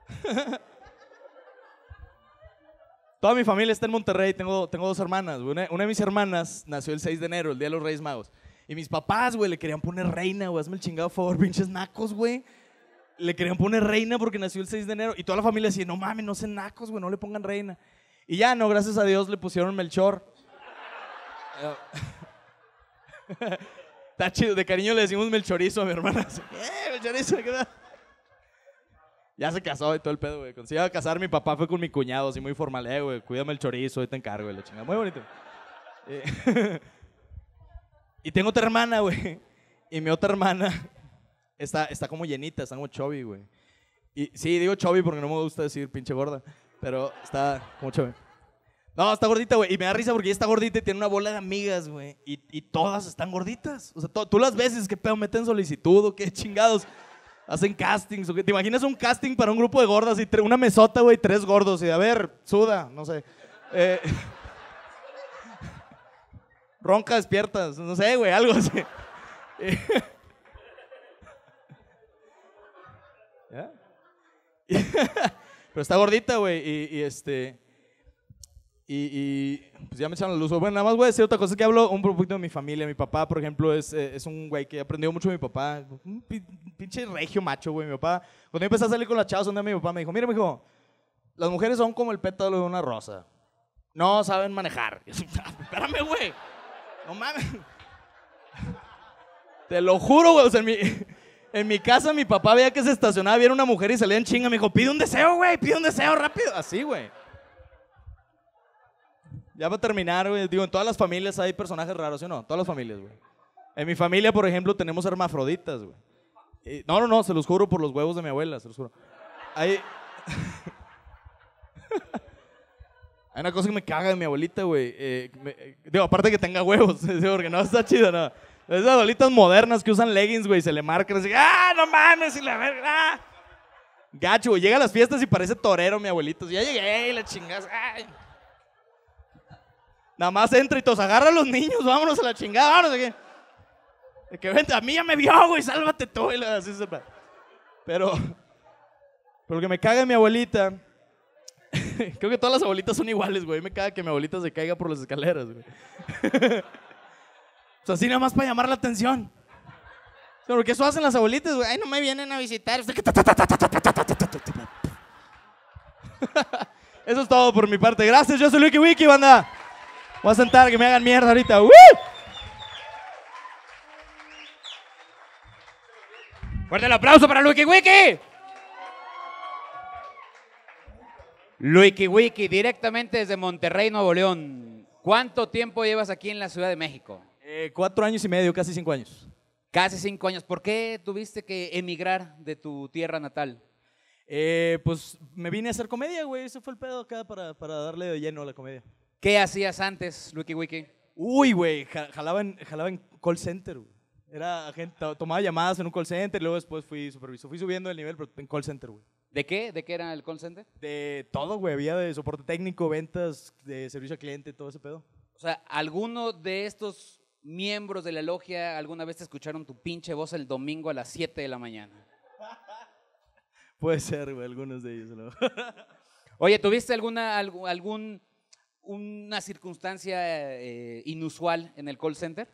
C: Toda mi familia está en Monterrey, tengo, tengo dos hermanas. Una, una de mis hermanas nació el 6 de enero, el Día de los Reyes Magos. Y mis papás, güey, le querían poner reina, güey. Hazme el chingado favor, pinches nacos, güey. Le querían poner reina porque nació el 6 de enero. Y toda la familia decía, no mames, no sean nacos, güey, no le pongan reina. Y ya, no, gracias a Dios le pusieron Melchor. Está chido, de cariño le decimos Melchorizo a mi hermana. ¡Eh, Melchorizo! ¿qué tal?". Ya se casó y todo el pedo, güey. A casar, mi papá fue con mi cuñado, así muy formal. Eh, güey, cuídame el chorizo, ahí te encargo, güey, la chingada. Muy bonito. Eh, y tengo otra hermana, güey. Y mi otra hermana está, está como llenita, está como chubby, güey. Y sí, digo chubby porque no me gusta decir pinche gorda. Pero está como chubby. No, está gordita, güey. Y me da risa porque ella está gordita y tiene una bola de amigas, güey. Y, y todas están gorditas. O sea, tú las ves y dices, ¿qué pedo? ¿Meten solicitud o qué chingados? Hacen castings. ¿Te imaginas un casting para un grupo de gordas y una mesota, güey, tres gordos? Y a ver, suda, no sé. Eh, ronca, despiertas, no sé, güey, algo así. ¿Ya? Pero está gordita, güey, y, este... Y, pues ya me echaron la luz. Bueno, nada más voy a decir otra cosa, que hablo un poquito de mi familia. Mi papá, por ejemplo, es, eh, es un güey que aprendió mucho de mi papá. Un pi- pinche regio macho, güey. Mi papá, cuando yo empecé a salir con las chavas, un día mi papá me dijo, mira, mijo, las mujeres son como el pétalo de una rosa. No saben manejar. Espérame, güey. No mames. Te lo juro, güey. En mi, casa mi papá veía que se estacionaba, viera una mujer y salía en chinga. Me dijo, pide un deseo, güey, pide un deseo rápido. Así, güey. Ya para terminar, güey, digo, en todas las familias hay personajes raros, ¿sí o no? Todas las familias, güey. En mi familia, por ejemplo, tenemos hermafroditas, güey. No, no, no, se los juro por los huevos de mi abuela, se los juro. Hay... Hay una cosa que me caga de mi abuelita, güey. eh, eh, digo, aparte que tenga huevos, porque no está chido, no. Esas abuelitas modernas que usan leggings, güey, se le marcan así, ¡ah, no mames! Y la verga, ¡ah! Gacho, güey, llega a las fiestas y parece torero mi abuelito. Ya llegué y la chingas, ¡ay! Nada más entra y todos agarra a los niños, vámonos a la chingada, vámonos de que. Vente, a mí ya me vio, güey, sálvate tú. Pero. Pero que me caga mi abuelita. Creo que todas las abuelitas son iguales, güey. Me caga que mi abuelita se caiga por las escaleras, güey. o sea, así nada más para llamar la atención. Porque eso hacen las abuelitas, güey. Ay, no me vienen a visitar. Eso es todo por mi parte. Gracias, yo soy Wiki Wiki, banda. Voy a sentar que me hagan mierda ahorita. ¡Woo!
A: Fuerte el aplauso para Wiki Wiki. Luiki Wiki, directamente desde Monterrey, Nuevo León. ¿Cuánto tiempo llevas aquí en la Ciudad de México?
C: Eh, cuatro años y medio, casi cinco años.
A: Casi cinco años. ¿Por qué tuviste que emigrar de tu tierra natal?
C: Eh, pues me vine a hacer comedia, güey. Ese fue el pedo acá para, para darle de lleno a la comedia.
A: ¿Qué hacías antes, Luiki Wiki?
C: Uy, güey, ja- jalaba en, jalaba en call center, güey. Era agente, to- tomaba llamadas en un call center y luego después fui supervisor. Fui subiendo el nivel, pero en call center, güey.
A: ¿De qué? ¿De qué era el call center?
C: De todo, güey. Había de soporte técnico, ventas, de servicio al cliente, todo ese pedo.
A: O sea, ¿alguno de estos miembros de la logia alguna vez te escucharon tu pinche voz el domingo a las 7 de la mañana?
C: Puede ser, güey, algunos de ellos. ¿no?
A: Oye, ¿tuviste alguna algu- algún una circunstancia eh, inusual en el call center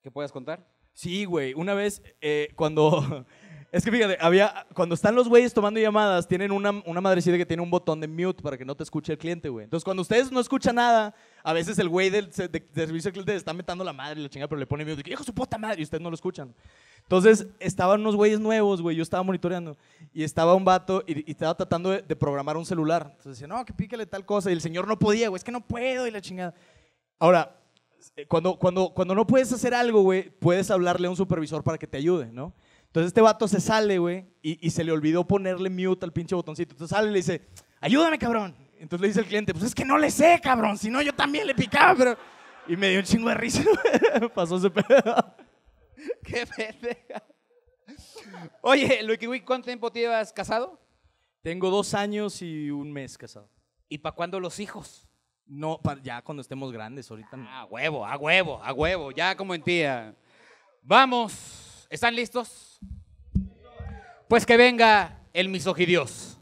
A: que puedas contar?
C: Sí, güey. Una vez, eh, cuando. Es que fíjate, había. Cuando están los güeyes tomando llamadas, tienen una, una madrecita que tiene un botón de mute para que no te escuche el cliente, güey. Entonces, cuando ustedes no escuchan nada, a veces el güey del de, de servicio al cliente está metando la madre y la chingada, pero le pone mute. Hijo su puta madre, y ustedes no lo escuchan. Entonces, estaban unos güeyes nuevos, güey. Yo estaba monitoreando. Y estaba un vato y, estaba tratando de, de programar un celular. Entonces decía, no, que pícale tal cosa. Y el señor no podía, güey. Es que no puedo, y la chingada. Ahora, eh, cuando, cuando, cuando no puedes hacer algo, güey, puedes hablarle a un supervisor para que te ayude, ¿no? Entonces este vato se sale, güey, y, y se le olvidó ponerle mute al pinche botoncito. Entonces sale y le dice, ayúdame, cabrón. Entonces le dice el cliente, pues es que no le sé, cabrón, si no yo también le picaba, pero... Y me dio un chingo de risa. Pasó ese pedo.
A: ¡Qué pendeja! Oye, Wiki, ¿cuánto tiempo te llevas casado?
C: Tengo dos años y un mes casado.
A: ¿Y para cuándo los hijos?
C: No, pa- ya cuando estemos grandes, ahorita no.
A: A huevo, a huevo, a huevo, ya como en tía. Vamos, ¿están listos? Pues que venga el misogidios.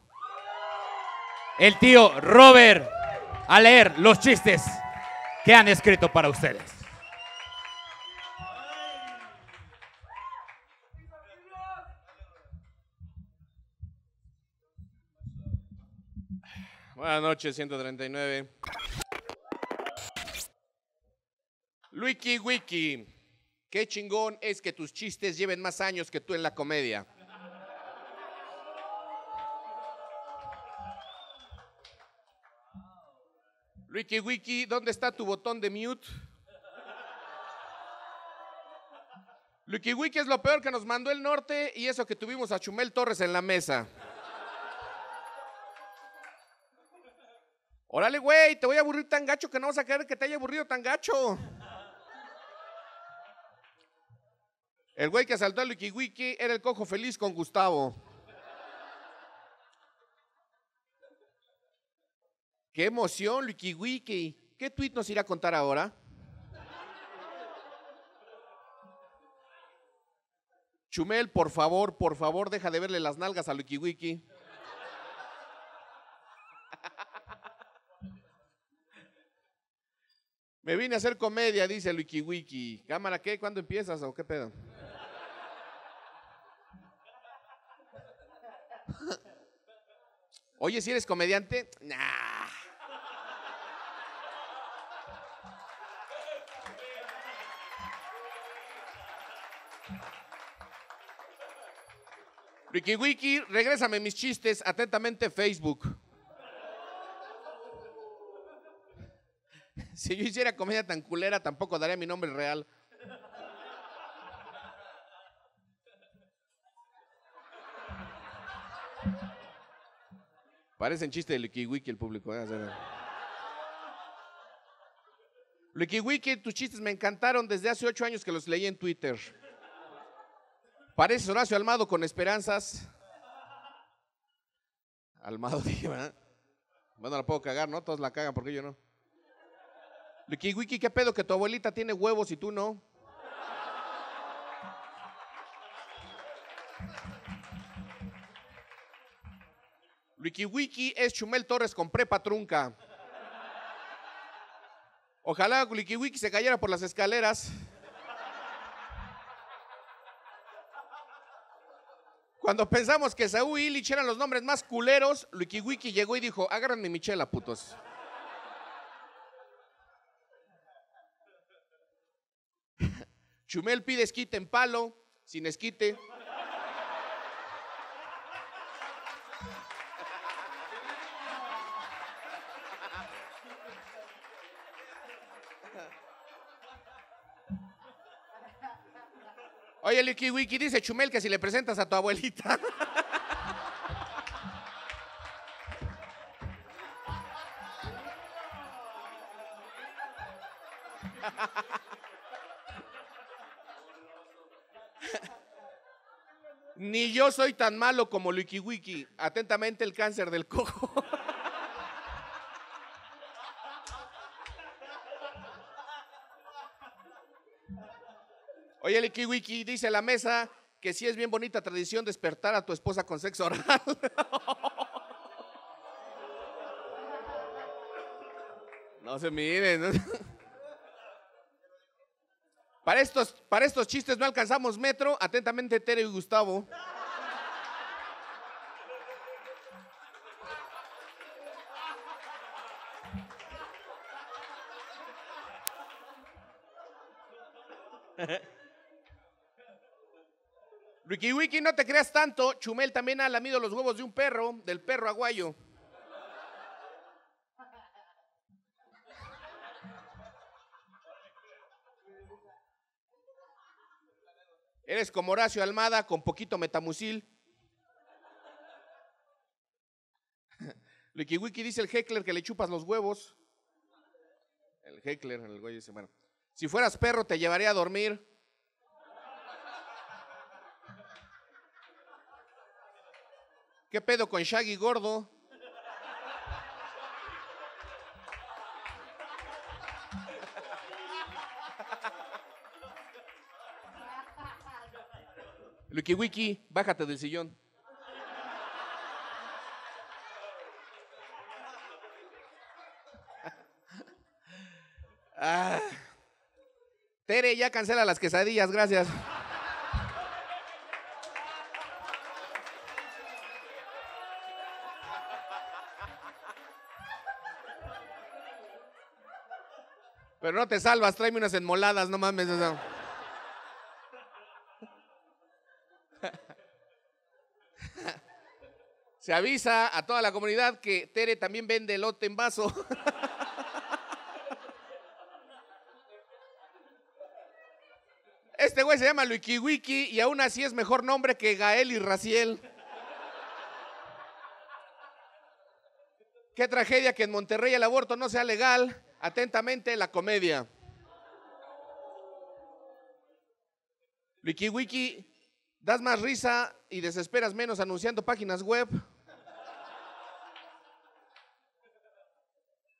A: El tío Robert a leer los chistes que han escrito para ustedes.
L: Buenas noches, 139. Luiki Wiki, Qué chingón es que tus chistes lleven más años que tú en la comedia. Ricky Wiki, ¿dónde está tu botón de mute? Ricky Wiki es lo peor que nos mandó el norte y eso que tuvimos a Chumel Torres en la mesa. Órale, güey, te voy a aburrir tan gacho que no vas a querer que te haya aburrido tan gacho. El güey que asaltó al Wiki era el cojo feliz con Gustavo. Qué emoción, Wiki. ¿Qué tweet nos irá a contar ahora? Chumel, por favor, por favor, deja de verle las nalgas a Wiki. Me vine a hacer comedia, dice el Wiki. ¿Cámara qué? ¿Cuándo empiezas o qué pedo? Oye, si eres comediante, nah. Wiki Wiki, regrésame mis chistes. Atentamente, Facebook. Si yo hiciera comedia tan culera, tampoco daría mi nombre real. Parecen chiste de Wiki Wiki el público. ¿eh? O tus chistes me encantaron desde hace ocho años que los leí en Twitter. Pareces Horacio Almado con esperanzas. Almado, dije, ¿verdad? Bueno, la puedo cagar, ¿no? Todos la cagan, porque yo no? Wiki Wiki, ¿qué pedo que tu abuelita tiene huevos y tú no? Wiki es Chumel Torres con prepa trunca. Ojalá Wiki se cayera por las escaleras. Cuando pensamos que Saúl y Illich eran los nombres más culeros, Wiki llegó y dijo, agárrenme mi chela, putos. Chumel pide esquite en palo, sin esquite. Oye, Wiki Wiki, dice Chumel que si le presentas a tu abuelita. Ni yo soy tan malo como Wiki Wiki. Atentamente el cáncer del cojo. Oye, el Wiki dice la mesa que sí es bien bonita tradición despertar a tu esposa con sexo oral. No se miren. Para estos, para estos chistes no alcanzamos metro. Atentamente, Tere y Gustavo. Wiki no te creas tanto. Chumel también ha lamido los huevos de un perro, del perro aguayo. Eres como Horacio Almada con poquito metamucil. Wiki Wiki dice el heckler que le chupas los huevos. El heckler, el güey dice, bueno, si fueras perro te llevaría a dormir. ¿Qué pedo con Shaggy gordo? Wiki Wiki, bájate del sillón. Ah. Tere, ya cancela las quesadillas, gracias. Pero no te salvas, tráeme unas enmoladas, no mames. Se avisa a toda la comunidad que Tere también vende elote en vaso. Este güey se llama Wiki Wiki y aún así es mejor nombre que Gael y Raciel. Qué tragedia que en Monterrey el aborto no sea legal. Atentamente, la comedia. Wiki Wiki, das más risa y desesperas menos anunciando páginas web.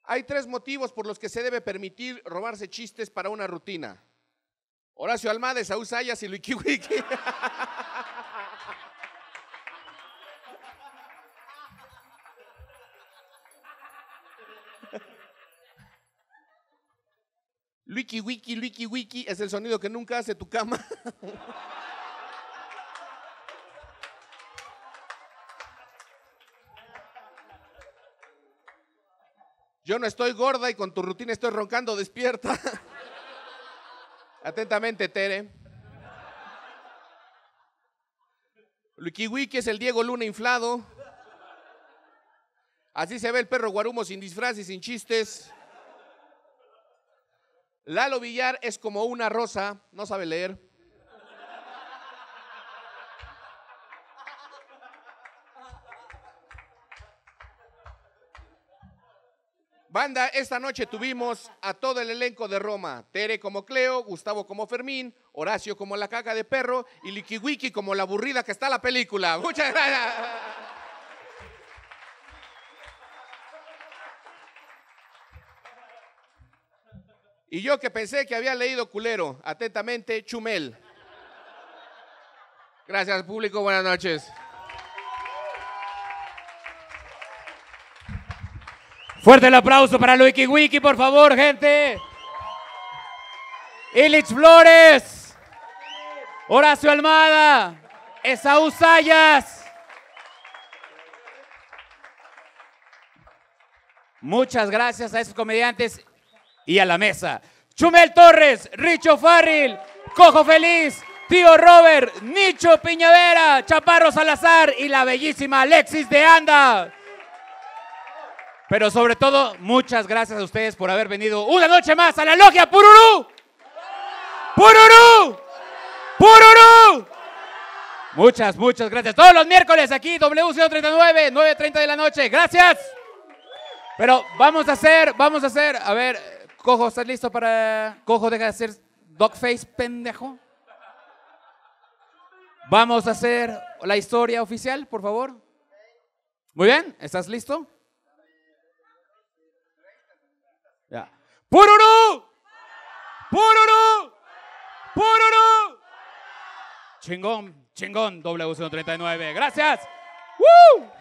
L: Hay tres motivos por los que se debe permitir robarse chistes para una rutina. Horacio Almada, Saúl Sayas y Wiki Wiki. Wiki Wiki, Wiki Wiki es el sonido que nunca hace tu cama. Yo no estoy gorda y con tu rutina estoy roncando despierta. Atentamente, Tere. Wiki es el Diego Luna inflado. Así se ve el perro guarumo sin disfraz y sin chistes. Lalo Villar es como una rosa, no sabe leer. Banda, esta noche tuvimos a todo el elenco de Roma. Tere como Cleo, Gustavo como Fermín, Horacio como la caca de perro y Likiwiki como la aburrida que está la película. Muchas gracias. Y yo que pensé que había leído culero. Atentamente, Chumel. Gracias, público. Buenas noches.
A: Fuerte el aplauso para Wiki Wiki, por favor, gente. Illich Flores. Horacio Almada. Esaú Sayas. Muchas gracias a esos comediantes y a la mesa. Chumel Torres, Richo Farril, Cojo Feliz, Tío Robert, Nicho Piñavera, Chaparro Salazar y la bellísima Alexis de Anda. Pero sobre todo, muchas gracias a ustedes por haber venido una noche más a la logia Pururú. Pururú. Pururú. Muchas, muchas gracias. Todos los miércoles aquí, W039, 9.30 de la noche. Gracias. Pero vamos a hacer, vamos a hacer, a ver, Cojo, ¿estás listo para... Cojo, deja de hacer dogface, pendejo. Vamos a hacer la historia oficial, por favor. Muy bien, ¿estás listo? Ya. ¡Pururú! ¡Pururú! ¡Pururú! Chingón, chingón, W139. Gracias. ¡Woo!